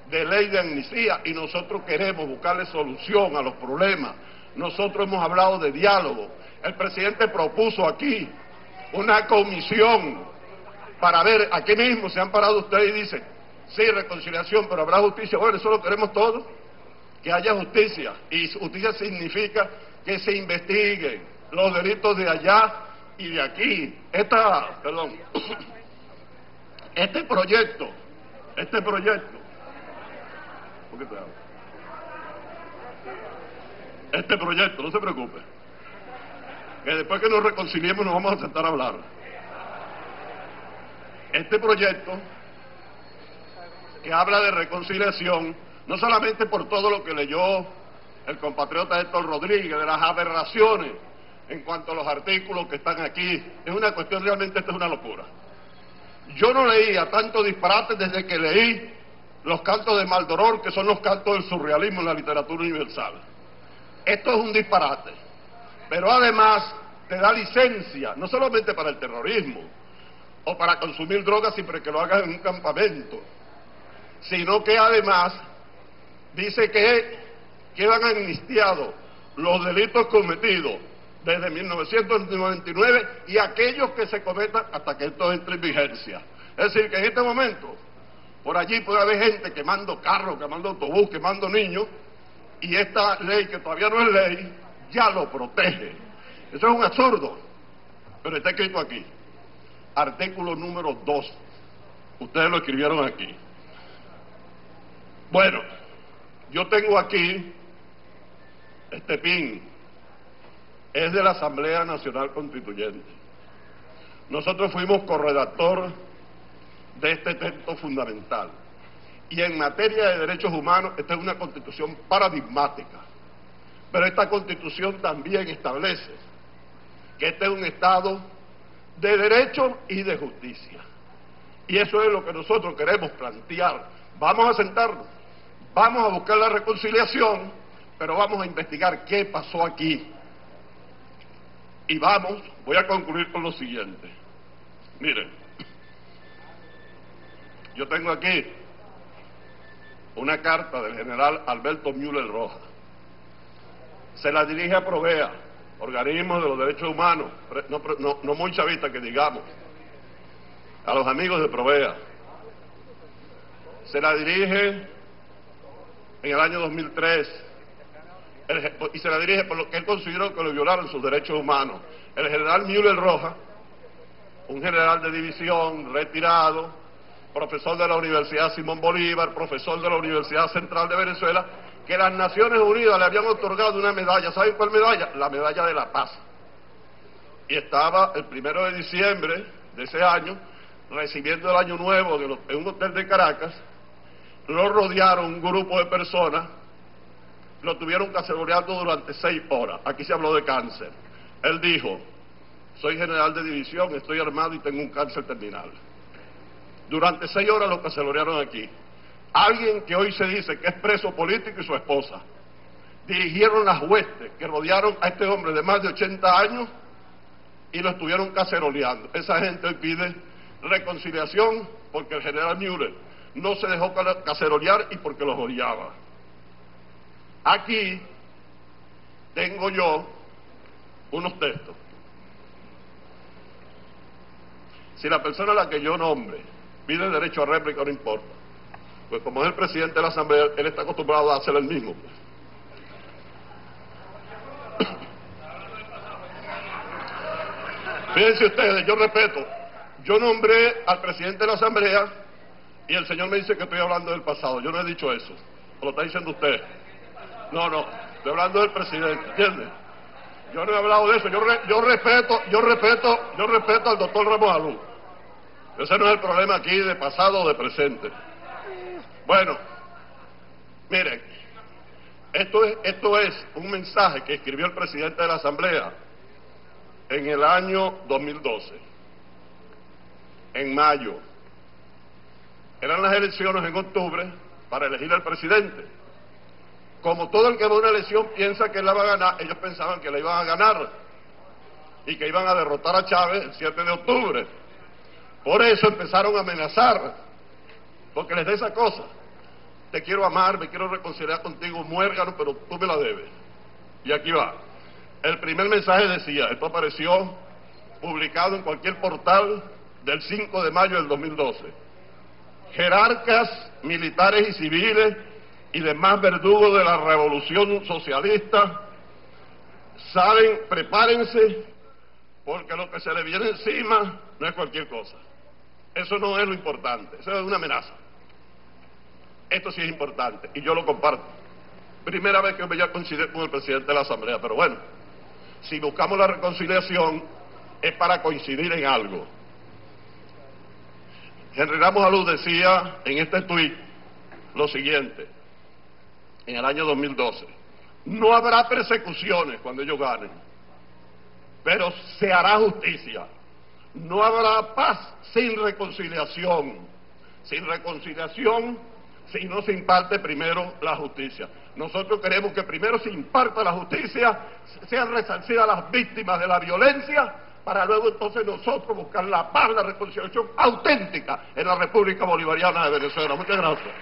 de ley de amnistía y nosotros queremos buscarle solución a los problemas, nosotros hemos hablado de diálogo. El presidente propuso aquí una comisión para ver, aquí mismo se han parado ustedes y dicen, sí, reconciliación, pero habrá justicia. Bueno, eso lo queremos todos, que haya justicia. Y justicia significa que se investiguen los delitos de allá y de aquí. Esta, perdón, este proyecto, este proyecto, ¿por qué te hablo? Este proyecto, no se preocupe, que después que nos reconciliemos nos vamos a sentar a hablar. Este proyecto que habla de reconciliación, no solamente por todo lo que leyó el compatriota Héctor Rodríguez, de las aberraciones en cuanto a los artículos que están aquí. Es una cuestión, realmente esta es una locura. Yo no leía tanto disparate desde que leí los cantos de Maldoror, que son los cantos del surrealismo en la literatura universal. Esto es un disparate. Pero además te da licencia, no solamente para el terrorismo, o para consumir drogas siempre que lo hagas en un campamento, sino que además dice que quedan amnistiados los delitos cometidos desde 1999 y aquellos que se cometan hasta que esto entre en vigencia. Es decir, que en este momento, por allí puede haber gente quemando carros, quemando autobús, quemando niños, y esta ley, que todavía no es ley, ya lo protege. Eso es un absurdo, pero está escrito aquí. Artículo número 2. Ustedes lo escribieron aquí. Bueno, yo tengo aquí este pin, es de la Asamblea Nacional Constituyente. Nosotros fuimos corredactor de este texto fundamental. Y en materia de derechos humanos, esta es una constitución paradigmática. Pero esta constitución también establece que este es un Estado de derecho y de justicia. Y eso es lo que nosotros queremos plantear. Vamos a sentarnos, vamos a buscar la reconciliación, pero vamos a investigar qué pasó aquí. Y vamos, voy a concluir con lo siguiente. Miren, yo tengo aquí una carta del general Alberto Müller Roja. Se la dirige a Provea, organismo de los derechos humanos, no, no, muy chavista que digamos, a los amigos de Provea. Se la dirige en el año 2003 y se la dirige por lo que él consideró que lo violaron sus derechos humanos. El general Müller Roja, un general de división retirado, profesor de la Universidad Simón Bolívar, profesor de la Universidad Central de Venezuela, que las Naciones Unidas le habían otorgado una medalla. ¿Saben cuál medalla? La medalla de la paz. Y estaba el primero de diciembre de ese año, recibiendo el año nuevo en un hotel de Caracas, lo rodearon un grupo de personas, lo tuvieron caceroleando durante seis horas. Aquí se habló de cáncer. Él dijo, soy general de división, estoy armado y tengo un cáncer terminal. Durante seis horas lo cacerolearon aquí. Alguien que hoy se dice que es preso político y su esposa. Dirigieron las huestes que rodearon a este hombre de más de 80 años y lo estuvieron caceroleando. Esa gente hoy pide reconciliación porque el general Müller no se dejó cacerolear y porque los odiaba. Aquí tengo yo unos textos. Si la persona a la que yo nombre pide derecho a réplica, no importa. Pues como es el presidente de la Asamblea, él está acostumbrado a hacer el mismo. Fíjense ustedes, yo respeto, yo nombré al presidente de la Asamblea y el señor me dice que estoy hablando del pasado. Yo no he dicho eso. lo está diciendo usted. No, no, estoy hablando del presidente, ¿entiende? Yo no he hablado de eso. Yo, yo respeto, yo respeto, yo respeto al doctor Ramos Alú. Ese no es el problema aquí de pasado o de presente. Bueno, miren, esto es, esto es un mensaje que escribió el presidente de la Asamblea en el año 2012, en mayo. Eran las elecciones en octubre para elegir al presidente. Como todo el que va a una elección piensa que la va a ganar, ellos pensaban que la iban a ganar y que iban a derrotar a Chávez el 7 de octubre. Por eso empezaron a amenazar, porque les da esa cosa. Te quiero amar, me quiero reconciliar contigo, muérgano, pero tú me la debes. Y aquí va. El primer mensaje decía, esto apareció publicado en cualquier portal del 5 de mayo del 2012. Jerarcas militares y civiles y demás verdugos de la revolución socialista saben, prepárense, porque lo que se le viene encima no es cualquier cosa. Eso no es lo importante, eso es una amenaza. Esto sí es importante y yo lo comparto. Primera vez que voy a coincidir con el presidente de la Asamblea, pero bueno, si buscamos la reconciliación es para coincidir en algo. Henry Ramos Aluz decía en este tuit lo siguiente, en el año 2012, no habrá persecuciones cuando ellos ganen, pero se hará justicia. No habrá paz sin reconciliación. Sin reconciliación, si no se imparte primero la justicia. Nosotros queremos que primero se imparta la justicia, sean resarcidas las víctimas de la violencia, para luego entonces nosotros buscar la paz, la reconciliación auténtica en la República Bolivariana de Venezuela. Muchas gracias.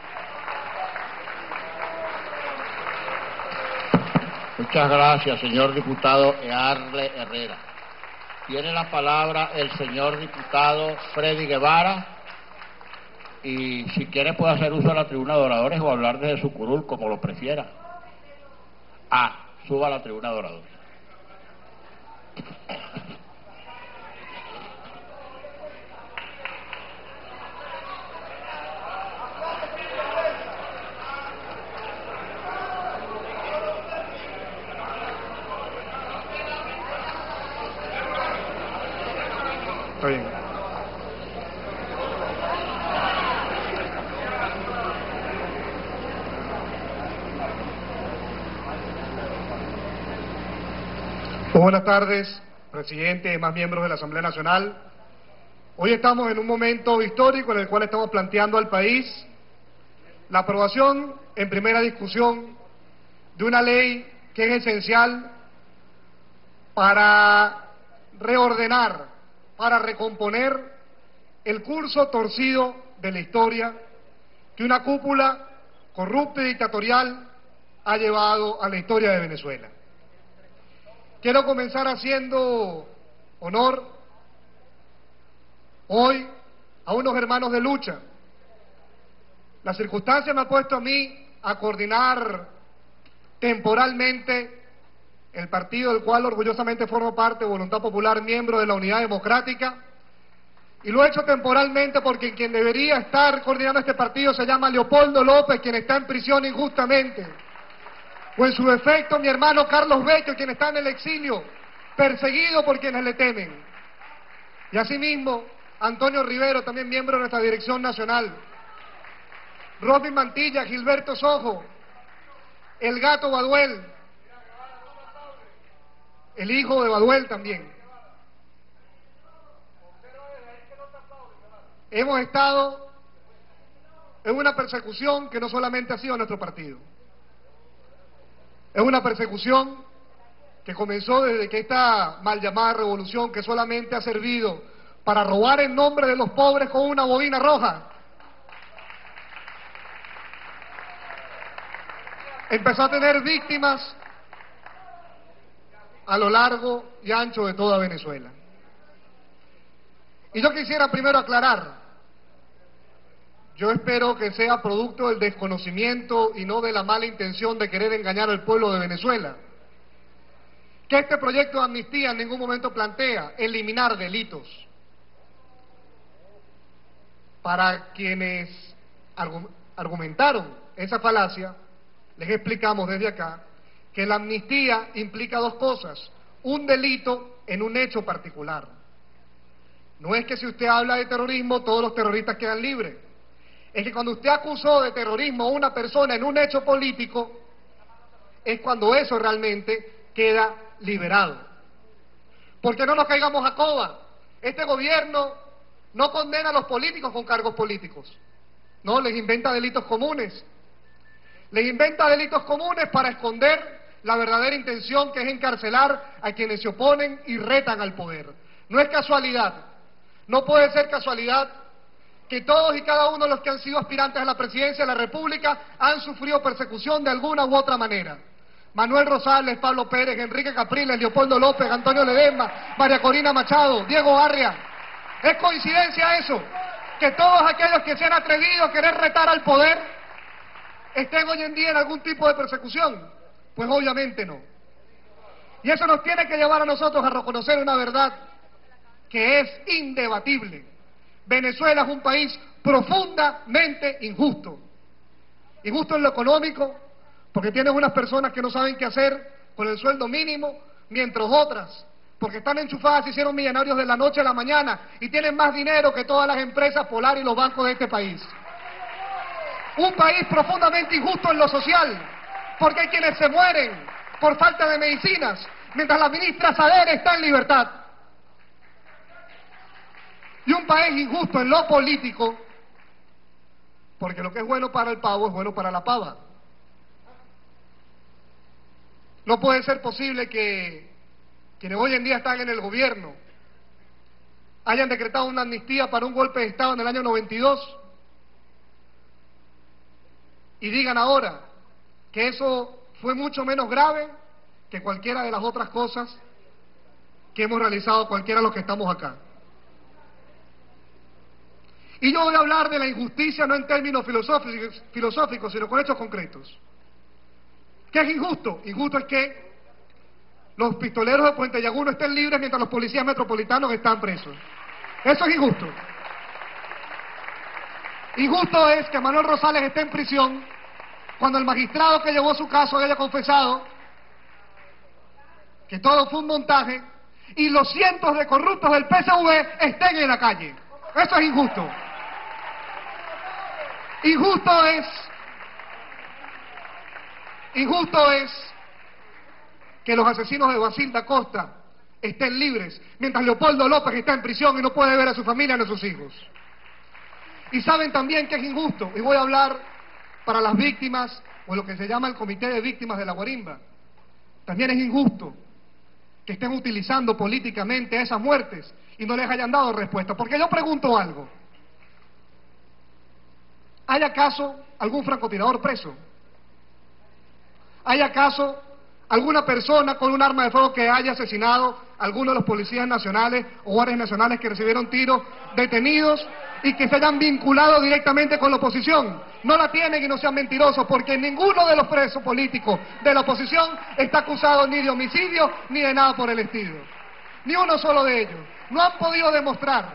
Muchas gracias, señor diputado Earle Herrera. Tiene la palabra el señor diputado Freddy Guevara y si quiere puede hacer uso de la tribuna de oradores o hablar desde su curul como lo prefiera. Ah, suba a la tribuna de oradores. Está bien. buenas tardes, presidente y demás miembros de la Asamblea Nacional. Hoy estamos en un momento histórico en el cual estamos planteando al país la aprobación en primera discusión de una ley que es esencial para reordenar, para recomponer el curso torcido de la historia que una cúpula corrupta y dictatorial ha llevado a la historia de Venezuela. Quiero comenzar haciendo honor hoy a unos hermanos de lucha. La circunstancia me ha puesto a mí a coordinar temporalmente el partido del cual orgullosamente formo parte, Voluntad Popular, miembro de la Unidad Democrática, y lo he hecho temporalmente porque quien debería estar coordinando este partido se llama Leopoldo López, quien está en prisión injustamente. O en su defecto, mi hermano Carlos Vecchio, quien está en el exilio, perseguido por quienes le temen. Y asimismo, Antonio Rivero, también miembro de nuestra dirección nacional. Robin Mantilla, Gilberto Sojo, el gato Baduel, el hijo de Baduel también. Hemos estado en una persecución que no solamente ha sido nuestro partido. Es una persecución que comenzó desde que esta mal llamada revolución, que solamente ha servido para robar en nombre de los pobres con una bobina roja, empezó a tener víctimas a lo largo y ancho de toda Venezuela. Y yo quisiera primero aclarar, yo espero que sea producto del desconocimiento y no de la mala intención de querer engañar al pueblo de Venezuela, que este proyecto de amnistía en ningún momento plantea eliminar delitos. Para quienes argumentaron esa falacia, les explicamos desde acá que la amnistía implica dos cosas. Un delito en un hecho particular. No es que si usted habla de terrorismo todos los terroristas quedan libres. Es que cuando usted acusó de terrorismo a una persona en un hecho político, es cuando eso realmente queda liberado. Porque no nos caigamos a coba. Este gobierno no condena a los políticos con cargos políticos. No, les inventa delitos comunes. Les inventa delitos comunes para esconder la verdadera intención que es encarcelar a quienes se oponen y retan al poder. No es casualidad, no puede ser casualidad que todos y cada uno de los que han sido aspirantes a la presidencia de la República han sufrido persecución de alguna u otra manera. Manuel Rosales, Pablo Pérez, Enrique Capriles, Leopoldo López, Antonio Ledesma, María Corina Machado, Diego Arria. ¿Es coincidencia eso? Que todos aquellos que se han atrevido a querer retar al poder estén hoy en día en algún tipo de persecución. Pues obviamente no. Y eso nos tiene que llevar a nosotros a reconocer una verdad que es indebatible. Venezuela es un país profundamente injusto. Injusto en lo económico, porque tienes unas personas que no saben qué hacer con el sueldo mínimo, mientras otras, porque están enchufadas, se hicieron millonarios de la noche a la mañana y tienen más dinero que todas las empresas polar y los bancos de este país. Un país profundamente injusto en lo social, porque hay quienes se mueren por falta de medicinas, mientras la ministra Sader está en libertad. Y un país injusto en lo político, porque lo que es bueno para el pavo es bueno para la pava. No puede ser posible que quienes hoy en día están en el gobierno hayan decretado una amnistía para un golpe de Estado en el año 92 y digan ahora que eso fue mucho menos grave que cualquiera de las otras cosas que hemos realizado cualquiera de los que estamos acá. Y yo voy a hablar de la injusticia no en términos filosóficos, filosóficos sino con hechos concretos. ¿Qué es injusto? Injusto es que los pistoleros de Puente Llaguno estén libres mientras los policías metropolitanos están presos. Eso es injusto. Injusto es que Manuel Rosales esté en prisión cuando el magistrado que llevó su caso haya confesado que todo fue un montaje y los cientos de corruptos del PSV estén en la calle. Eso es injusto. Injusto es, injusto es que los asesinos de Basilda Costa estén libres, mientras Leopoldo López está en prisión y no puede ver a su familia ni a sus hijos. Y saben también que es injusto, y voy a hablar para las víctimas o lo que se llama el Comité de Víctimas de la Guarimba. También es injusto que estén utilizando políticamente esas muertes y no les hayan dado respuesta. Porque yo pregunto algo. ¿Hay acaso algún francotirador preso? ¿Hay acaso alguna persona con un arma de fuego que haya asesinado a alguno de los policías nacionales o guardias nacionales que recibieron tiros detenidos y que se hayan vinculado directamente con la oposición? No la tienen y no sean mentirosos porque ninguno de los presos políticos de la oposición está acusado ni de homicidio ni de nada por el estilo. Ni uno solo de ellos. No han podido demostrar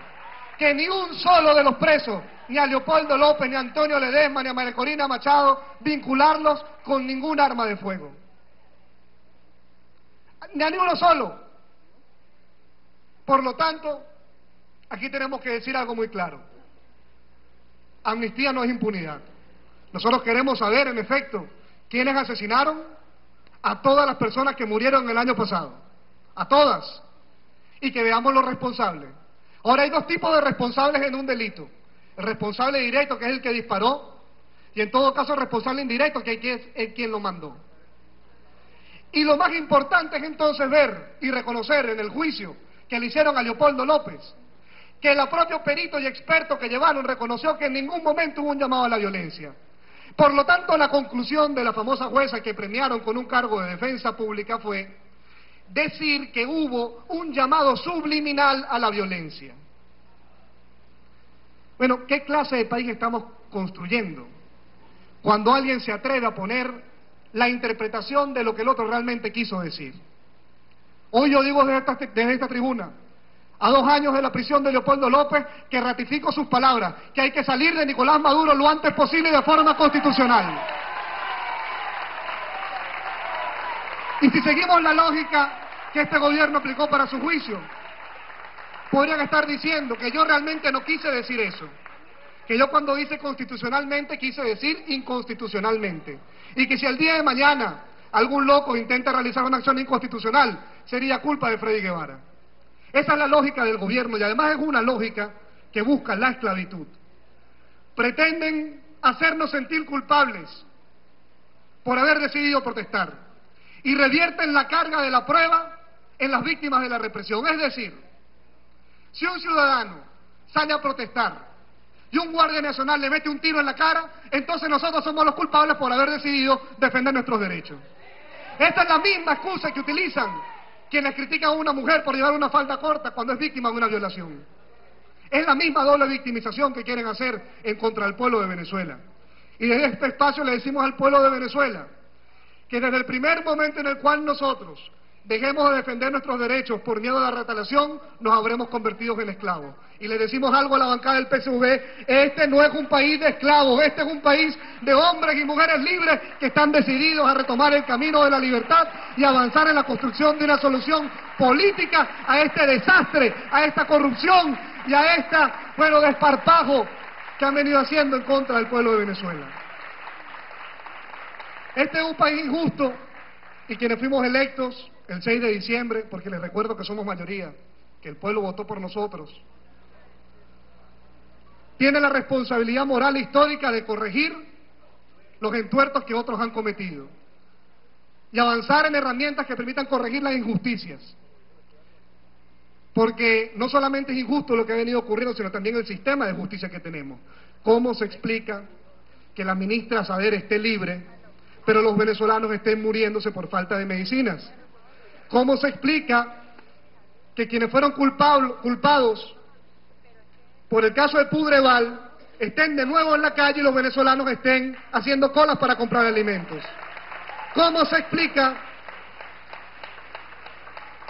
que ni un solo de los presos ni a Leopoldo López, ni a Antonio Ledesma, ni a María Corina Machado, vincularlos con ningún arma de fuego. ni a ni uno solo. Por lo tanto, aquí tenemos que decir algo muy claro. Amnistía no es impunidad. Nosotros queremos saber, en efecto, quiénes asesinaron a todas las personas que murieron el año pasado. A todas. Y que veamos los responsables. Ahora hay dos tipos de responsables en un delito. El responsable directo, que es el que disparó, y en todo caso el responsable indirecto, que es quien lo mandó. Y lo más importante es entonces ver y reconocer en el juicio que le hicieron a Leopoldo López, que el propio perito y experto que llevaron reconoció que en ningún momento hubo un llamado a la violencia. Por lo tanto, la conclusión de la famosa jueza que premiaron con un cargo de defensa pública fue decir que hubo un llamado subliminal a la violencia. Bueno, ¿qué clase de país estamos construyendo? Cuando alguien se atreve a poner la interpretación de lo que el otro realmente quiso decir. Hoy yo digo desde esta, desde esta tribuna, a dos años de la prisión de Leopoldo López, que ratifico sus palabras, que hay que salir de Nicolás Maduro lo antes posible de forma constitucional. Y si seguimos la lógica que este gobierno aplicó para su juicio, podrían estar diciendo que yo realmente no quise decir eso, que yo cuando dice constitucionalmente quise decir inconstitucionalmente, y que si el día de mañana algún loco intenta realizar una acción inconstitucional, sería culpa de Freddy Guevara. Esa es la lógica del gobierno y además es una lógica que busca la esclavitud. Pretenden hacernos sentir culpables por haber decidido protestar y revierten la carga de la prueba en las víctimas de la represión. Es decir, si un ciudadano sale a protestar y un guardia nacional le mete un tiro en la cara, entonces nosotros somos los culpables por haber decidido defender nuestros derechos. Esta es la misma excusa que utilizan quienes critican a una mujer por llevar una falda corta cuando es víctima de una violación. Es la misma doble victimización que quieren hacer en contra del pueblo de Venezuela. Y desde este espacio le decimos al pueblo de Venezuela que desde el primer momento en el cual nosotros dejemos de defender nuestros derechos por miedo a la retaliación, nos habremos convertido en esclavos. Y le decimos algo a la bancada del PSV, este no es un país de esclavos, este es un país de hombres y mujeres libres que están decididos a retomar el camino de la libertad y avanzar en la construcción de una solución política a este desastre, a esta corrupción y a este, bueno, desparpajo que han venido haciendo en contra del pueblo de Venezuela. Este es un país injusto y quienes fuimos electos el 6 de diciembre, porque les recuerdo que somos mayoría, que el pueblo votó por nosotros, tiene la responsabilidad moral e histórica de corregir los entuertos que otros han cometido y avanzar en herramientas que permitan corregir las injusticias. Porque no solamente es injusto lo que ha venido ocurriendo, sino también el sistema de justicia que tenemos. ¿Cómo se explica que la ministra Saber esté libre, pero los venezolanos estén muriéndose por falta de medicinas? ¿Cómo se explica que quienes fueron culpados por el caso de Pudreval estén de nuevo en la calle y los venezolanos estén haciendo colas para comprar alimentos? ¿Cómo se explica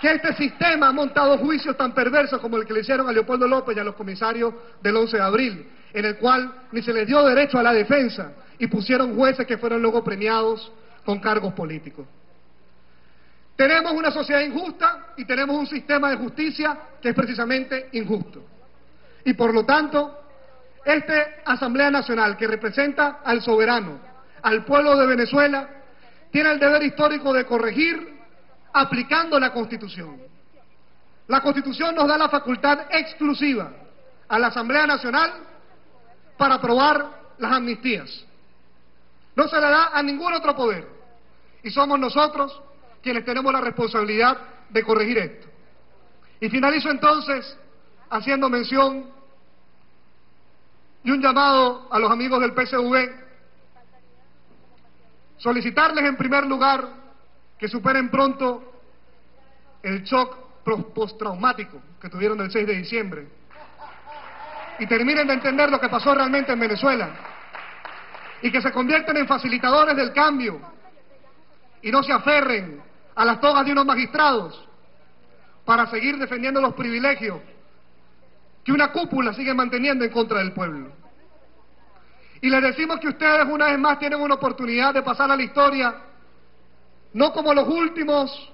que este sistema ha montado juicios tan perversos como el que le hicieron a Leopoldo López y a los comisarios del 11 de abril, en el cual ni se les dio derecho a la defensa y pusieron jueces que fueron luego premiados con cargos políticos? Tenemos una sociedad injusta y tenemos un sistema de justicia que es precisamente injusto. Y por lo tanto, esta Asamblea Nacional que representa al soberano, al pueblo de Venezuela, tiene el deber histórico de corregir aplicando la Constitución. La Constitución nos da la facultad exclusiva a la Asamblea Nacional para aprobar las amnistías. No se le da a ningún otro poder. Y somos nosotros quienes tenemos la responsabilidad de corregir esto. Y finalizo entonces haciendo mención y un llamado a los amigos del PSV, solicitarles en primer lugar que superen pronto el shock postraumático que tuvieron el 6 de diciembre. Y terminen de entender lo que pasó realmente en Venezuela. Y que se convierten en facilitadores del cambio y no se aferren a las togas de unos magistrados para seguir defendiendo los privilegios que una cúpula sigue manteniendo en contra del pueblo. Y les decimos que ustedes una vez más tienen una oportunidad de pasar a la historia, no como los últimos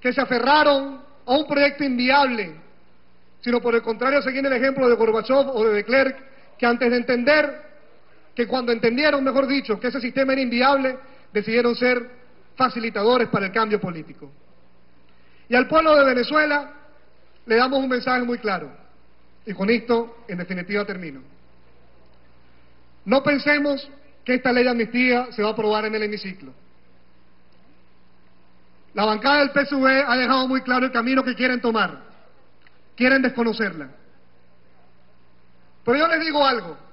que se aferraron a un proyecto inviable, sino por el contrario seguir el ejemplo de Gorbachev o de De Klerk, que antes de entender, que cuando entendieron, mejor dicho, que ese sistema era inviable, decidieron ser facilitadores para el cambio político. Y al pueblo de Venezuela le damos un mensaje muy claro. Y con esto, en definitiva, termino. No pensemos que esta ley de amnistía se va a aprobar en el hemiciclo. La bancada del PSV ha dejado muy claro el camino que quieren tomar. Quieren desconocerla. Pero yo les digo algo.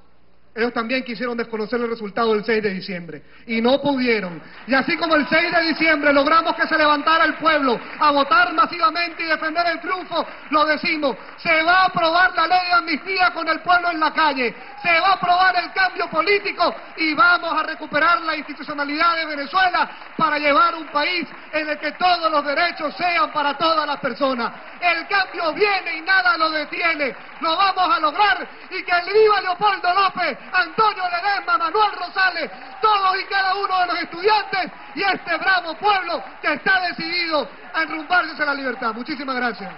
Ellos también quisieron desconocer el resultado del 6 de diciembre y no pudieron. Y así como el 6 de diciembre logramos que se levantara el pueblo a votar masivamente y defender el triunfo, lo decimos, se va a aprobar la ley de amnistía con el pueblo en la calle, se va a aprobar el cambio político y vamos a recuperar la institucionalidad de Venezuela para llevar un país en el que todos los derechos sean para todas las personas. El cambio viene y nada lo detiene. Lo vamos a lograr y que viva Leopoldo López Antonio Ledesma, Manuel Rosales, todos y cada uno de los estudiantes y este bravo pueblo que está decidido a enrumbarse hacia la libertad. Muchísimas gracias.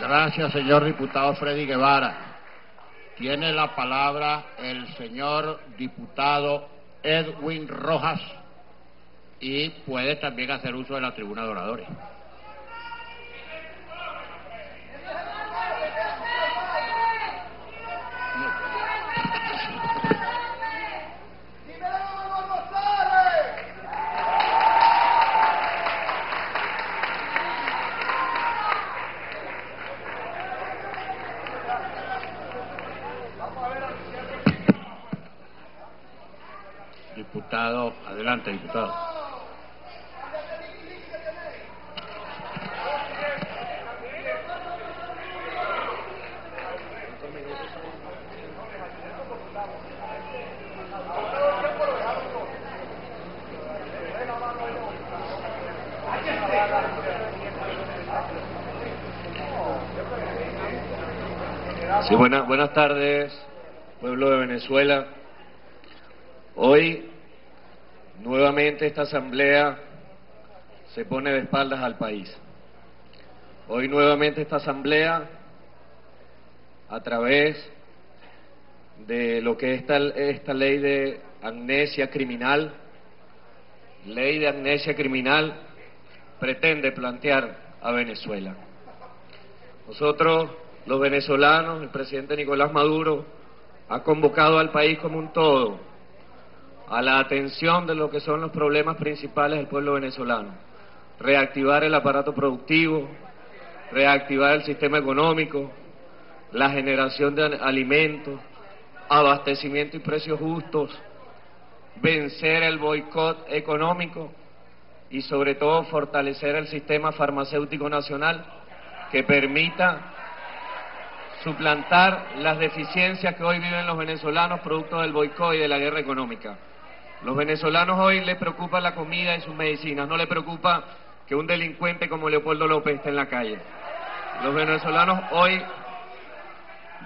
Gracias, señor diputado Freddy Guevara. Tiene la palabra el señor diputado Edwin Rojas y puede también hacer uso de la tribuna de oradores. Adelante, diputado. Sí, buenas, buenas tardes, pueblo de Venezuela. Hoy, nuevamente, esta asamblea se pone de espaldas al país. Hoy, nuevamente, esta asamblea, a través de lo que es esta, esta ley de amnesia criminal, ley de amnesia criminal, pretende plantear a Venezuela. Nosotros los venezolanos, el presidente Nicolás Maduro ha convocado al país como un todo a la atención de lo que son los problemas principales del pueblo venezolano. Reactivar el aparato productivo, reactivar el sistema económico, la generación de alimentos, abastecimiento y precios justos, vencer el boicot económico y sobre todo fortalecer el sistema farmacéutico nacional que permita suplantar las deficiencias que hoy viven los venezolanos producto del boicot y de la guerra económica. Los venezolanos hoy les preocupa la comida y sus medicinas, no les preocupa que un delincuente como Leopoldo López esté en la calle. Los venezolanos hoy,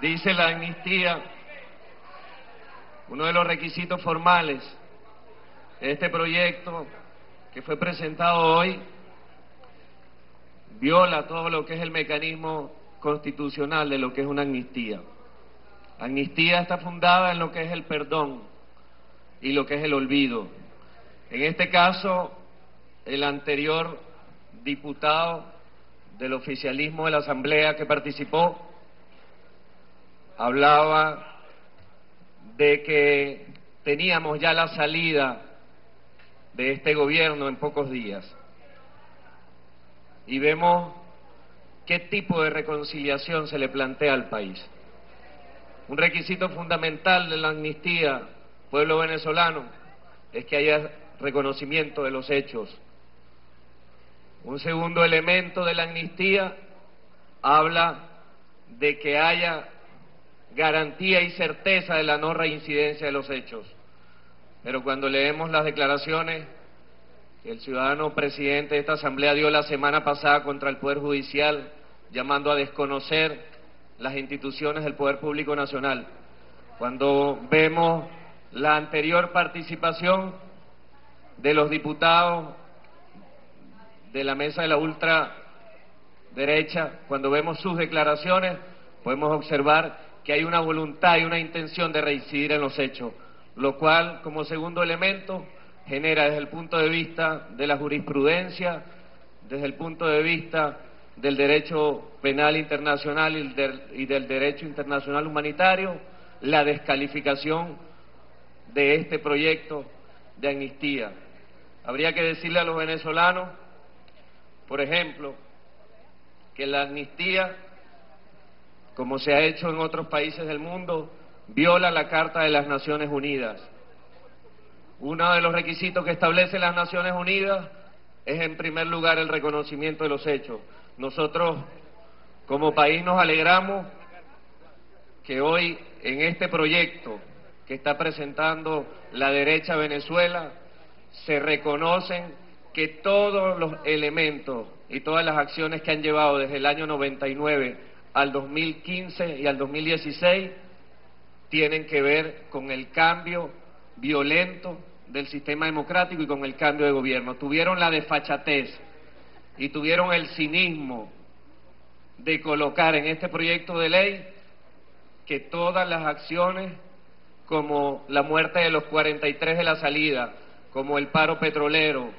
dice la amnistía, uno de los requisitos formales de este proyecto que fue presentado hoy, viola todo lo que es el mecanismo constitucional de lo que es una amnistía. Amnistía está fundada en lo que es el perdón y lo que es el olvido. En este caso, el anterior diputado del oficialismo de la Asamblea que participó hablaba de que teníamos ya la salida de este gobierno en pocos días. Y vemos qué tipo de reconciliación se le plantea al país. Un requisito fundamental de la amnistía, pueblo venezolano, es que haya reconocimiento de los hechos. Un segundo elemento de la amnistía habla de que haya garantía y certeza de la no reincidencia de los hechos. Pero cuando leemos las declaraciones que el ciudadano presidente de esta Asamblea dio la semana pasada contra el Poder Judicial, llamando a desconocer las instituciones del Poder Público Nacional, cuando vemos la anterior participación de los diputados de la mesa de la ultraderecha, cuando vemos sus declaraciones, podemos observar que hay una voluntad y una intención de reincidir en los hechos, lo cual, como segundo elemento, genera desde el punto de vista de la jurisprudencia, desde el punto de vista del derecho penal internacional y del, derecho internacional humanitario, la descalificación de este proyecto de amnistía. Habría que decirle a los venezolanos, por ejemplo, que la amnistía, como se ha hecho en otros países del mundo, viola la Carta de las Naciones Unidas. Uno de los requisitos que establece las Naciones Unidas es, en primer lugar, el reconocimiento de los hechos. Nosotros, como país, nos alegramos que hoy, en este proyecto que está presentando la derecha Venezuela, se reconocen que todos los elementos y todas las acciones que han llevado desde el año 99 al 2015 y al 2016 tienen que ver con el cambio violento del sistema democrático y con el cambio de gobierno. Tuvieron la desfachatez y tuvieron el cinismo de colocar en este proyecto de ley que todas las acciones como la muerte de los 43 de la salida, como el paro petrolero,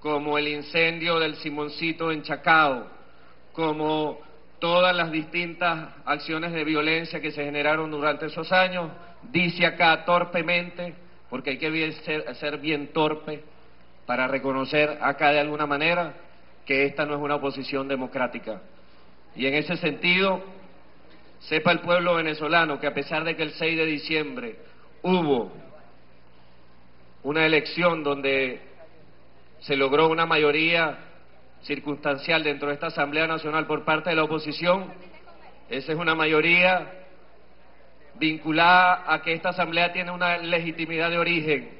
como el incendio del Simoncito en Chacao, como todas las distintas acciones de violencia que se generaron durante esos años, dice acá torpemente, porque hay que ser, ser bien torpe para reconocer acá de alguna manera que esta no es una oposición democrática. Y en ese sentido, sepa el pueblo venezolano que a pesar de que el 6 de diciembre hubo una elección donde se logró una mayoría circunstancial dentro de esta Asamblea Nacional por parte de la oposición, esa es una mayoría vinculada a que esta Asamblea tiene una legitimidad de origen.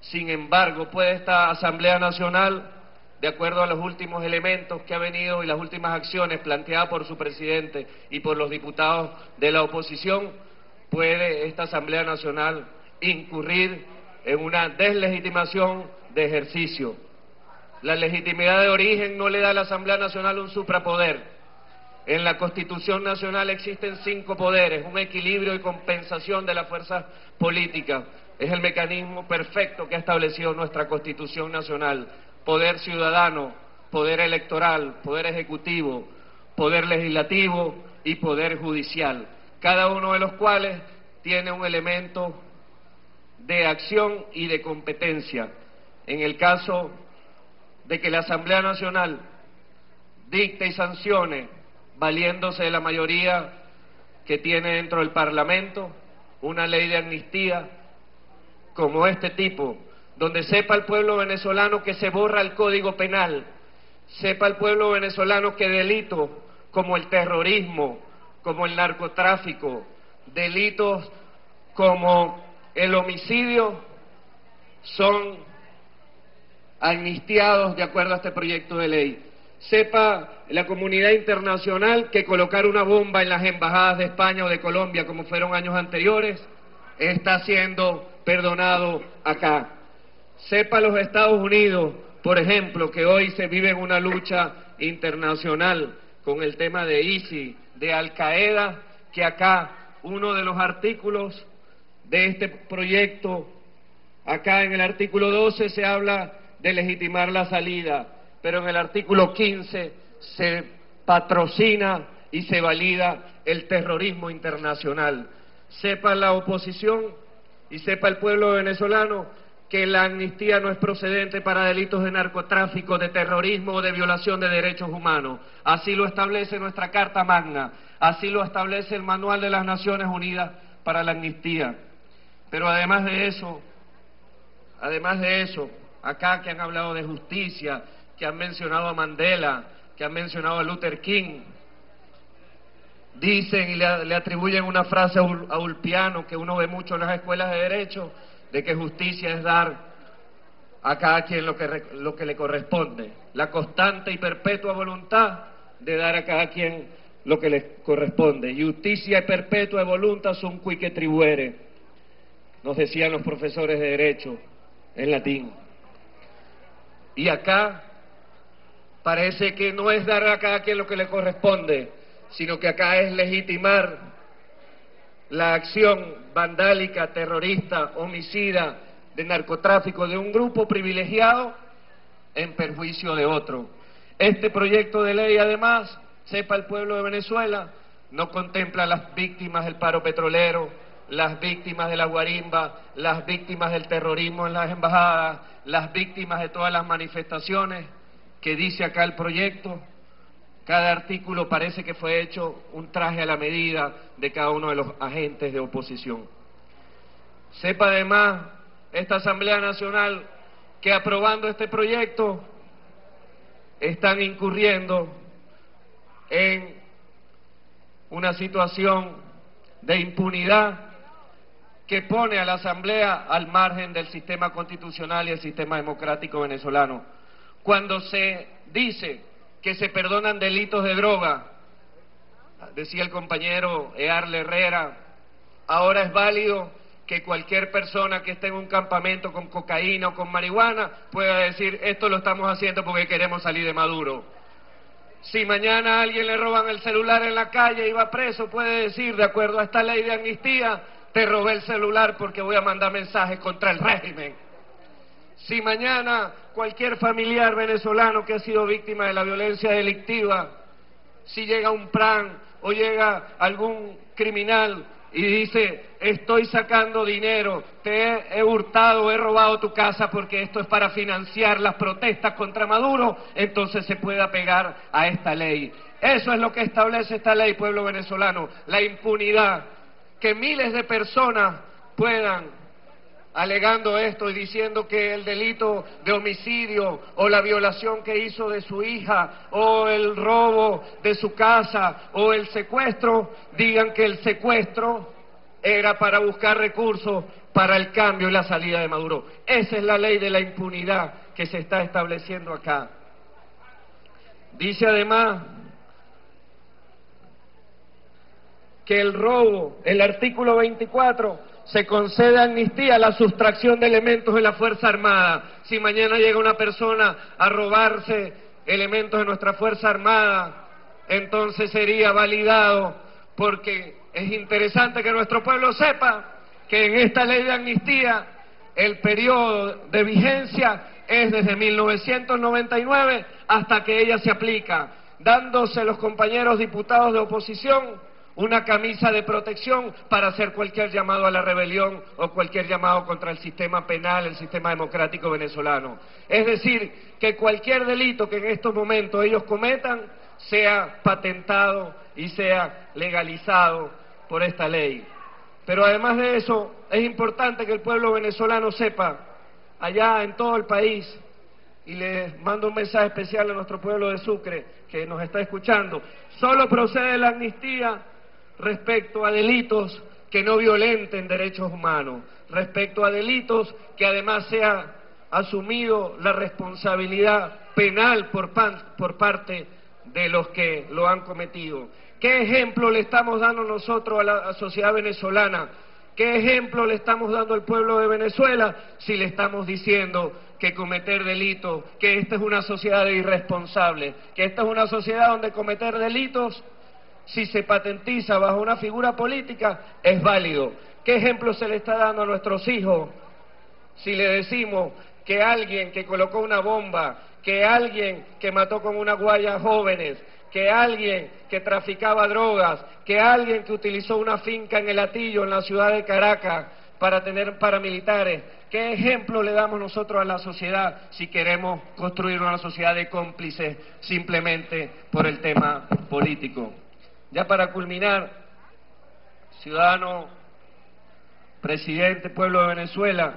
Sin embargo, puede esta Asamblea Nacional de acuerdo a los últimos elementos que ha venido y las últimas acciones planteadas por su presidente y por los diputados de la oposición, puede esta Asamblea Nacional incurrir en una deslegitimación de ejercicio. La legitimidad de origen no le da a la Asamblea Nacional un suprapoder. En la Constitución Nacional existen cinco poderes, un equilibrio y compensación de las fuerzas políticas. Es el mecanismo perfecto que ha establecido nuestra Constitución Nacional poder ciudadano, poder electoral, poder ejecutivo, poder legislativo y poder judicial, cada uno de los cuales tiene un elemento de acción y de competencia. En el caso de que la Asamblea Nacional dicte y sancione, valiéndose de la mayoría que tiene dentro del Parlamento, una ley de amnistía como este tipo, donde sepa el pueblo venezolano que se borra el código penal, sepa el pueblo venezolano que delitos como el terrorismo, como el narcotráfico, delitos como el homicidio son amnistiados de acuerdo a este proyecto de ley. Sepa la comunidad internacional que colocar una bomba en las embajadas de España o de Colombia, como fueron años anteriores, está siendo perdonado acá. Sepa los Estados Unidos, por ejemplo, que hoy se vive en una lucha internacional con el tema de ISIS, de Al Qaeda, que acá uno de los artículos de este proyecto, acá en el artículo 12 se habla de legitimar la salida, pero en el artículo 15 se patrocina y se valida el terrorismo internacional. Sepa la oposición y sepa el pueblo venezolano que la amnistía no es procedente para delitos de narcotráfico, de terrorismo o de violación de derechos humanos. Así lo establece nuestra Carta Magna, así lo establece el Manual de las Naciones Unidas para la Amnistía. Pero además de eso, además de eso, acá que han hablado de justicia, que han mencionado a Mandela, que han mencionado a Luther King, dicen y le, atribuyen una frase a Ulpiano que uno ve mucho en las escuelas de derecho, de que justicia es dar a cada quien lo que, lo que le corresponde, la constante y perpetua voluntad de dar a cada quien lo que le corresponde. Justicia y perpetua voluntad son qui tribuere, nos decían los profesores de Derecho en latín. Y acá parece que no es dar a cada quien lo que le corresponde, sino que acá es legitimar la acción vandálica, terrorista, homicida, de narcotráfico de un grupo privilegiado en perjuicio de otro. Este proyecto de ley, además, sepa el pueblo de Venezuela, no contempla las víctimas del paro petrolero, las víctimas de la guarimba, las víctimas del terrorismo en las embajadas, las víctimas de todas las manifestaciones que dice acá el proyecto. Cada artículo parece que fue hecho un traje a la medida de cada uno de los agentes de oposición. Sepa además esta Asamblea Nacional que aprobando este proyecto están incurriendo en una situación de impunidad que pone a la Asamblea al margen del sistema constitucional y el sistema democrático venezolano. Cuando se dice que se perdonan delitos de droga, decía el compañero Earle Herrera, ahora es válido que cualquier persona que esté en un campamento con cocaína o con marihuana pueda decir esto lo estamos haciendo porque queremos salir de Maduro. Si mañana a alguien le roban el celular en la calle y va preso, puede decir, de acuerdo a esta ley de amnistía, te robé el celular porque voy a mandar mensajes contra el régimen. Si mañana cualquier familiar venezolano que ha sido víctima de la violencia delictiva, si llega un plan o llega algún criminal y dice, estoy sacando dinero, te he, hurtado, he robado tu casa porque esto es para financiar las protestas contra Maduro, entonces se puede apegar a esta ley. Eso es lo que establece esta ley, pueblo venezolano, la impunidad, que miles de personas puedan alegando esto y diciendo que el delito de homicidio o la violación que hizo de su hija o el robo de su casa o el secuestro, digan que el secuestro era para buscar recursos para el cambio y la salida de Maduro. Esa es la ley de la impunidad que se está estableciendo acá. Dice además que el robo, el artículo 24, se concede amnistía a la sustracción de elementos de la Fuerza Armada. Si mañana llega una persona a robarse elementos de nuestra Fuerza Armada, entonces sería validado porque es interesante que nuestro pueblo sepa que en esta ley de amnistía el periodo de vigencia es desde 1999 hasta que ella se aplica, dándose los compañeros diputados de oposición una camisa de protección para hacer cualquier llamado a la rebelión o cualquier llamado contra el sistema penal, el sistema democrático venezolano. Es decir, que cualquier delito que en estos momentos ellos cometan sea patentado y sea legalizado por esta ley. Pero además de eso, es importante que el pueblo venezolano sepa, allá en todo el país, y les mando un mensaje especial a nuestro pueblo de Sucre, que nos está escuchando, solo procede la amnistía respecto a delitos que no violenten derechos humanos, respecto a delitos que además sea asumido la responsabilidad penal por, por parte de los que lo han cometido. ¿Qué ejemplo le estamos dando nosotros a la sociedad venezolana? ¿Qué ejemplo le estamos dando al pueblo de Venezuela si le estamos diciendo que cometer delitos, que esta es una sociedad irresponsable, que esta es una sociedad donde cometer delitos si se patentiza bajo una figura política, es válido. ¿Qué ejemplo se le está dando a nuestros hijos si le decimos que alguien que colocó una bomba, que alguien que mató con una guaya jóvenes, que alguien que traficaba drogas, que alguien que utilizó una finca en el Atillo, en la ciudad de Caracas, para tener paramilitares. ¿Qué ejemplo le damos nosotros a la sociedad si queremos construir una sociedad de cómplices simplemente por el tema político? Ya para culminar, ciudadano, presidente, pueblo de Venezuela,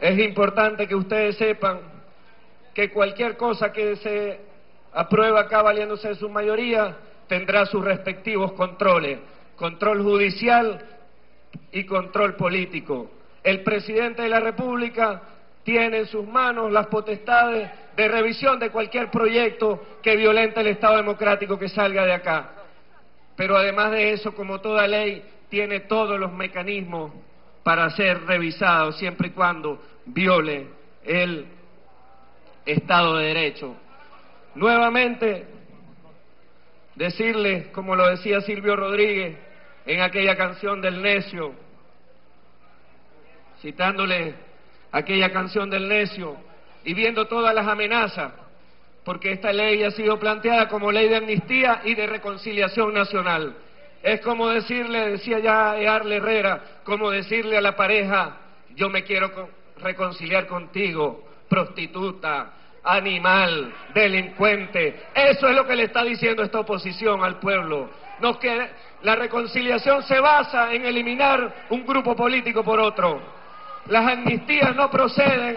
es importante que ustedes sepan que cualquier cosa que se aprueba acá valiéndose de su mayoría tendrá sus respectivos controles, control judicial y control político. El presidente de la República tiene en sus manos las potestades de revisión de cualquier proyecto que violente el Estado democrático que salga de acá. Pero además de eso, como toda ley, tiene todos los mecanismos para ser revisado siempre y cuando viole el Estado de Derecho. Nuevamente, decirles, como lo decía Silvio Rodríguez en aquella canción del necio, citándole aquella canción del necio y viendo todas las amenazas, porque esta ley ha sido planteada como ley de amnistía y de reconciliación nacional. Es como decirle, decía ya Earle Herrera, como decirle a la pareja, yo me quiero reconciliar contigo, prostituta, animal, delincuente. Eso es lo que le está diciendo esta oposición al pueblo. La reconciliación se basa en eliminar un grupo político por otro. Las amnistías no proceden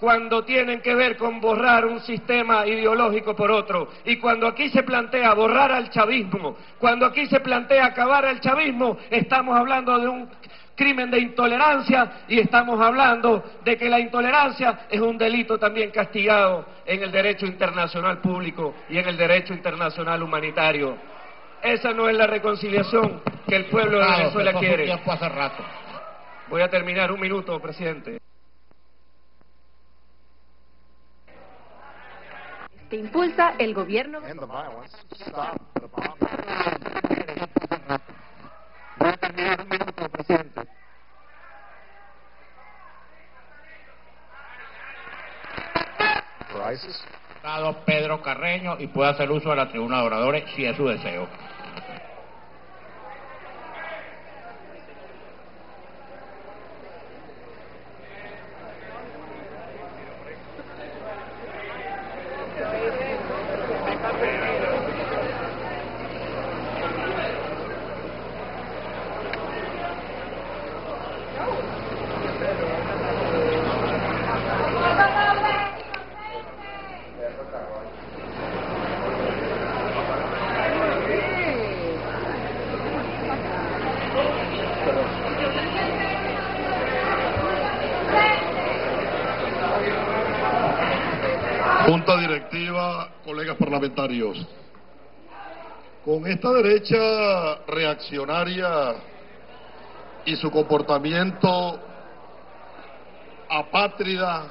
cuando tienen que ver con borrar un sistema ideológico por otro. Y cuando aquí se plantea borrar al chavismo, cuando aquí se plantea acabar al chavismo, estamos hablando de un crimen de intolerancia y estamos hablando de que la intolerancia es un delito también castigado en el derecho internacional público y en el derecho internacional humanitario. Esa no es la reconciliación que el pueblo de Venezuela quiere. Voy a terminar un minuto, presidente. Que impulsa el gobierno. Pedro Carreño y puede hacer uso de la tribuna de oradores si es su deseo. Junta directiva, colegas parlamentarios. Con esta derecha reaccionaria y su comportamiento apátrida,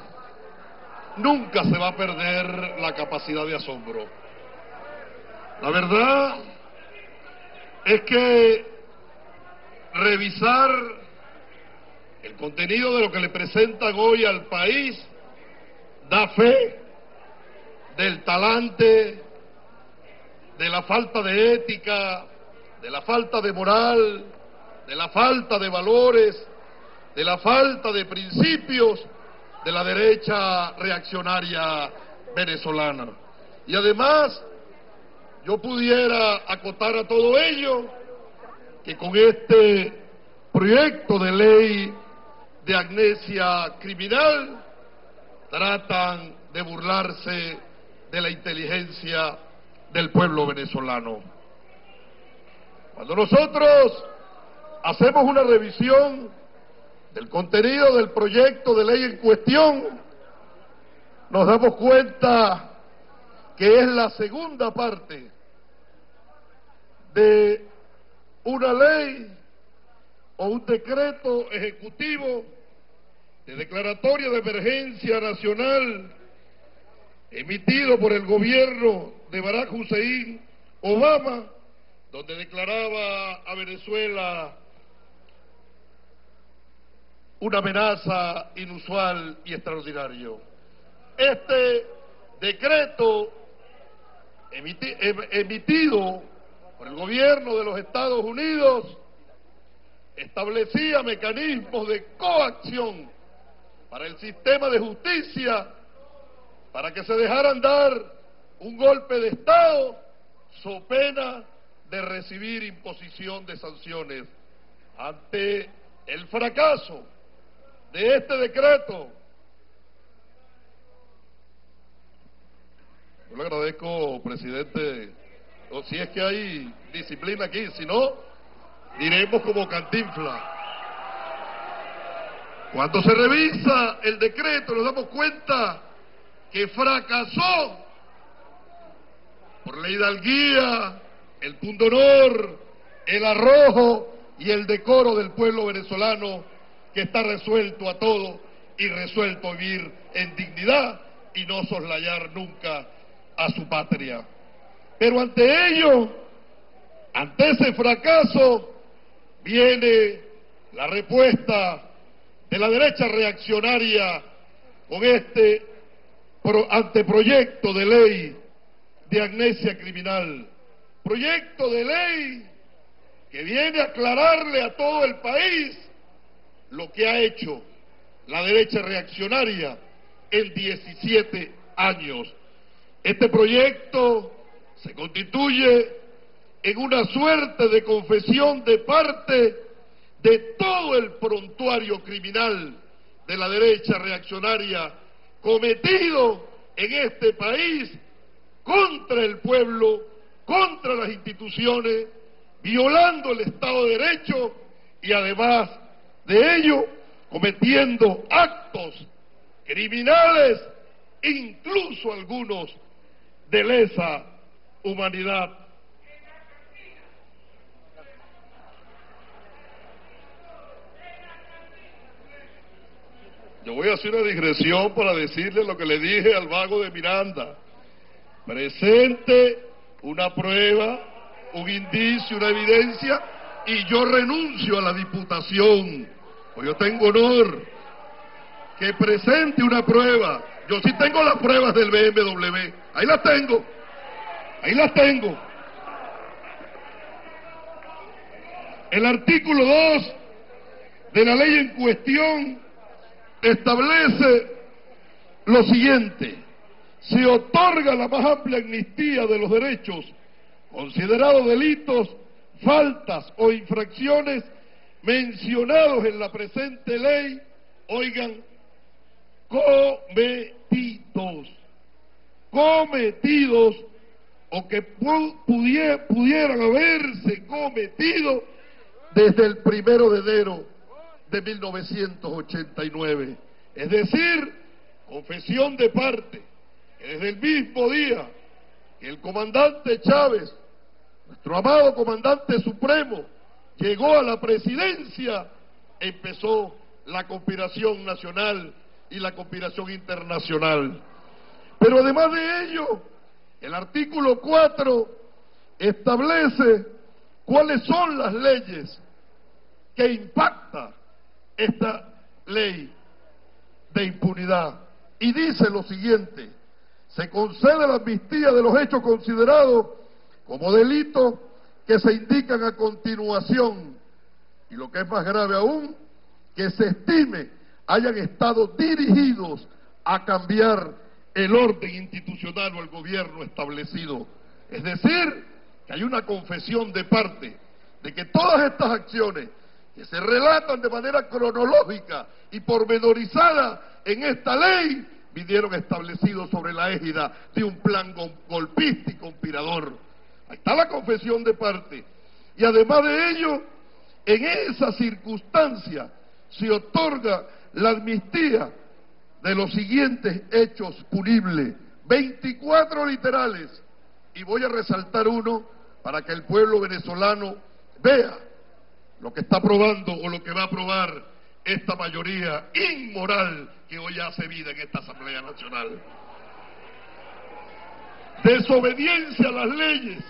nunca se va a perder la capacidad de asombro. La verdad es que revisar el contenido de lo que le presentan hoy al país da fe del talante, de la falta de ética, de la falta de moral, de la falta de valores, de la falta de principios de la derecha reaccionaria venezolana. Y además, yo pudiera acotar a todo ello que con este proyecto de ley de amnesia criminal tratan de burlarse de la inteligencia del pueblo venezolano. Cuando nosotros hacemos una revisión del contenido del proyecto de ley en cuestión, nos damos cuenta que es la segunda parte de una ley o un decreto ejecutivo de declaratoria de emergencia nacional emitido por el gobierno de Barack Hussein Obama, donde declaraba a Venezuela una amenaza inusual y extraordinario. Este decreto em emitido por el gobierno de los Estados Unidos establecía mecanismos de coacción para el sistema de justicia para que se dejaran dar un golpe de Estado so pena de recibir imposición de sanciones. Ante el fracaso de este decreto, yo le agradezco, presidente, o si es que hay disciplina aquí, si no, diremos como cantinfla. Cuando se revisa el decreto nos damos cuenta que fracasó por la hidalguía, el punto honor, el arrojo y el decoro del pueblo venezolano que está resuelto a todo y resuelto a vivir en dignidad y no soslayar nunca a su patria. Pero ante ello, ante ese fracaso, viene la respuesta de la derecha reaccionaria con este anteproyecto de ley de amnesia criminal. Proyecto de ley que viene a aclararle a todo el país lo que ha hecho la derecha reaccionaria en 17 años. Este proyecto se constituye en una suerte de confesión de parte de todo el prontuario criminal de la derecha reaccionaria cometido en este país contra el pueblo, contra las instituciones, violando el Estado de Derecho y además de ello cometiendo actos criminales, incluso algunos de lesa humanidad. Yo voy a hacer una digresión para decirle lo que le dije al vago de Miranda. Presente una prueba, un indicio, una evidencia, y yo renuncio a la diputación. Pues yo tengo honor que presente una prueba. Yo sí tengo las pruebas del BMW. Ahí las tengo. Ahí las tengo. El artículo 2 de la ley en cuestión establece lo siguiente. Se otorga la más amplia amnistía de los derechos considerados delitos, faltas o infracciones mencionados en la presente ley, oigan, cometidos, cometidos o que pudieran haberse cometido desde el primero de enero de 1989. Es decir, confesión de parte, desde el mismo día que el comandante Chávez, nuestro amado comandante supremo, llegó a la presidencia, empezó la conspiración nacional y la conspiración internacional. Pero además de ello, el artículo 4 establece cuáles son las leyes que impacta esta ley de impunidad. Y dice lo siguiente, se concede la amnistía de los hechos considerados como delitos que se indican a continuación. Y lo que es más grave aún, que se estime hayan estado dirigidos a cambiar el orden institucional o el gobierno establecido. Es decir, que hay una confesión de parte de que todas estas acciones que se relatan de manera cronológica y pormenorizada en esta ley vinieron establecidos sobre la égida de un plan golpista y conspirador. Ahí está la confesión de parte. Y además de ello, en esa circunstancia se otorga la amnistía de los siguientes hechos punibles. 24 literales. Y voy a resaltar uno para que el pueblo venezolano vea lo que está aprobando o lo que va a aprobar esta mayoría inmoral que hoy hace vida en esta Asamblea Nacional. Desobediencia a las leyes,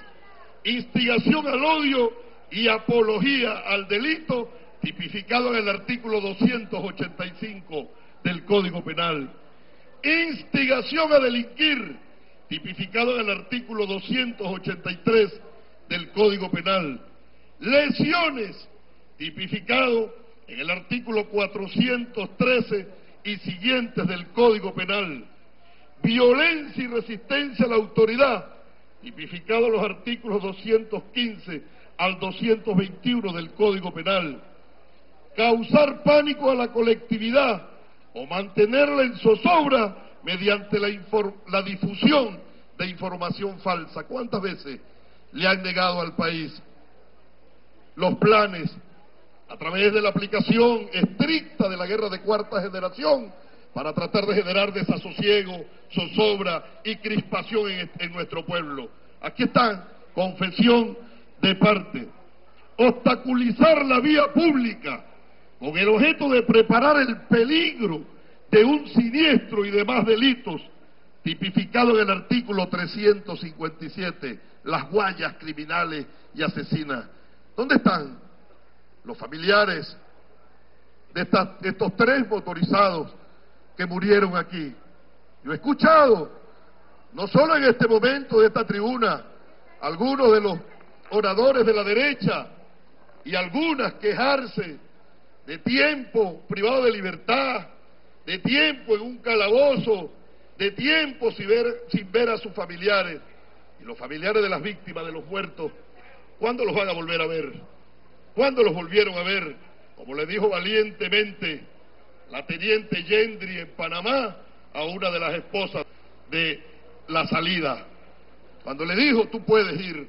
instigación al odio y apología al delito tipificado en el artículo 285 del Código Penal. Instigación a delinquir, tipificado en el artículo 283 del Código Penal. Lesiones, tipificado en el artículo 413 y siguientes del Código Penal. Violencia y resistencia a la autoridad, tipificado en los artículos 215 al 221 del Código Penal causar pánico a la colectividad o mantenerla en zozobra mediante la, la difusión de información falsa. ¿Cuántas veces le han negado al país los planes a través de la aplicación estricta de la guerra de cuarta generación para tratar de generar desasosiego, zozobra y crispación en, nuestro pueblo? Aquí está, confesión de parte. Obstaculizar la vía pública con el objeto de preparar el peligro de un siniestro y demás delitos tipificado en el artículo 357, las guayas criminales y asesinas. ¿Dónde están los familiares de, estos tres motorizados que murieron aquí? Yo he escuchado, no solo en este momento de esta tribuna, algunos de los oradores de la derecha y algunas quejarse de tiempo privado de libertad, de tiempo en un calabozo, de tiempo sin ver a sus familiares y los familiares de las víctimas, de los muertos, ¿cuándo los van a volver a ver? ¿Cuándo los volvieron a ver? Como le dijo valientemente la teniente Yendri en Panamá a una de las esposas de la salida. Cuando le dijo, tú puedes ir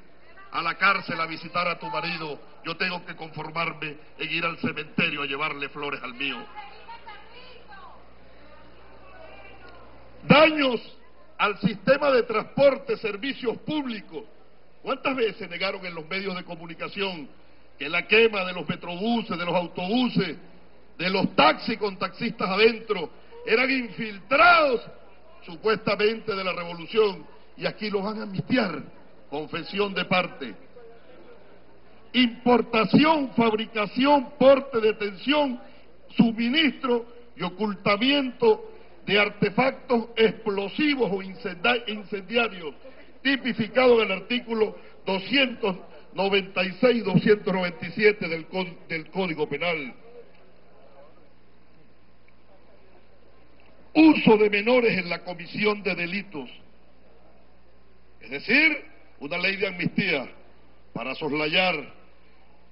a la cárcel a visitar a tu marido, yo tengo que conformarme en ir al cementerio a llevarle flores al mío. Daños al sistema de transporte, servicios públicos. ¿Cuántas veces negaron en los medios de comunicación que la quema de los metrobuses, de los autobuses, de los taxis con taxistas adentro, eran infiltrados supuestamente de la revolución y aquí los van a amnistiar, confesión de parte. Importación, fabricación, porte, detención, suministro y ocultamiento de artefactos explosivos o incendiarios, tipificado en el artículo 200 96-297 del, del Código Penal. Uso de menores en la comisión de delitos. Es decir, una ley de amnistía para soslayar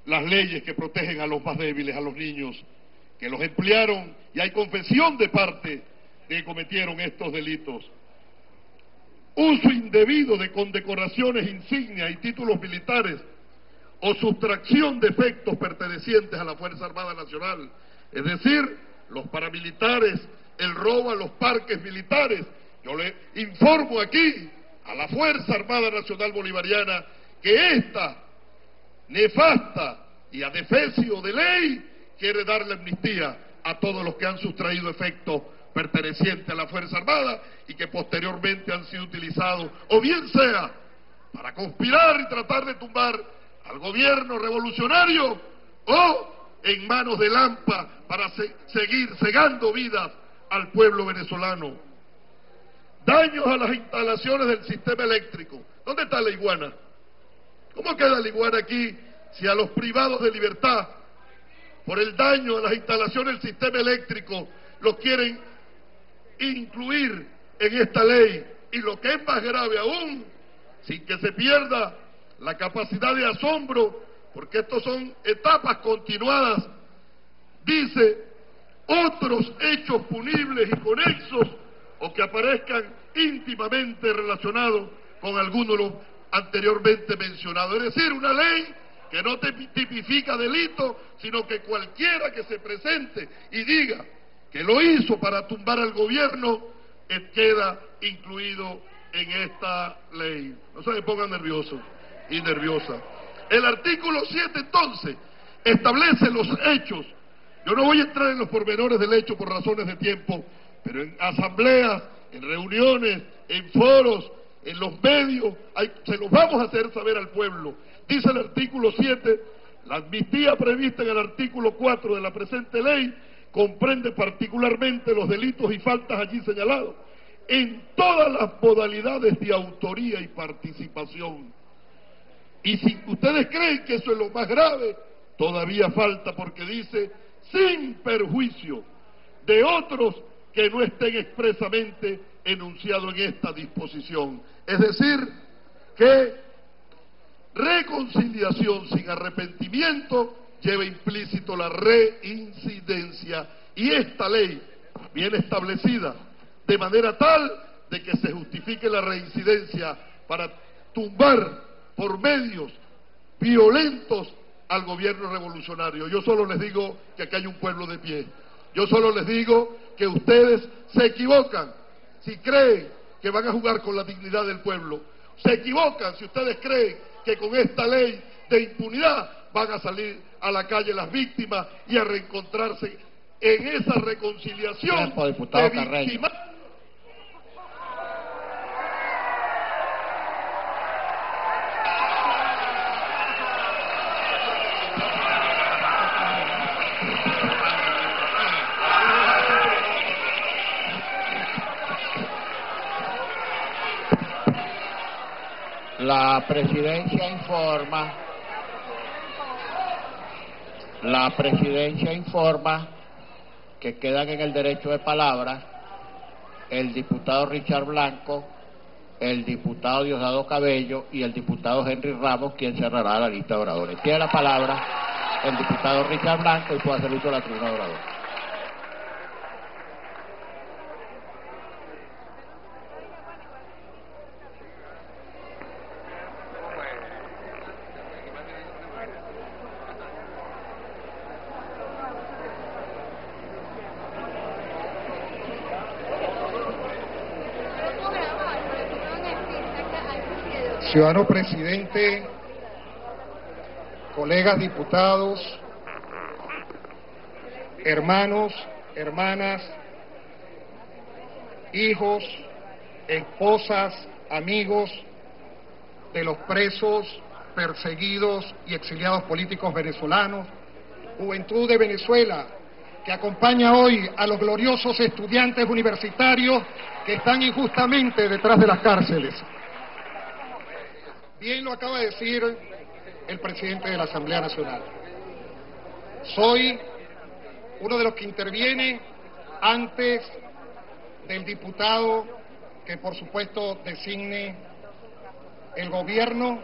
las leyes que protegen a los más débiles, a los niños, que los emplearon y hay confesión de parte de que cometieron estos delitos. Uso indebido de condecoraciones, insignias y títulos militares o sustracción de efectos pertenecientes a la Fuerza Armada Nacional, es decir, los paramilitares, el robo a los parques militares. Yo le informo aquí a la Fuerza Armada Nacional Bolivariana que esta nefasta y adefesio de ley quiere darle amnistía a todos los que han sustraído efectos pertenecientes a la Fuerza Armada y que posteriormente han sido utilizados, o bien sea para conspirar y tratar de tumbar al gobierno revolucionario, o en manos de Lampa para seguir cegando vidas al pueblo venezolano. Daños a las instalaciones del sistema eléctrico. ¿Dónde está la iguana? ¿Cómo queda la iguana aquí si a los privados de libertad, por el daño a las instalaciones del sistema eléctrico, los quieren incluir en esta ley y lo que es más grave aún, sin que se pierda la capacidad de asombro, porque estos son etapas continuadas, dice otros hechos punibles y conexos o que aparezcan íntimamente relacionados con alguno de los anteriormente mencionados. Es decir, una ley que no tipifica delito, sino que cualquiera que se presente y diga que lo hizo para tumbar al gobierno, eh, queda incluido en esta ley. No se me pongan nerviosos y nerviosa. El artículo 7 entonces establece los hechos. Yo no voy a entrar en los pormenores del hecho por razones de tiempo, pero en asambleas, en reuniones, en foros, en los medios, se los vamos a hacer saber al pueblo. Dice el artículo 7, la amnistía prevista en el artículo 4 de la presente ley comprende particularmente los delitos y faltas allí señalados en todas las modalidades de autoría y participación. Y si ustedes creen que eso es lo más grave, todavía falta porque dice sin perjuicio de otros que no estén expresamente enunciados en esta disposición. Es decir, que reconciliación sin arrepentimiento lleva implícito la reincidencia y esta ley viene establecida de manera tal de que se justifique la reincidencia para tumbar por medios violentos al gobierno revolucionario. Yo solo les digo que aquí hay un pueblo de pie. Yo solo les digo que ustedes se equivocan si creen que van a jugar con la dignidad del pueblo. Se equivocan si ustedes creen que con esta ley de impunidad van a salir a la calle las víctimas y a reencontrarse en esa reconciliación diputado de víctimas. La presidencia informa la presidencia informa que quedan en el derecho de palabra el diputado Richard Blanco, el diputado Diosdado Cabello y el diputado Henry Ramos, quien cerrará la lista de oradores. Tiene la palabra el diputado Richard Blanco y puede hacer uso de la tribuna de oradores. Ciudadano presidente, colegas diputados, hermanos, hermanas, hijos, esposas, amigos de los presos, perseguidos y exiliados políticos venezolanos, juventud de Venezuela, que acompaña hoy a los gloriosos estudiantes universitarios que están injustamente detrás de las cárceles. Bien lo acaba de decir el presidente de la Asamblea Nacional. Soy uno de los que interviene antes del diputado que por supuesto designe el gobierno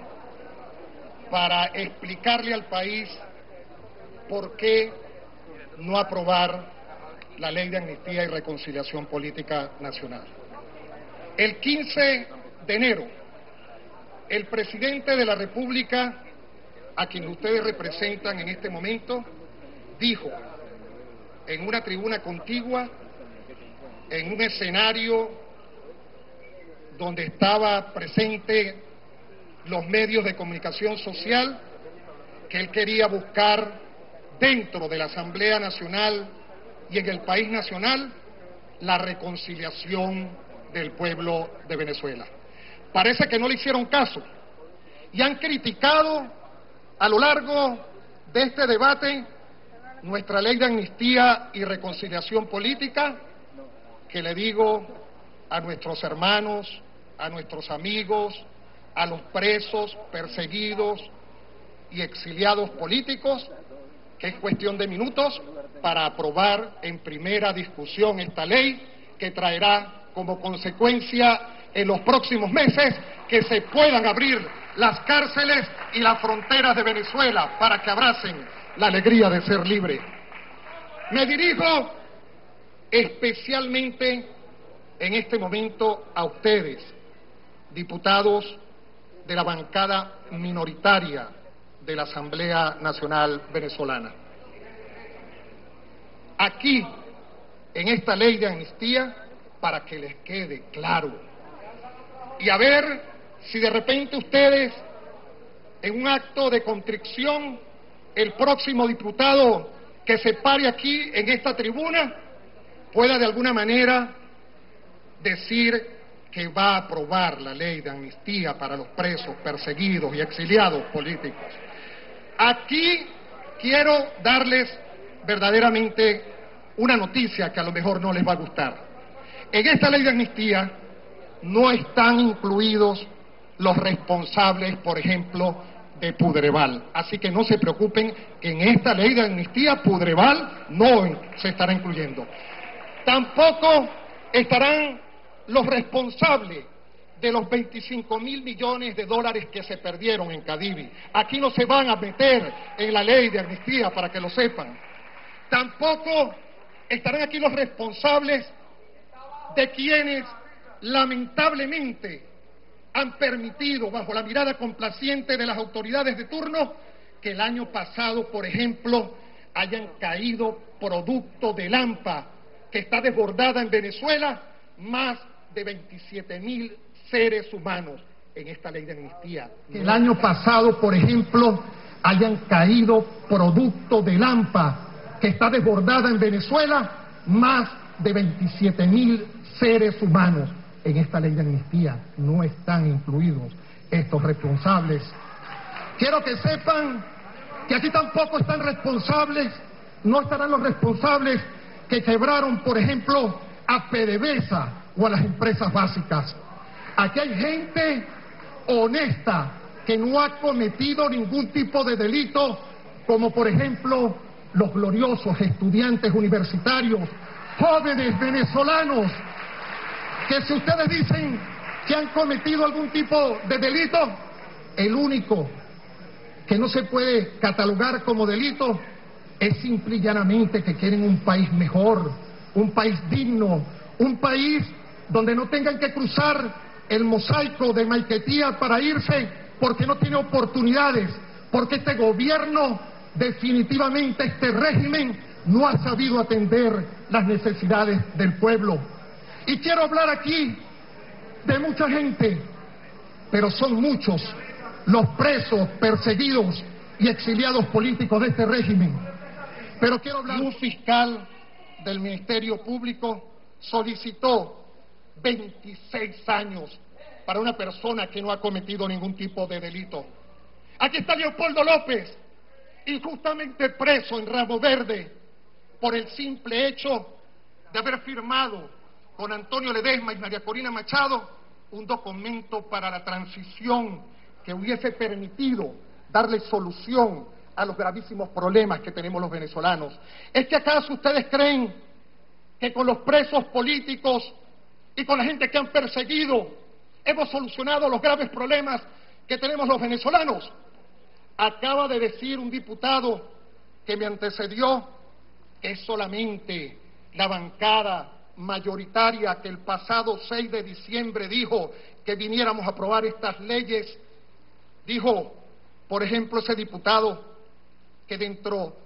para explicarle al país por qué no aprobar la ley de amnistía y reconciliación política nacional. El 15 de enero el presidente de la República, a quien ustedes representan en este momento, dijo en una tribuna contigua, en un escenario donde estaba presente los medios de comunicación social, que él quería buscar dentro de la Asamblea Nacional y en el país nacional la reconciliación del pueblo de Venezuela parece que no le hicieron caso. Y han criticado a lo largo de este debate nuestra ley de amnistía y reconciliación política, que le digo a nuestros hermanos, a nuestros amigos, a los presos, perseguidos y exiliados políticos, que es cuestión de minutos para aprobar en primera discusión esta ley que traerá como consecuencia en los próximos meses que se puedan abrir las cárceles y las fronteras de Venezuela para que abracen la alegría de ser libre. Me dirijo especialmente en este momento a ustedes, diputados de la bancada minoritaria de la Asamblea Nacional Venezolana. Aquí, en esta ley de amnistía, para que les quede claro, y a ver si de repente ustedes, en un acto de contrición, el próximo diputado que se pare aquí en esta tribuna pueda de alguna manera decir que va a aprobar la ley de amnistía para los presos, perseguidos y exiliados políticos. Aquí quiero darles verdaderamente una noticia que a lo mejor no les va a gustar. En esta ley de amnistía no están incluidos los responsables, por ejemplo, de Pudreval. Así que no se preocupen que en esta ley de amnistía Pudreval no se estará incluyendo. Tampoco estarán los responsables de los 25 mil millones de dólares que se perdieron en Cadivi. Aquí no se van a meter en la ley de amnistía para que lo sepan. Tampoco estarán aquí los responsables de quienes lamentablemente han permitido, bajo la mirada complaciente de las autoridades de turno, que el año pasado, por ejemplo, hayan caído producto de AMPA, que está desbordada en Venezuela, más de 27 mil seres humanos en esta ley de amnistía. Que el año pasado, por ejemplo, hayan caído producto de AMPA, que está desbordada en Venezuela, más de 27 mil seres humanos en esta ley de amnistía no están incluidos estos responsables. Quiero que sepan que aquí tampoco están responsables, no estarán los responsables que quebraron, por ejemplo, a PDVSA o a las empresas básicas. Aquí hay gente honesta, que no ha cometido ningún tipo de delito, como por ejemplo los gloriosos estudiantes universitarios, jóvenes venezolanos, que si ustedes dicen que han cometido algún tipo de delito, el único que no se puede catalogar como delito es simple y llanamente que quieren un país mejor, un país digno, un país donde no tengan que cruzar el mosaico de Maiquetía para irse porque no tiene oportunidades, porque este gobierno, definitivamente este régimen, no ha sabido atender las necesidades del pueblo. Y quiero hablar aquí de mucha gente, pero son muchos los presos, perseguidos y exiliados políticos de este régimen. Pero quiero hablar, un fiscal del Ministerio Público solicitó 26 años para una persona que no ha cometido ningún tipo de delito. Aquí está Leopoldo López, injustamente preso en Ramo Verde por el simple hecho de haber firmado con Antonio Ledesma y María Corina Machado un documento para la transición que hubiese permitido darle solución a los gravísimos problemas que tenemos los venezolanos. ¿Es que acaso ustedes creen que con los presos políticos y con la gente que han perseguido hemos solucionado los graves problemas que tenemos los venezolanos? Acaba de decir un diputado que me antecedió que es solamente la bancada mayoritaria que el pasado 6 de diciembre dijo que viniéramos a aprobar estas leyes, dijo, por ejemplo, ese diputado que dentro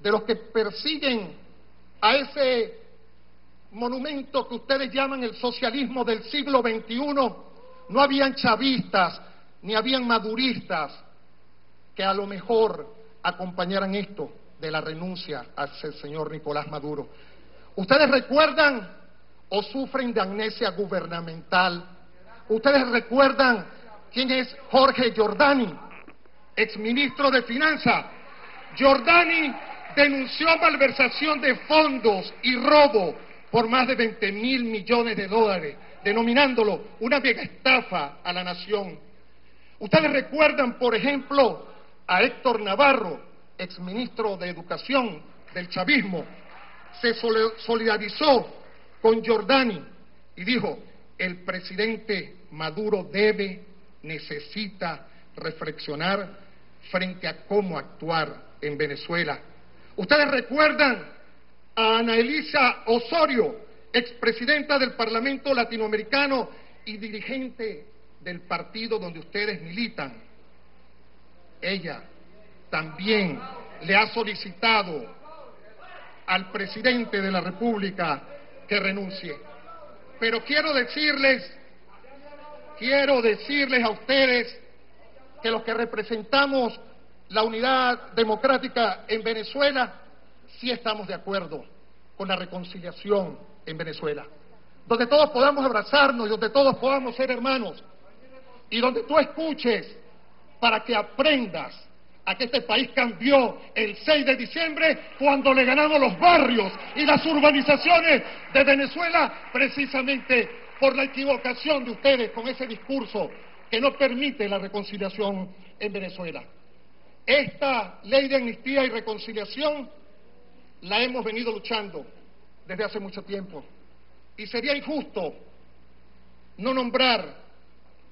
de los que persiguen a ese monumento que ustedes llaman el socialismo del siglo XXI, no habían chavistas ni habían maduristas que a lo mejor acompañaran esto de la renuncia al señor Nicolás Maduro. ¿Ustedes recuerdan o sufren de amnesia gubernamental? ¿Ustedes recuerdan quién es Jorge Giordani, exministro de Finanzas? Giordani denunció malversación de fondos y robo por más de 20 mil millones de dólares, denominándolo una mega estafa a la nación. Ustedes recuerdan, por ejemplo, a Héctor Navarro, exministro de Educación del chavismo, se solidarizó con Giordani y dijo, el presidente Maduro debe, necesita reflexionar frente a cómo actuar en Venezuela. Ustedes recuerdan a Ana Elisa Osorio, expresidenta del Parlamento Latinoamericano y dirigente del partido donde ustedes militan. Ella también le ha solicitado al presidente de la República que renuncie. Pero quiero decirles, quiero decirles a ustedes que los que representamos la unidad democrática en Venezuela, sí estamos de acuerdo con la reconciliación en Venezuela. Donde todos podamos abrazarnos y donde todos podamos ser hermanos. Y donde tú escuches para que aprendas a que este país cambió el 6 de diciembre cuando le ganamos los barrios y las urbanizaciones de Venezuela precisamente por la equivocación de ustedes con ese discurso que no permite la reconciliación en Venezuela. Esta ley de amnistía y reconciliación la hemos venido luchando desde hace mucho tiempo y sería injusto no nombrar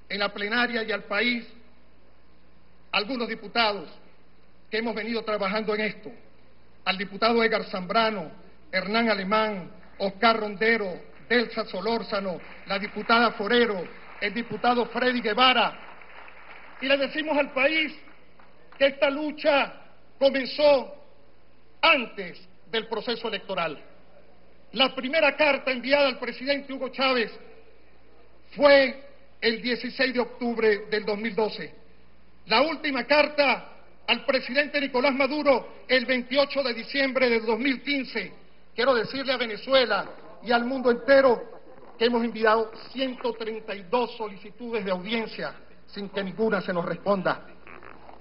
en la plenaria y al país algunos diputados que hemos venido trabajando en esto, al diputado Edgar Zambrano, Hernán Alemán, Oscar Rondero, Delsa Solórzano, la diputada Forero, el diputado Freddy Guevara, y le decimos al país que esta lucha comenzó antes del proceso electoral. La primera carta enviada al presidente Hugo Chávez fue el 16 de octubre del 2012. La última carta al presidente Nicolás Maduro el 28 de diciembre del 2015. Quiero decirle a Venezuela y al mundo entero que hemos enviado 132 solicitudes de audiencia sin que ninguna se nos responda.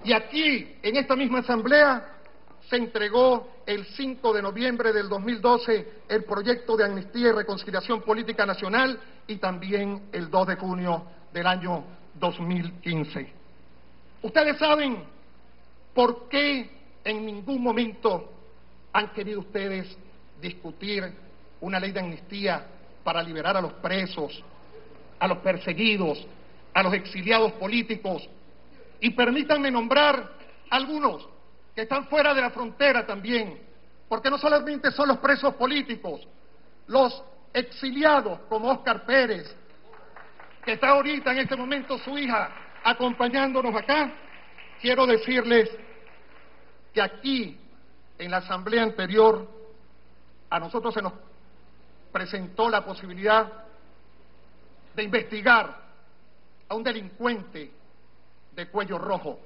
Y aquí, en esta misma asamblea, se entregó el 5 de noviembre del 2012 el proyecto de amnistía y reconciliación política nacional y también el 2 de junio del año 2015. Ustedes saben por qué en ningún momento han querido ustedes discutir una ley de amnistía para liberar a los presos, a los perseguidos, a los exiliados políticos. Y permítanme nombrar algunos que están fuera de la frontera también, porque no solamente son los presos políticos, los exiliados como Oscar Pérez, que está ahorita en este momento su hija acompañándonos acá, quiero decirles que aquí, en la asamblea anterior, a nosotros se nos presentó la posibilidad de investigar a un delincuente de cuello rojo,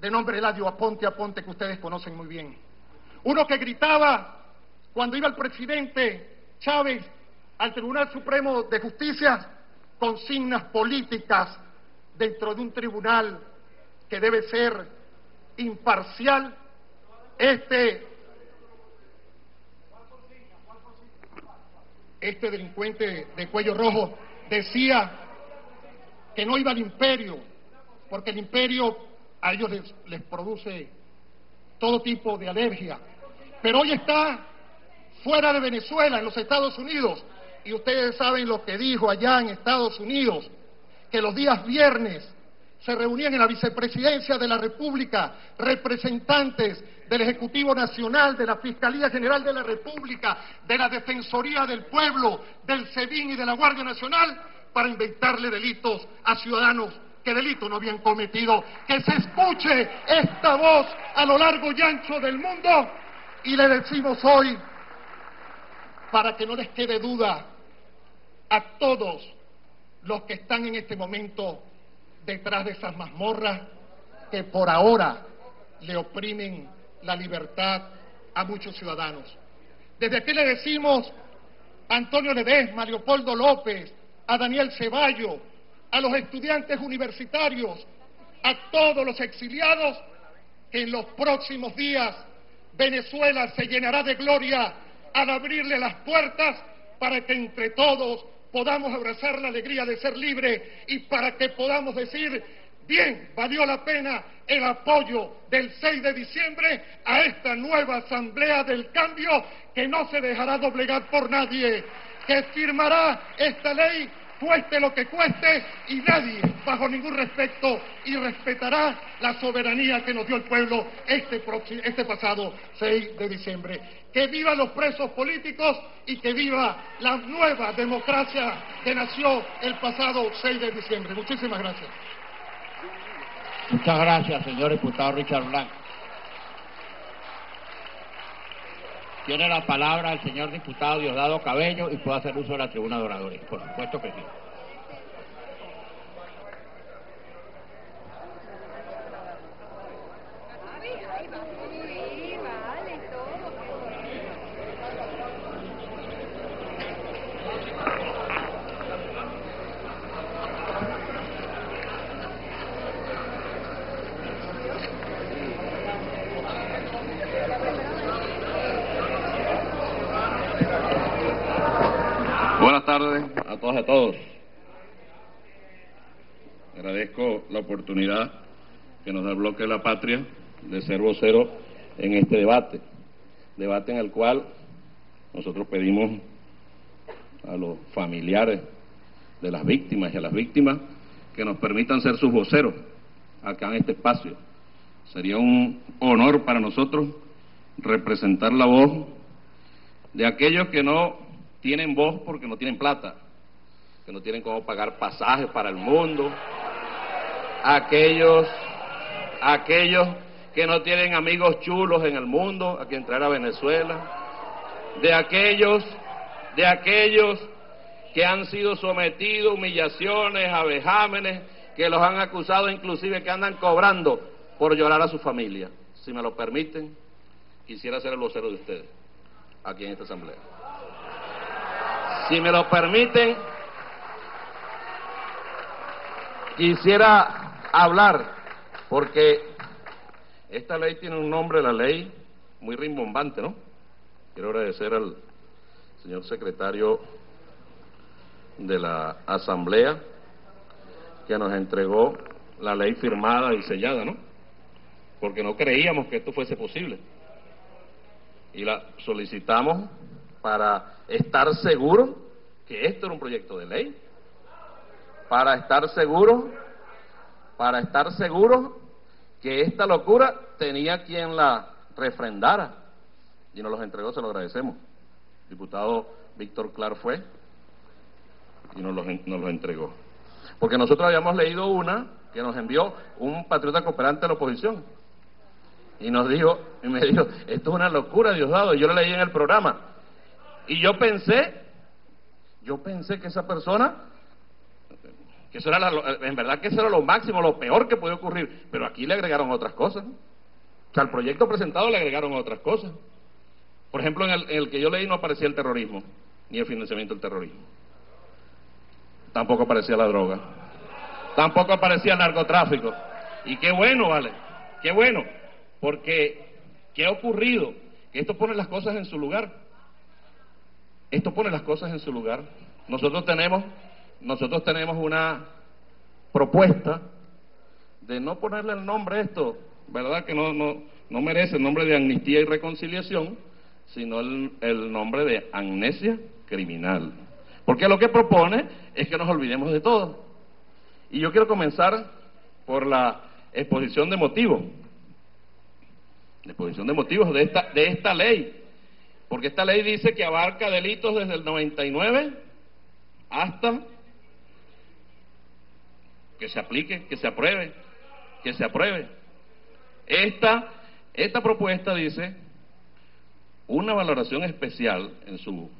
de nombre Eladio Aponte Aponte, que ustedes conocen muy bien. Uno que gritaba cuando iba el presidente Chávez al Tribunal Supremo de Justicia consignas políticas dentro de un tribunal que debe ser imparcial, este, este delincuente de cuello rojo decía que no iba al imperio, porque el imperio a ellos les, les produce todo tipo de alergia. Pero hoy está fuera de Venezuela, en los Estados Unidos, y ustedes saben lo que dijo allá en Estados Unidos, que los días viernes se reunían en la vicepresidencia de la República representantes del Ejecutivo Nacional, de la Fiscalía General de la República, de la Defensoría del Pueblo, del SEBIN y de la Guardia Nacional para inventarle delitos a ciudadanos que delito no habían cometido. Que se escuche esta voz a lo largo y ancho del mundo y le decimos hoy, para que no les quede duda, a todos los que están en este momento detrás de esas mazmorras que por ahora le oprimen la libertad a muchos ciudadanos. Desde aquí le decimos a Antonio Ledesma, a Leopoldo López, a Daniel Ceballo, a los estudiantes universitarios, a todos los exiliados, que en los próximos días Venezuela se llenará de gloria al abrirle las puertas para que entre todos podamos abrazar la alegría de ser libre y para que podamos decir, bien, valió la pena el apoyo del 6 de diciembre a esta nueva Asamblea del Cambio que no se dejará doblegar por nadie, que firmará esta ley cueste lo que cueste y nadie, bajo ningún respeto, y respetará la soberanía que nos dio el pueblo este, este pasado 6 de diciembre. Que vivan los presos políticos y que viva la nueva democracia que nació el pasado 6 de diciembre. Muchísimas gracias. Muchas gracias, señor diputado Richard Blanco. Tiene la palabra el señor diputado Diosdado Cabello y puede hacer uso de la tribuna de oradores. Por supuesto que sí. Buenas tardes a todas y a todos. Agradezco la que nos da el Bloque de la Patria de ser vocero en este debate, debate en el cual nosotros pedimos a los familiares de las víctimas y a las víctimas que nos permitan ser sus voceros acá en este espacio. Sería un honor para nosotros representar la voz de aquellos que no tienen voz porque no tienen plata, que no tienen cómo pagar pasajes para el mundo, aquellos, aquellos que no tienen amigos chulos en el mundo a quien traer a Venezuela, de aquellos, de aquellos que han sido sometidos a humillaciones, a vejámenes, que los han acusado inclusive que andan cobrando por llorar a su familia. Si me lo permiten, quisiera ser el vocero de ustedes aquí en esta asamblea. Si me lo permiten, quisiera hablar, porque esta ley tiene un nombre, la ley, muy rimbombante, ¿no? Quiero agradecer al señor secretario de la Asamblea que nos entregó la ley firmada y sellada, ¿no? Porque no creíamos que esto fuese posible. Y la solicitamos para estar seguros que esto era un proyecto de ley. Para estar seguros, para estar seguros que esta locura tenía quien la refrendara. Y nos los entregó, se lo agradecemos. diputado Víctor Clar fue y nos los, nos los entregó. Porque nosotros habíamos leído una que nos envió un patriota cooperante de la oposición. Y nos dijo, y me dijo, esto es una locura, Diosdado. Y yo lo leí en el programa. Y yo pensé, yo pensé que esa persona, eso era en verdad que eso era lo máximo, lo peor que podía ocurrir. Pero aquí le agregaron otras cosas. O sea, al proyecto presentado le agregaron otras cosas. Por ejemplo, en el, en el que yo leí no aparecía el terrorismo, ni el financiamiento del terrorismo. Tampoco aparecía la droga. Tampoco aparecía el narcotráfico. Y qué bueno, vale. Qué bueno. Porque, ¿qué ha ocurrido? Que esto pone las cosas en su lugar. Esto pone las cosas en su lugar. Nosotros tenemos, nosotros tenemos una propuesta de no ponerle el nombre a esto, ¿verdad? Que no, no, no merece el nombre de amnistía y reconciliación, sino el, el nombre de amnesia criminal. Porque lo que propone es que nos olvidemos de todo. Y yo quiero comenzar por la exposición de motivos. La exposición de motivos de esta, de esta ley. Porque esta ley dice que abarca delitos desde el 99 hasta que se aplique, que se apruebe, que se apruebe. Esta, esta propuesta dice una valoración especial en su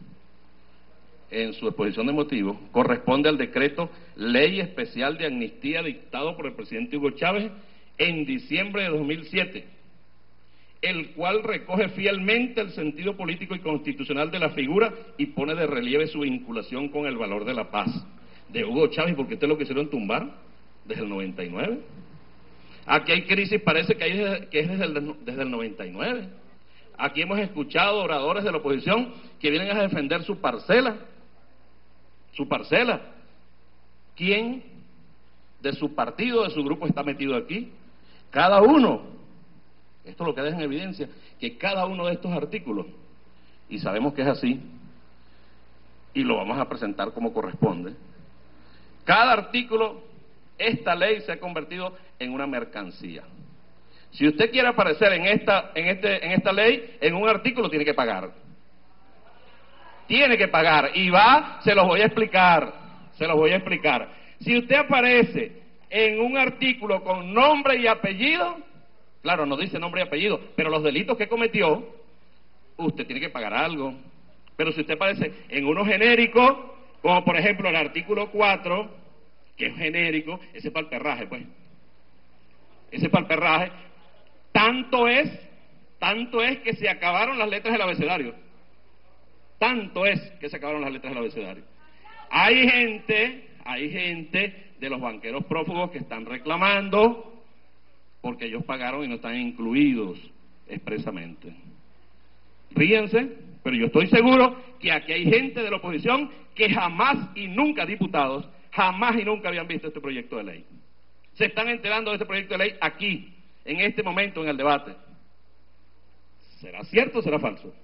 en su exposición de motivos, corresponde al decreto Ley Especial de Amnistía dictado por el presidente Hugo Chávez en diciembre de 2007, el cual recoge fielmente el sentido político y constitucional de la figura y pone de relieve su vinculación con el valor de la paz. De Hugo Chávez, porque usted lo quisieron tumbar desde el 99. Aquí hay crisis, parece que, hay, que es desde el, desde el 99. Aquí hemos escuchado oradores de la oposición que vienen a defender su parcela su parcela. ¿Quién de su partido, de su grupo está metido aquí? Cada uno. Esto es lo que deja en evidencia, que cada uno de estos artículos, y sabemos que es así, y lo vamos a presentar como corresponde, cada artículo, esta ley se ha convertido en una mercancía. Si usted quiere aparecer en esta, en este, en esta ley, en un artículo tiene que pagar tiene que pagar. Y va, se los voy a explicar, se los voy a explicar. Si usted aparece en un artículo con nombre y apellido, claro, no dice nombre y apellido, pero los delitos que cometió, usted tiene que pagar algo. Pero si usted aparece en uno genérico, como por ejemplo el artículo 4, que es genérico, ese es para el perraje, pues. Ese es para el perraje. Tanto es, tanto es que se acabaron las letras del abecedario. Tanto es que se acabaron las letras del abecedario. Hay gente, hay gente de los banqueros prófugos que están reclamando porque ellos pagaron y no están incluidos expresamente. Ríense, pero yo estoy seguro que aquí hay gente de la oposición que jamás y nunca, diputados, jamás y nunca habían visto este proyecto de ley. Se están enterando de este proyecto de ley aquí, en este momento, en el debate. ¿Será cierto o será falso?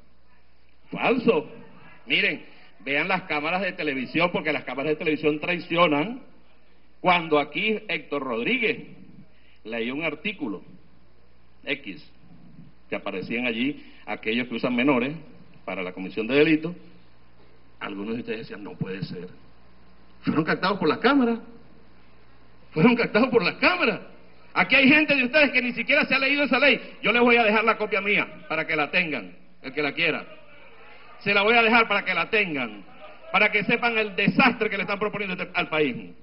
Falso. Miren, vean las cámaras de televisión, porque las cámaras de televisión traicionan. Cuando aquí Héctor Rodríguez leía un artículo X, que aparecían allí aquellos que usan menores para la comisión de delitos, algunos de ustedes decían, no puede ser. Fueron captados por las cámaras. Fueron captados por las cámaras. Aquí hay gente de ustedes que ni siquiera se ha leído esa ley. Yo les voy a dejar la copia mía para que la tengan, el que la quiera se la voy a dejar para que la tengan, para que sepan el desastre que le están proponiendo este, al país,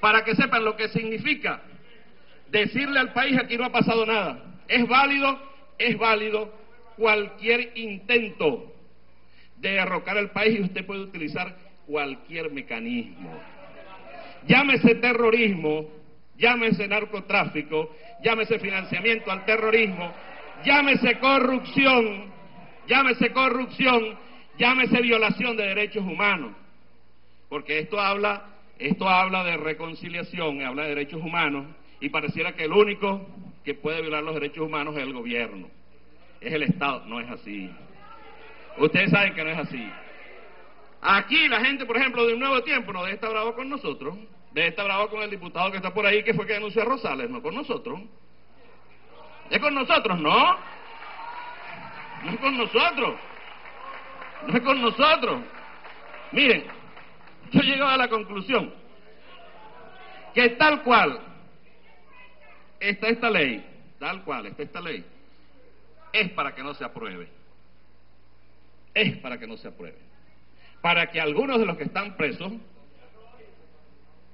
para que sepan lo que significa decirle al país aquí no ha pasado nada. Es válido, es válido cualquier intento de derrocar al país y usted puede utilizar cualquier mecanismo. Llámese terrorismo, llámese narcotráfico, llámese financiamiento al terrorismo, llámese corrupción, llámese corrupción, llámese violación de derechos humanos, porque esto habla, Esto habla de reconciliación, habla de derechos humanos y pareciera que el único que puede violar los derechos humanos es el gobierno, es el Estado. No es así. Ustedes saben que no es así. Aquí la gente, por ejemplo, de un nuevo tiempo no debe estar bravo con nosotros, debe estar bravo con el diputado que está por ahí que fue que denunció a Rosales, no con nosotros. Es con nosotros, ¿no? No es con nosotros. No es con nosotros. Miren, yo llego a la conclusión que tal cual está esta ley, tal cual está esta ley, es para que no se apruebe. Es para que no se apruebe. Para que algunos de los que están presos,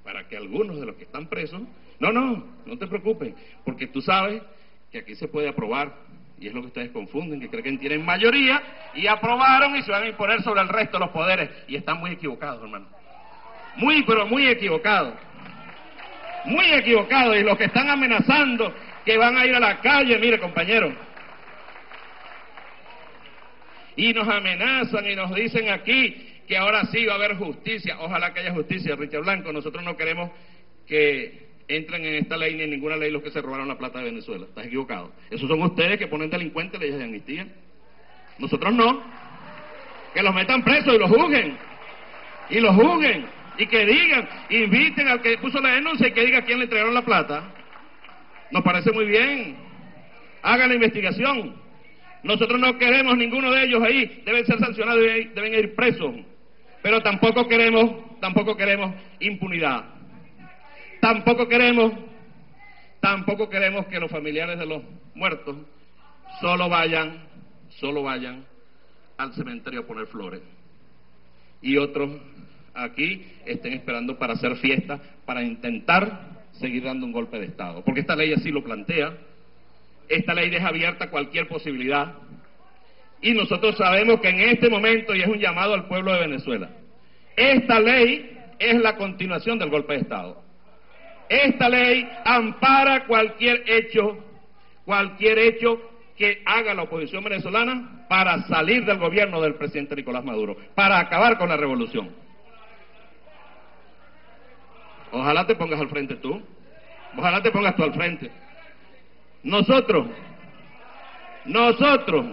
para que algunos de los que están presos, no, no, no te preocupes, porque tú sabes que aquí se puede aprobar, y es lo que ustedes confunden, que creen que tienen mayoría, y aprobaron y se van a imponer sobre el resto de los poderes, y están muy equivocados, hermano. Muy, pero muy equivocados. Muy equivocados, y los que están amenazando que van a ir a la calle, mire compañero, y nos amenazan y nos dicen aquí que ahora sí va a haber justicia. Ojalá que haya justicia, Richard Blanco. Nosotros no queremos que entren en esta ley ni en ninguna ley los que se robaron la plata de Venezuela. Estás equivocado. Esos son ustedes que ponen delincuentes leyes de amnistía. Nosotros no. Que los metan presos y los juzguen. Y los juzguen. Y que digan, inviten al que puso la denuncia y que diga quién le entregaron la plata. Nos parece muy bien. Hagan la investigación. Nosotros no queremos ninguno de ellos ahí. Deben ser sancionados y deben ir presos. Pero tampoco queremos, tampoco queremos impunidad. Tampoco queremos, tampoco queremos que los familiares de los muertos solo vayan, solo vayan al cementerio a poner flores. Y otros aquí estén esperando para hacer fiesta, para intentar seguir dando un golpe de Estado. Porque esta ley así lo plantea. Esta ley deja abierta cualquier posibilidad. Y nosotros sabemos que en este momento, y es un llamado al pueblo de Venezuela, esta ley es la continuación del golpe de Estado. Esta ley ampara cualquier hecho, cualquier hecho que haga la oposición venezolana para salir del gobierno del presidente Nicolás Maduro, para acabar con la revolución. Ojalá te pongas al frente tú, ojalá te pongas tú al frente. Nosotros, nosotros,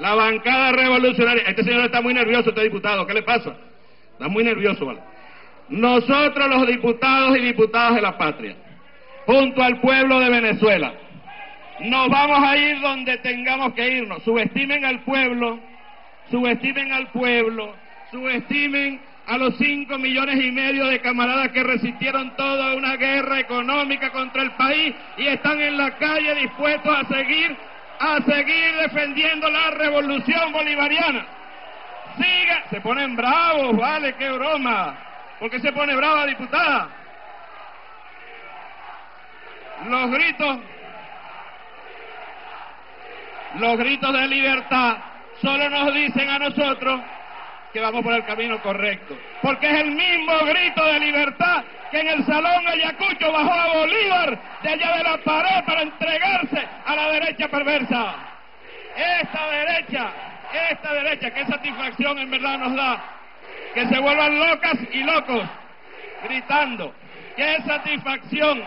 la bancada revolucionaria, este señor está muy nervioso, este diputado, ¿qué le pasa? Está muy nervioso, ¿vale? Nosotros los diputados y diputadas de la patria, junto al pueblo de Venezuela, nos vamos a ir donde tengamos que irnos. Subestimen al pueblo, subestimen al pueblo, subestimen a los cinco millones y medio de camaradas que resistieron toda una guerra económica contra el país y están en la calle dispuestos a seguir, a seguir defendiendo la revolución bolivariana. Siga, se ponen bravos, vale, qué broma. ¿Por qué se pone brava, diputada? Los gritos, los gritos de libertad solo nos dicen a nosotros que vamos por el camino correcto. Porque es el mismo grito de libertad que en el Salón Ayacucho bajó a Bolívar de allá de la pared para entregarse a la derecha perversa. Esta derecha, esta derecha, qué satisfacción en verdad nos da que se vuelvan locas y locos gritando. Qué satisfacción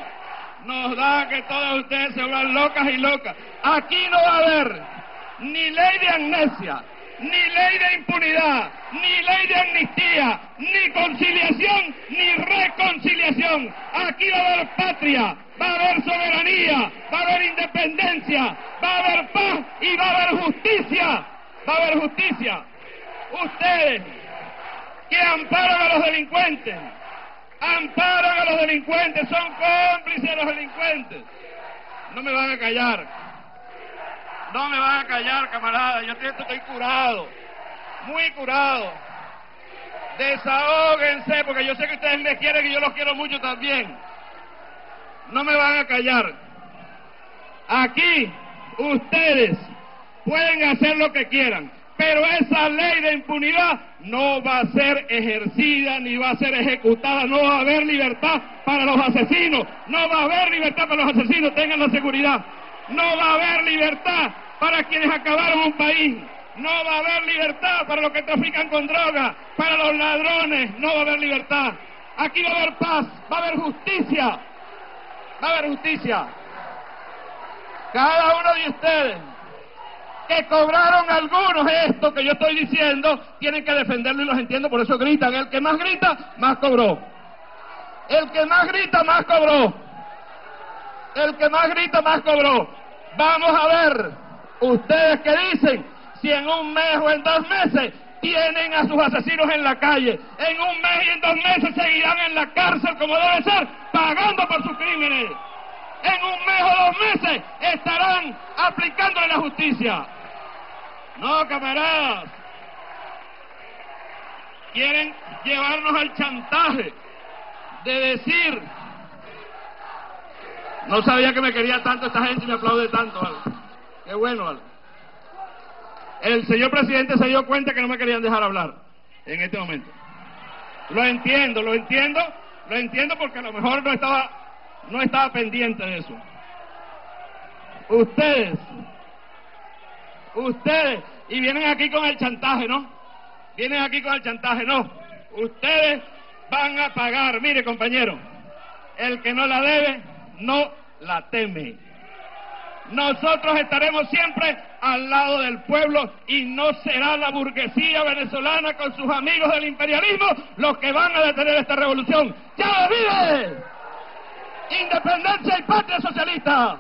nos da que todos ustedes se vuelvan locas y locas. Aquí no va a haber ni ley de amnesia, ni ley de impunidad, ni ley de amnistía, ni conciliación, ni reconciliación. Aquí va a haber patria, va a haber soberanía, va a haber independencia, va a haber paz y va a haber justicia. Va a haber justicia. Ustedes que amparan a los delincuentes, amparan a los delincuentes, son cómplices de los delincuentes. No me van a callar. No me van a callar, camarada. Yo estoy curado. Muy curado. Desahóguense, porque yo sé que ustedes me quieren y yo los quiero mucho también. No me van a callar. Aquí, ustedes pueden hacer lo que quieran, pero esa ley de impunidad no va a ser ejercida ni va a ser ejecutada. No va a haber libertad para los asesinos. No va a haber libertad para los asesinos, tengan la seguridad. No va a haber libertad para quienes acabaron un país. No va a haber libertad para los que trafican con droga, para los ladrones. No va a haber libertad. Aquí va a haber paz, va a haber justicia, va a haber justicia. Cada uno de ustedes que cobraron algunos esto que yo estoy diciendo, tienen que defenderlo y los entiendo, por eso gritan. El que más grita, más cobró. El que más grita, más cobró. El que más grita, más cobró. Vamos a ver, ustedes que dicen, si en un mes o en dos meses tienen a sus asesinos en la calle, en un mes y en dos meses seguirán en la cárcel como debe ser, pagando por sus crímenes. En un mes o dos meses estarán aplicándole la justicia. No, camaradas. Quieren llevarnos al chantaje de decir, no sabía que me quería tanto esta gente y me aplaude tanto, ¿vale? Qué bueno, ¿vale? El señor presidente se dio cuenta que no me querían dejar hablar en este momento. Lo entiendo, lo entiendo, lo entiendo porque a lo mejor no estaba, no estaba pendiente de eso. Ustedes, ustedes, y vienen aquí con el chantaje, ¿no? Vienen aquí con el chantaje, no. Ustedes van a pagar, mire compañero, el que no la debe, no la teme. Nosotros estaremos siempre al lado del pueblo y no será la burguesía venezolana con sus amigos del imperialismo los que van a detener esta revolución. ¡Ya vive! Independencia y patria socialista.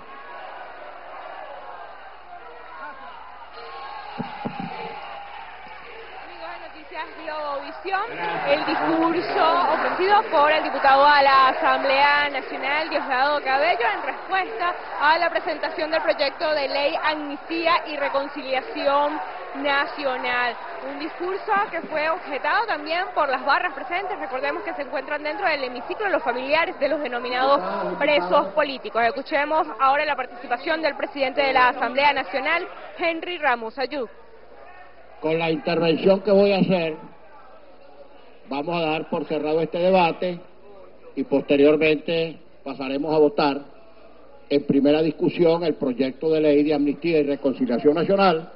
Globovisión, el discurso ofrecido por el diputado a la Asamblea Nacional, Diosdado Cabello, en respuesta a la presentación del proyecto de ley Amnistía y Reconciliación Nacional. Un discurso que fue objetado también por las barras presentes. Recordemos que se encuentran dentro del hemiciclo los familiares de los denominados presos políticos. Escuchemos ahora la participación del presidente de la Asamblea Nacional, Henry Ramos Ayú con la intervención que voy a hacer, vamos a dar por cerrado este debate y posteriormente pasaremos a votar en primera discusión el proyecto de ley de amnistía y reconciliación nacional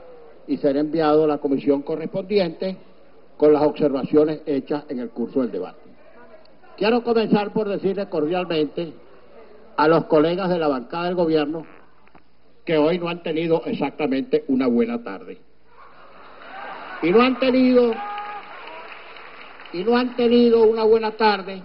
y será enviado a la comisión correspondiente con las observaciones hechas en el curso del debate. Quiero comenzar por decirle cordialmente a los colegas de la bancada del gobierno que hoy no han tenido exactamente una buena tarde y no han tenido y no han tenido una buena tarde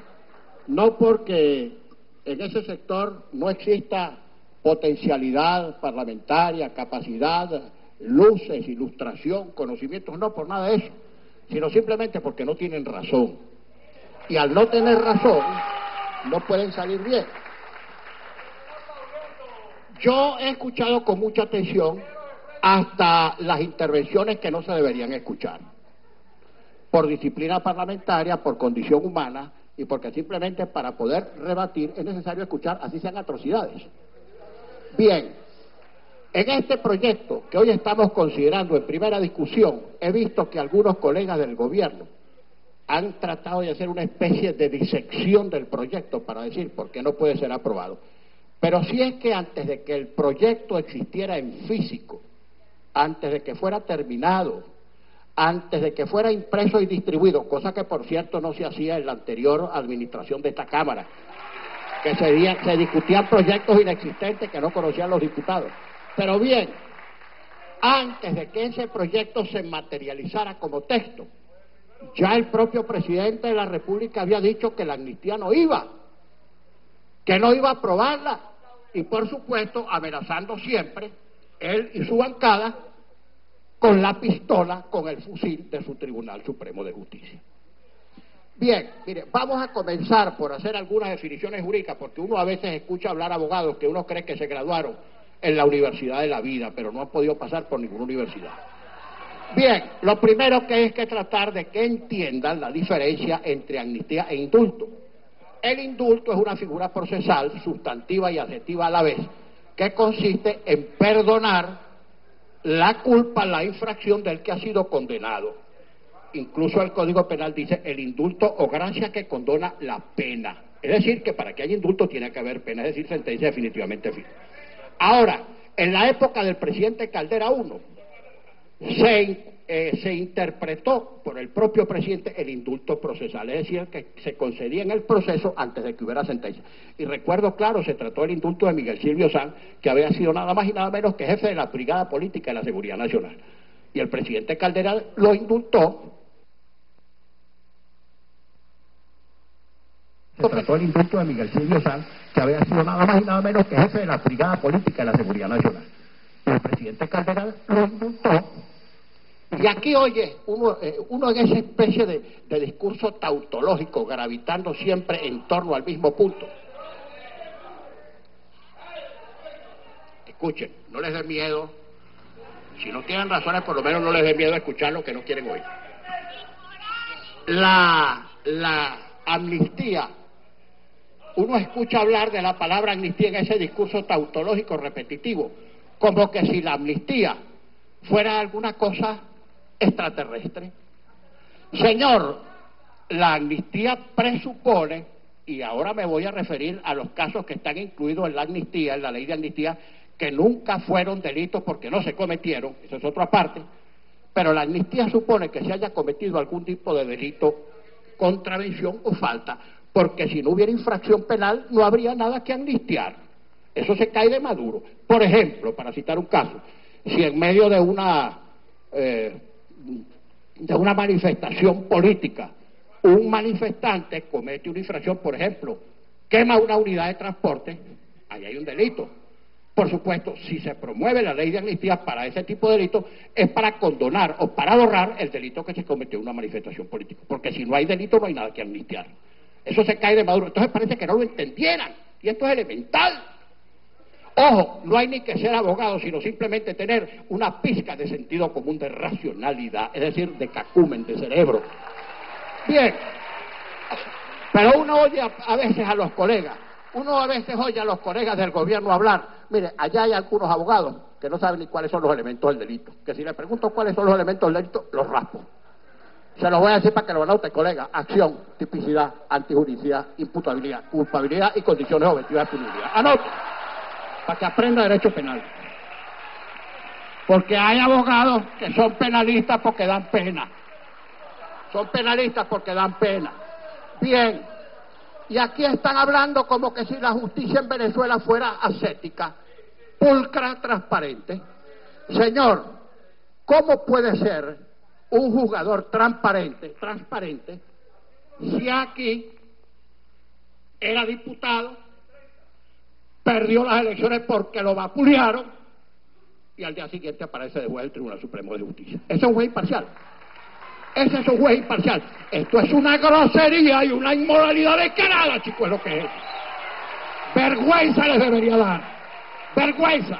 no porque en ese sector no exista potencialidad parlamentaria, capacidad, luces, ilustración, conocimientos, no por nada de eso, sino simplemente porque no tienen razón. Y al no tener razón, no pueden salir bien. Yo he escuchado con mucha atención hasta las intervenciones que no se deberían escuchar. Por disciplina parlamentaria, por condición humana y porque simplemente para poder rebatir es necesario escuchar así sean atrocidades. Bien, en este proyecto que hoy estamos considerando en primera discusión, he visto que algunos colegas del gobierno han tratado de hacer una especie de disección del proyecto para decir por qué no puede ser aprobado. Pero si es que antes de que el proyecto existiera en físico, antes de que fuera terminado, antes de que fuera impreso y distribuido, cosa que por cierto no se hacía en la anterior administración de esta Cámara, que se, discutían proyectos inexistentes que no conocían los diputados. Pero bien, antes de que ese proyecto se materializara como texto, ya el propio presidente de la República había dicho que la amnistía no iba, que no iba a aprobarla, y por supuesto amenazando siempre él y su bancada con la pistola, con el fusil de su Tribunal Supremo de Justicia. Bien, mire, vamos a comenzar por hacer algunas definiciones jurídicas, porque uno a veces escucha hablar abogados que uno cree que se graduaron en la Universidad de la Vida, pero no han podido pasar por ninguna universidad. Bien, lo primero que es que tratar de que entiendan la diferencia entre amnistía e indulto. El indulto es una figura procesal, sustantiva y adjetiva a la vez, que consiste en perdonar la culpa, la infracción del que ha sido condenado. Incluso el Código Penal dice el indulto o gracia que condona la pena. Es decir, que para que haya indulto tiene que haber pena, es decir, sentencia definitivamente firme. Ahora, en la época del presidente Caldera I, se eh, se interpretó por el propio presidente el indulto procesal, es decir, que se concedía en el proceso antes de que hubiera sentencia. Y recuerdo claro, se trató del indulto de Miguel Silvio Sanz, que había sido nada más y nada menos que jefe de la Brigada Política de la Seguridad Nacional. Y el presidente Caldera lo indultó. Se trató del indulto de Miguel Silvio Sanz, que había sido nada más y nada menos que jefe de la Brigada Política de la Seguridad Nacional. Y el presidente Caldera lo indultó y aquí oye uno, eh, en esa especie de, de discurso tautológico, gravitando siempre en torno al mismo punto. Escuchen, no les dé miedo. Si no tienen razones, por lo menos no les dé miedo a escuchar lo que no quieren oír. La, la amnistía. Uno escucha hablar de la palabra amnistía en ese discurso tautológico repetitivo, como que si la amnistía fuera alguna cosa extraterrestre. Señor, la amnistía presupone, y ahora me voy a referir a los casos que están incluidos en la amnistía, en la ley de amnistía, que nunca fueron delitos porque no se cometieron, eso es otra parte, pero la amnistía supone que se haya cometido algún tipo de delito, contravención o falta, porque si no hubiera infracción penal no habría nada que amnistiar. Eso se cae de maduro. Por ejemplo, para citar un caso, si en medio de una eh, de una manifestación política, un manifestante comete una infracción, por ejemplo, quema una unidad de transporte, ahí hay un delito. Por supuesto, si se promueve la ley de amnistía para ese tipo de delito, es para condonar o para borrar el delito que se cometió en una manifestación política. Porque si no hay delito, no hay nada que amnistiar. Eso se cae de maduro. Entonces parece que no lo entendieran. Y esto es elemental. Ojo, no hay ni que ser abogado, sino simplemente tener una pizca de sentido común, de racionalidad, es decir, de cacumen, de cerebro. Bien, pero uno oye a, veces a los colegas, uno a veces oye a los colegas del gobierno hablar. Mire, allá hay algunos abogados que no saben ni cuáles son los elementos del delito. Que si le pregunto cuáles son los elementos del delito, los raspo. Se los voy a decir para que lo anote, colega. Acción, tipicidad, antijuricidad, imputabilidad, culpabilidad y condiciones objetivas de punibilidad. Anote para que aprenda derecho penal. Porque hay abogados que son penalistas porque dan pena. Son penalistas porque dan pena. Bien, y aquí están hablando como que si la justicia en Venezuela fuera ascética, pulcra, transparente. Señor, ¿cómo puede ser un jugador transparente, transparente, si aquí era diputado, perdió las elecciones porque lo vapulearon y al día siguiente aparece de vuelta el Tribunal Supremo de Justicia. Ese es un juez imparcial. Ese es un juez imparcial. Esto es una grosería y una inmoralidad de nada, chicos, es lo que es. Vergüenza les debería dar. Vergüenza.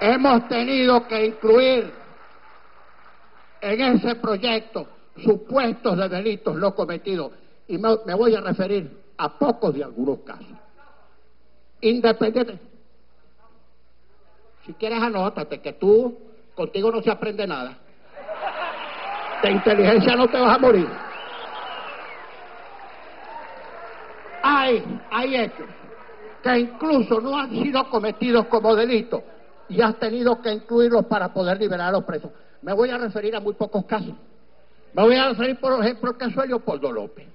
Hemos tenido que incluir en ese proyecto supuestos de delitos no cometidos. Y me, voy a referir a pocos de algunos casos. Independiente. Si quieres, anótate que tú, contigo no se aprende nada. De inteligencia no te vas a morir. Hay, hay hechos que incluso no han sido cometidos como delitos y has tenido que incluirlos para poder liberar a los presos. Me voy a referir a muy pocos casos. Me voy a referir, por ejemplo, al caso de Leopoldo López.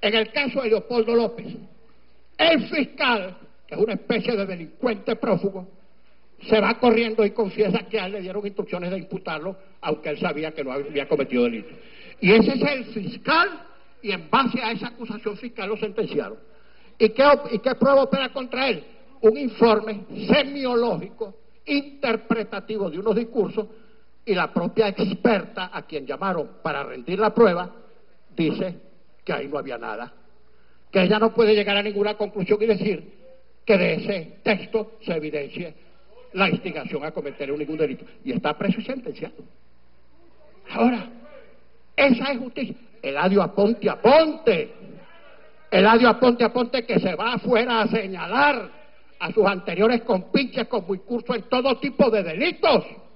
En el caso de Leopoldo López, el fiscal, que es una especie de delincuente prófugo, se va corriendo y confiesa que a él le dieron instrucciones de imputarlo, aunque él sabía que no había cometido delito. Y ese es el fiscal, y en base a esa acusación fiscal lo sentenciaron. ¿Y qué, y qué prueba opera contra él? Un informe semiológico, interpretativo de unos discursos y la propia experta a quien llamaron para rendir la prueba dice que ahí no había nada, que ella no puede llegar a ninguna conclusión y decir que de ese texto se evidencie la instigación a cometer ningún delito y está preso y sentenciado. Ahora, esa es justicia. Eladio Aponte Aponte, Eladio Aponte Aponte que se va afuera a señalar a sus anteriores compinches con muy curso en todo tipo de delitos.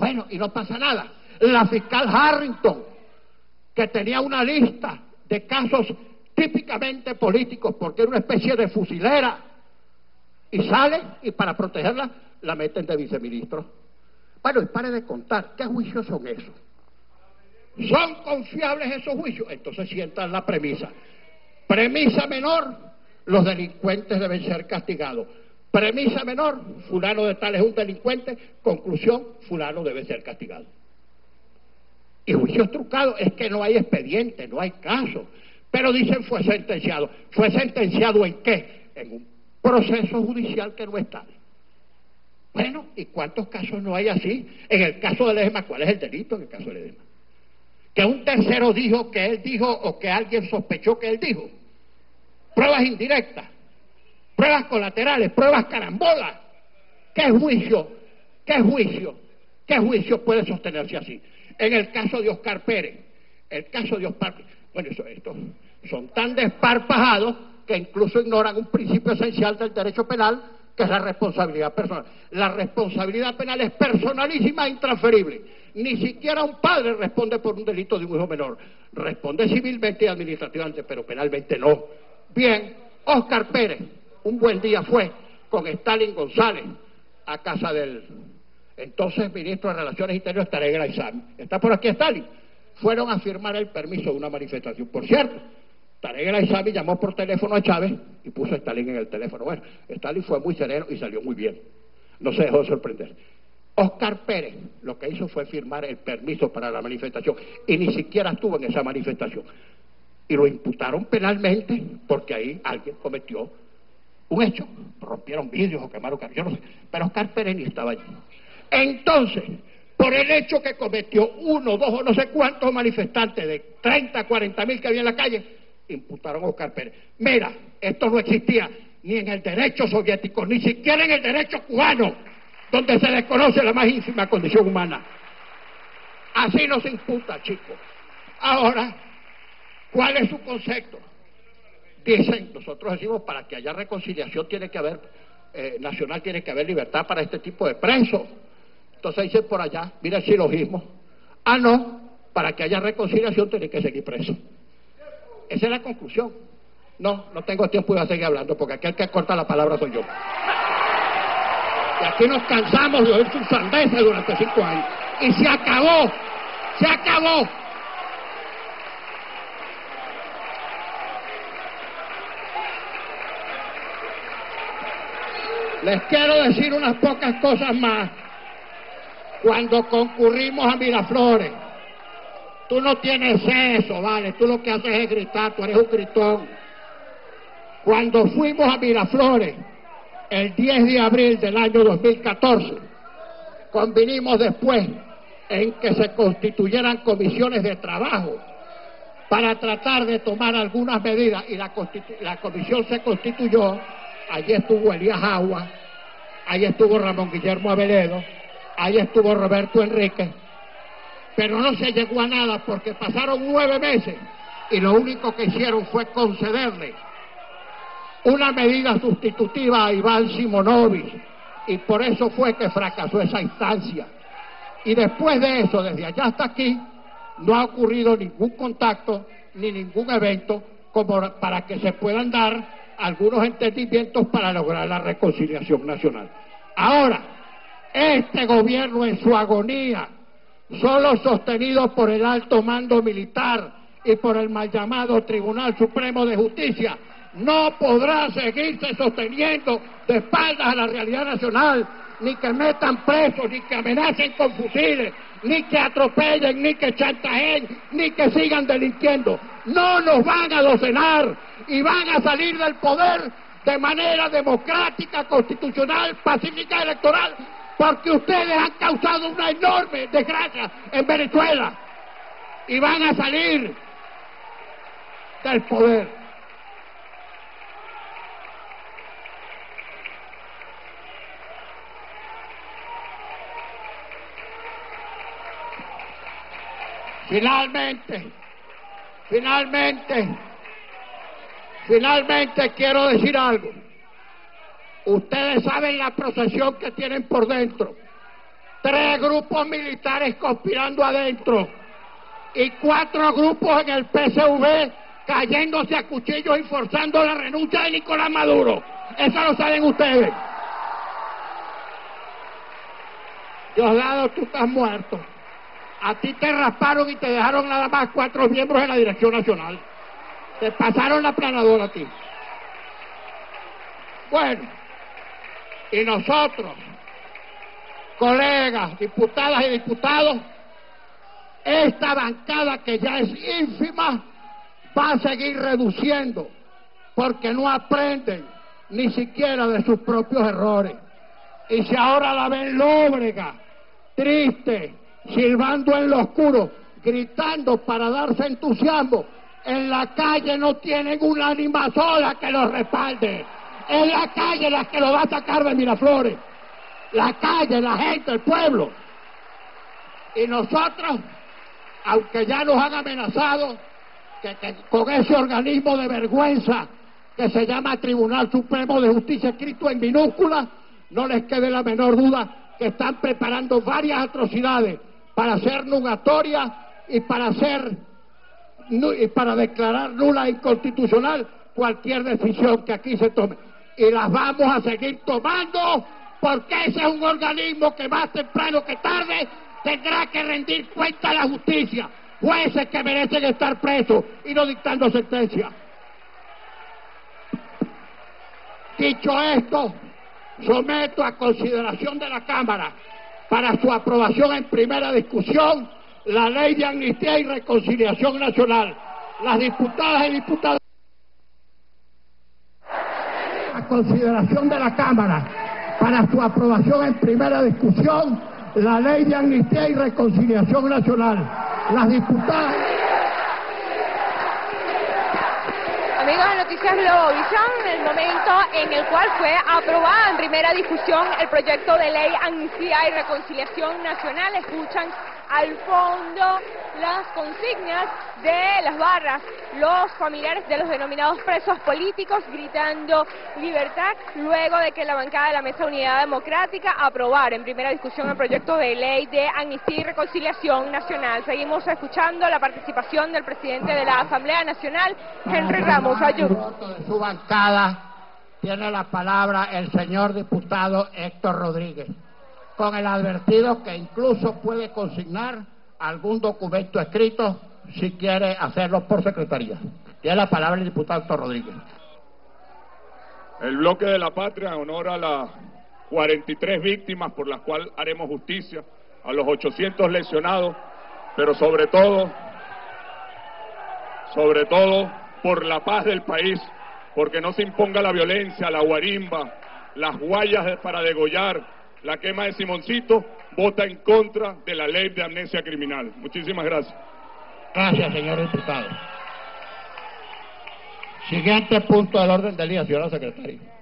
Bueno, y no pasa nada. La fiscal Harrington, que tenía una lista de casos típicamente políticos, porque era una especie de fusilera, y sale y para protegerla la meten de viceministro. Bueno, y pare de contar, ¿qué juicios son esos? ¿Son confiables esos juicios? Entonces sientan la premisa. Premisa menor, los delincuentes deben ser castigados. Premisa menor, fulano de tal es un delincuente. Conclusión, fulano debe ser castigado. Y juicios trucados es que no hay expediente, no hay caso. Pero dicen fue sentenciado. ¿Fue sentenciado en qué? En un proceso judicial que no está. Bueno, ¿y cuántos casos no hay así? En el caso del EDEMA, ¿cuál es el delito en el caso del EDEMA? Que un tercero dijo que él dijo o que alguien sospechó que él dijo. Pruebas indirectas, pruebas colaterales, pruebas carambolas. ¿Qué juicio? ¿Qué juicio? ¿Qué juicio puede sostenerse así? En el caso de Oscar Pérez, el caso de Oscar Pérez, bueno, eso, estos son tan desparpajados que incluso ignoran un principio esencial del derecho penal, que es la responsabilidad personal. La responsabilidad penal es personalísima e intransferible. Ni siquiera un padre responde por un delito de un hijo menor. Responde civilmente y administrativamente, pero penalmente no. Bien, Oscar Pérez, un buen día fue con Stalin González a casa del entonces ministro de Relaciones Interiores, Tarek El ¿Está por aquí Stalin? Fueron a firmar el permiso de una manifestación. Por cierto, Tarek El llamó por teléfono a Chávez y puso a Stalin en el teléfono. Bueno, Stalin fue muy sereno y salió muy bien. No se dejó sorprender. Oscar Pérez lo que hizo fue firmar el permiso para la manifestación y ni siquiera estuvo en esa manifestación. Y lo imputaron penalmente porque ahí alguien cometió un hecho. Rompieron vidrios o quemaron sé. Pero Oscar Pérez ni estaba allí. Entonces, por el hecho que cometió uno, dos o no sé cuántos manifestantes de 30, 40 mil que había en la calle, imputaron a Oscar Pérez. Mira, esto no existía ni en el derecho soviético, ni siquiera en el derecho cubano, donde se desconoce la más ínfima condición humana. Así no se imputa, chicos. Ahora, ¿cuál es su concepto? Dicen, nosotros decimos, para que haya reconciliación tiene que haber, eh, nacional tiene que haber libertad para este tipo de presos. Entonces dicen por allá, mira el silogismo. Ah, no, para que haya reconciliación tiene que seguir preso. Esa es la conclusión. No, no tengo tiempo de seguir hablando porque aquel que corta la palabra soy yo. Y aquí nos cansamos de oír sus sandeces durante cinco años. Y se acabó, se acabó. Les quiero decir unas pocas cosas más cuando concurrimos a Miraflores, tú no tienes eso, ¿vale? Tú lo que haces es gritar, tú eres un gritón. Cuando fuimos a Miraflores, el 10 de abril del año 2014, convinimos después en que se constituyeran comisiones de trabajo para tratar de tomar algunas medidas y la, la comisión se constituyó, allí estuvo Elías Agua, allí estuvo Ramón Guillermo Aveledo, ahí estuvo Roberto Enrique, pero no se llegó a nada porque pasaron nueve meses y lo único que hicieron fue concederle una medida sustitutiva a Iván Simonovic y por eso fue que fracasó esa instancia. Y después de eso, desde allá hasta aquí, no ha ocurrido ningún contacto ni ningún evento como para que se puedan dar algunos entendimientos para lograr la reconciliación nacional. Ahora, este gobierno en su agonía, solo sostenido por el alto mando militar y por el mal llamado Tribunal Supremo de Justicia, no podrá seguirse sosteniendo de espaldas a la realidad nacional, ni que metan presos, ni que amenacen con fusiles, ni que atropellen, ni que chantajeen, ni que sigan delinquiendo. No nos van a docenar y van a salir del poder de manera democrática, constitucional, pacífica, electoral, porque ustedes han causado una enorme desgracia en Venezuela y van a salir del poder. Finalmente, finalmente, finalmente quiero decir algo. Ustedes saben la procesión que tienen por dentro. Tres grupos militares conspirando adentro y cuatro grupos en el PSV cayéndose a cuchillos y forzando la renuncia de Nicolás Maduro. Eso lo saben ustedes. Diosdado, tú estás muerto. A ti te rasparon y te dejaron nada más cuatro miembros de la Dirección Nacional. Te pasaron la planadora a ti. Bueno, y nosotros, colegas, diputadas y diputados, esta bancada que ya es ínfima va a seguir reduciendo porque no aprenden ni siquiera de sus propios errores. Y si ahora la ven lóbrega, triste, silbando en lo oscuro, gritando para darse entusiasmo, en la calle no tienen una ánima sola que los respalde. En la calle la que lo va a sacar de Miraflores. La calle, la gente, el pueblo. Y nosotros, aunque ya nos han amenazado que con ese organismo de vergüenza que se llama Tribunal Supremo de Justicia escrito en minúscula, no les quede la menor duda que están preparando varias atrocidades para hacer nugatoria y para hacer para declarar nula e inconstitucional cualquier decisión que aquí se tome. Y las vamos a seguir tomando porque ese es un organismo que más temprano que tarde tendrá que rendir cuenta a la justicia. Jueces que merecen estar presos y no dictando sentencia. Dicho esto, someto a consideración de la Cámara para su aprobación en primera discusión la ley de amnistía y reconciliación nacional. Las diputadas y diputados a consideración de la Cámara para su aprobación en primera discusión la ley de amnistía y reconciliación nacional. Las diputadas Amigos de Noticias Globovisión, el momento en el cual fue aprobada en primera discusión el proyecto de ley Amnistía y Reconciliación Nacional. Escuchan al fondo las consignas de las barras, los familiares de los denominados presos políticos gritando libertad luego de que la bancada de la Mesa Unidad Democrática aprobara en primera discusión el proyecto de ley de amnistía y reconciliación nacional. Seguimos escuchando la participación del presidente de la Asamblea Nacional, Henry Ramos Ayub. de su bancada tiene la palabra el señor diputado Héctor Rodríguez, con el advertido que incluso puede consignar algún documento escrito si quiere hacerlo por secretaría. Tiene la palabra el diputado Rodríguez. El bloque de la patria honora a las 43 víctimas por las cuales haremos justicia, a los 800 lesionados, pero sobre todo, sobre todo por la paz del país, porque no se imponga la violencia, la guarimba, las guayas para degollar, la quema de Simoncito, vota en contra de la ley de amnesia criminal. Muchísimas gracias. Gracias, señor diputado. Siguiente punto del orden del día, señora secretaria.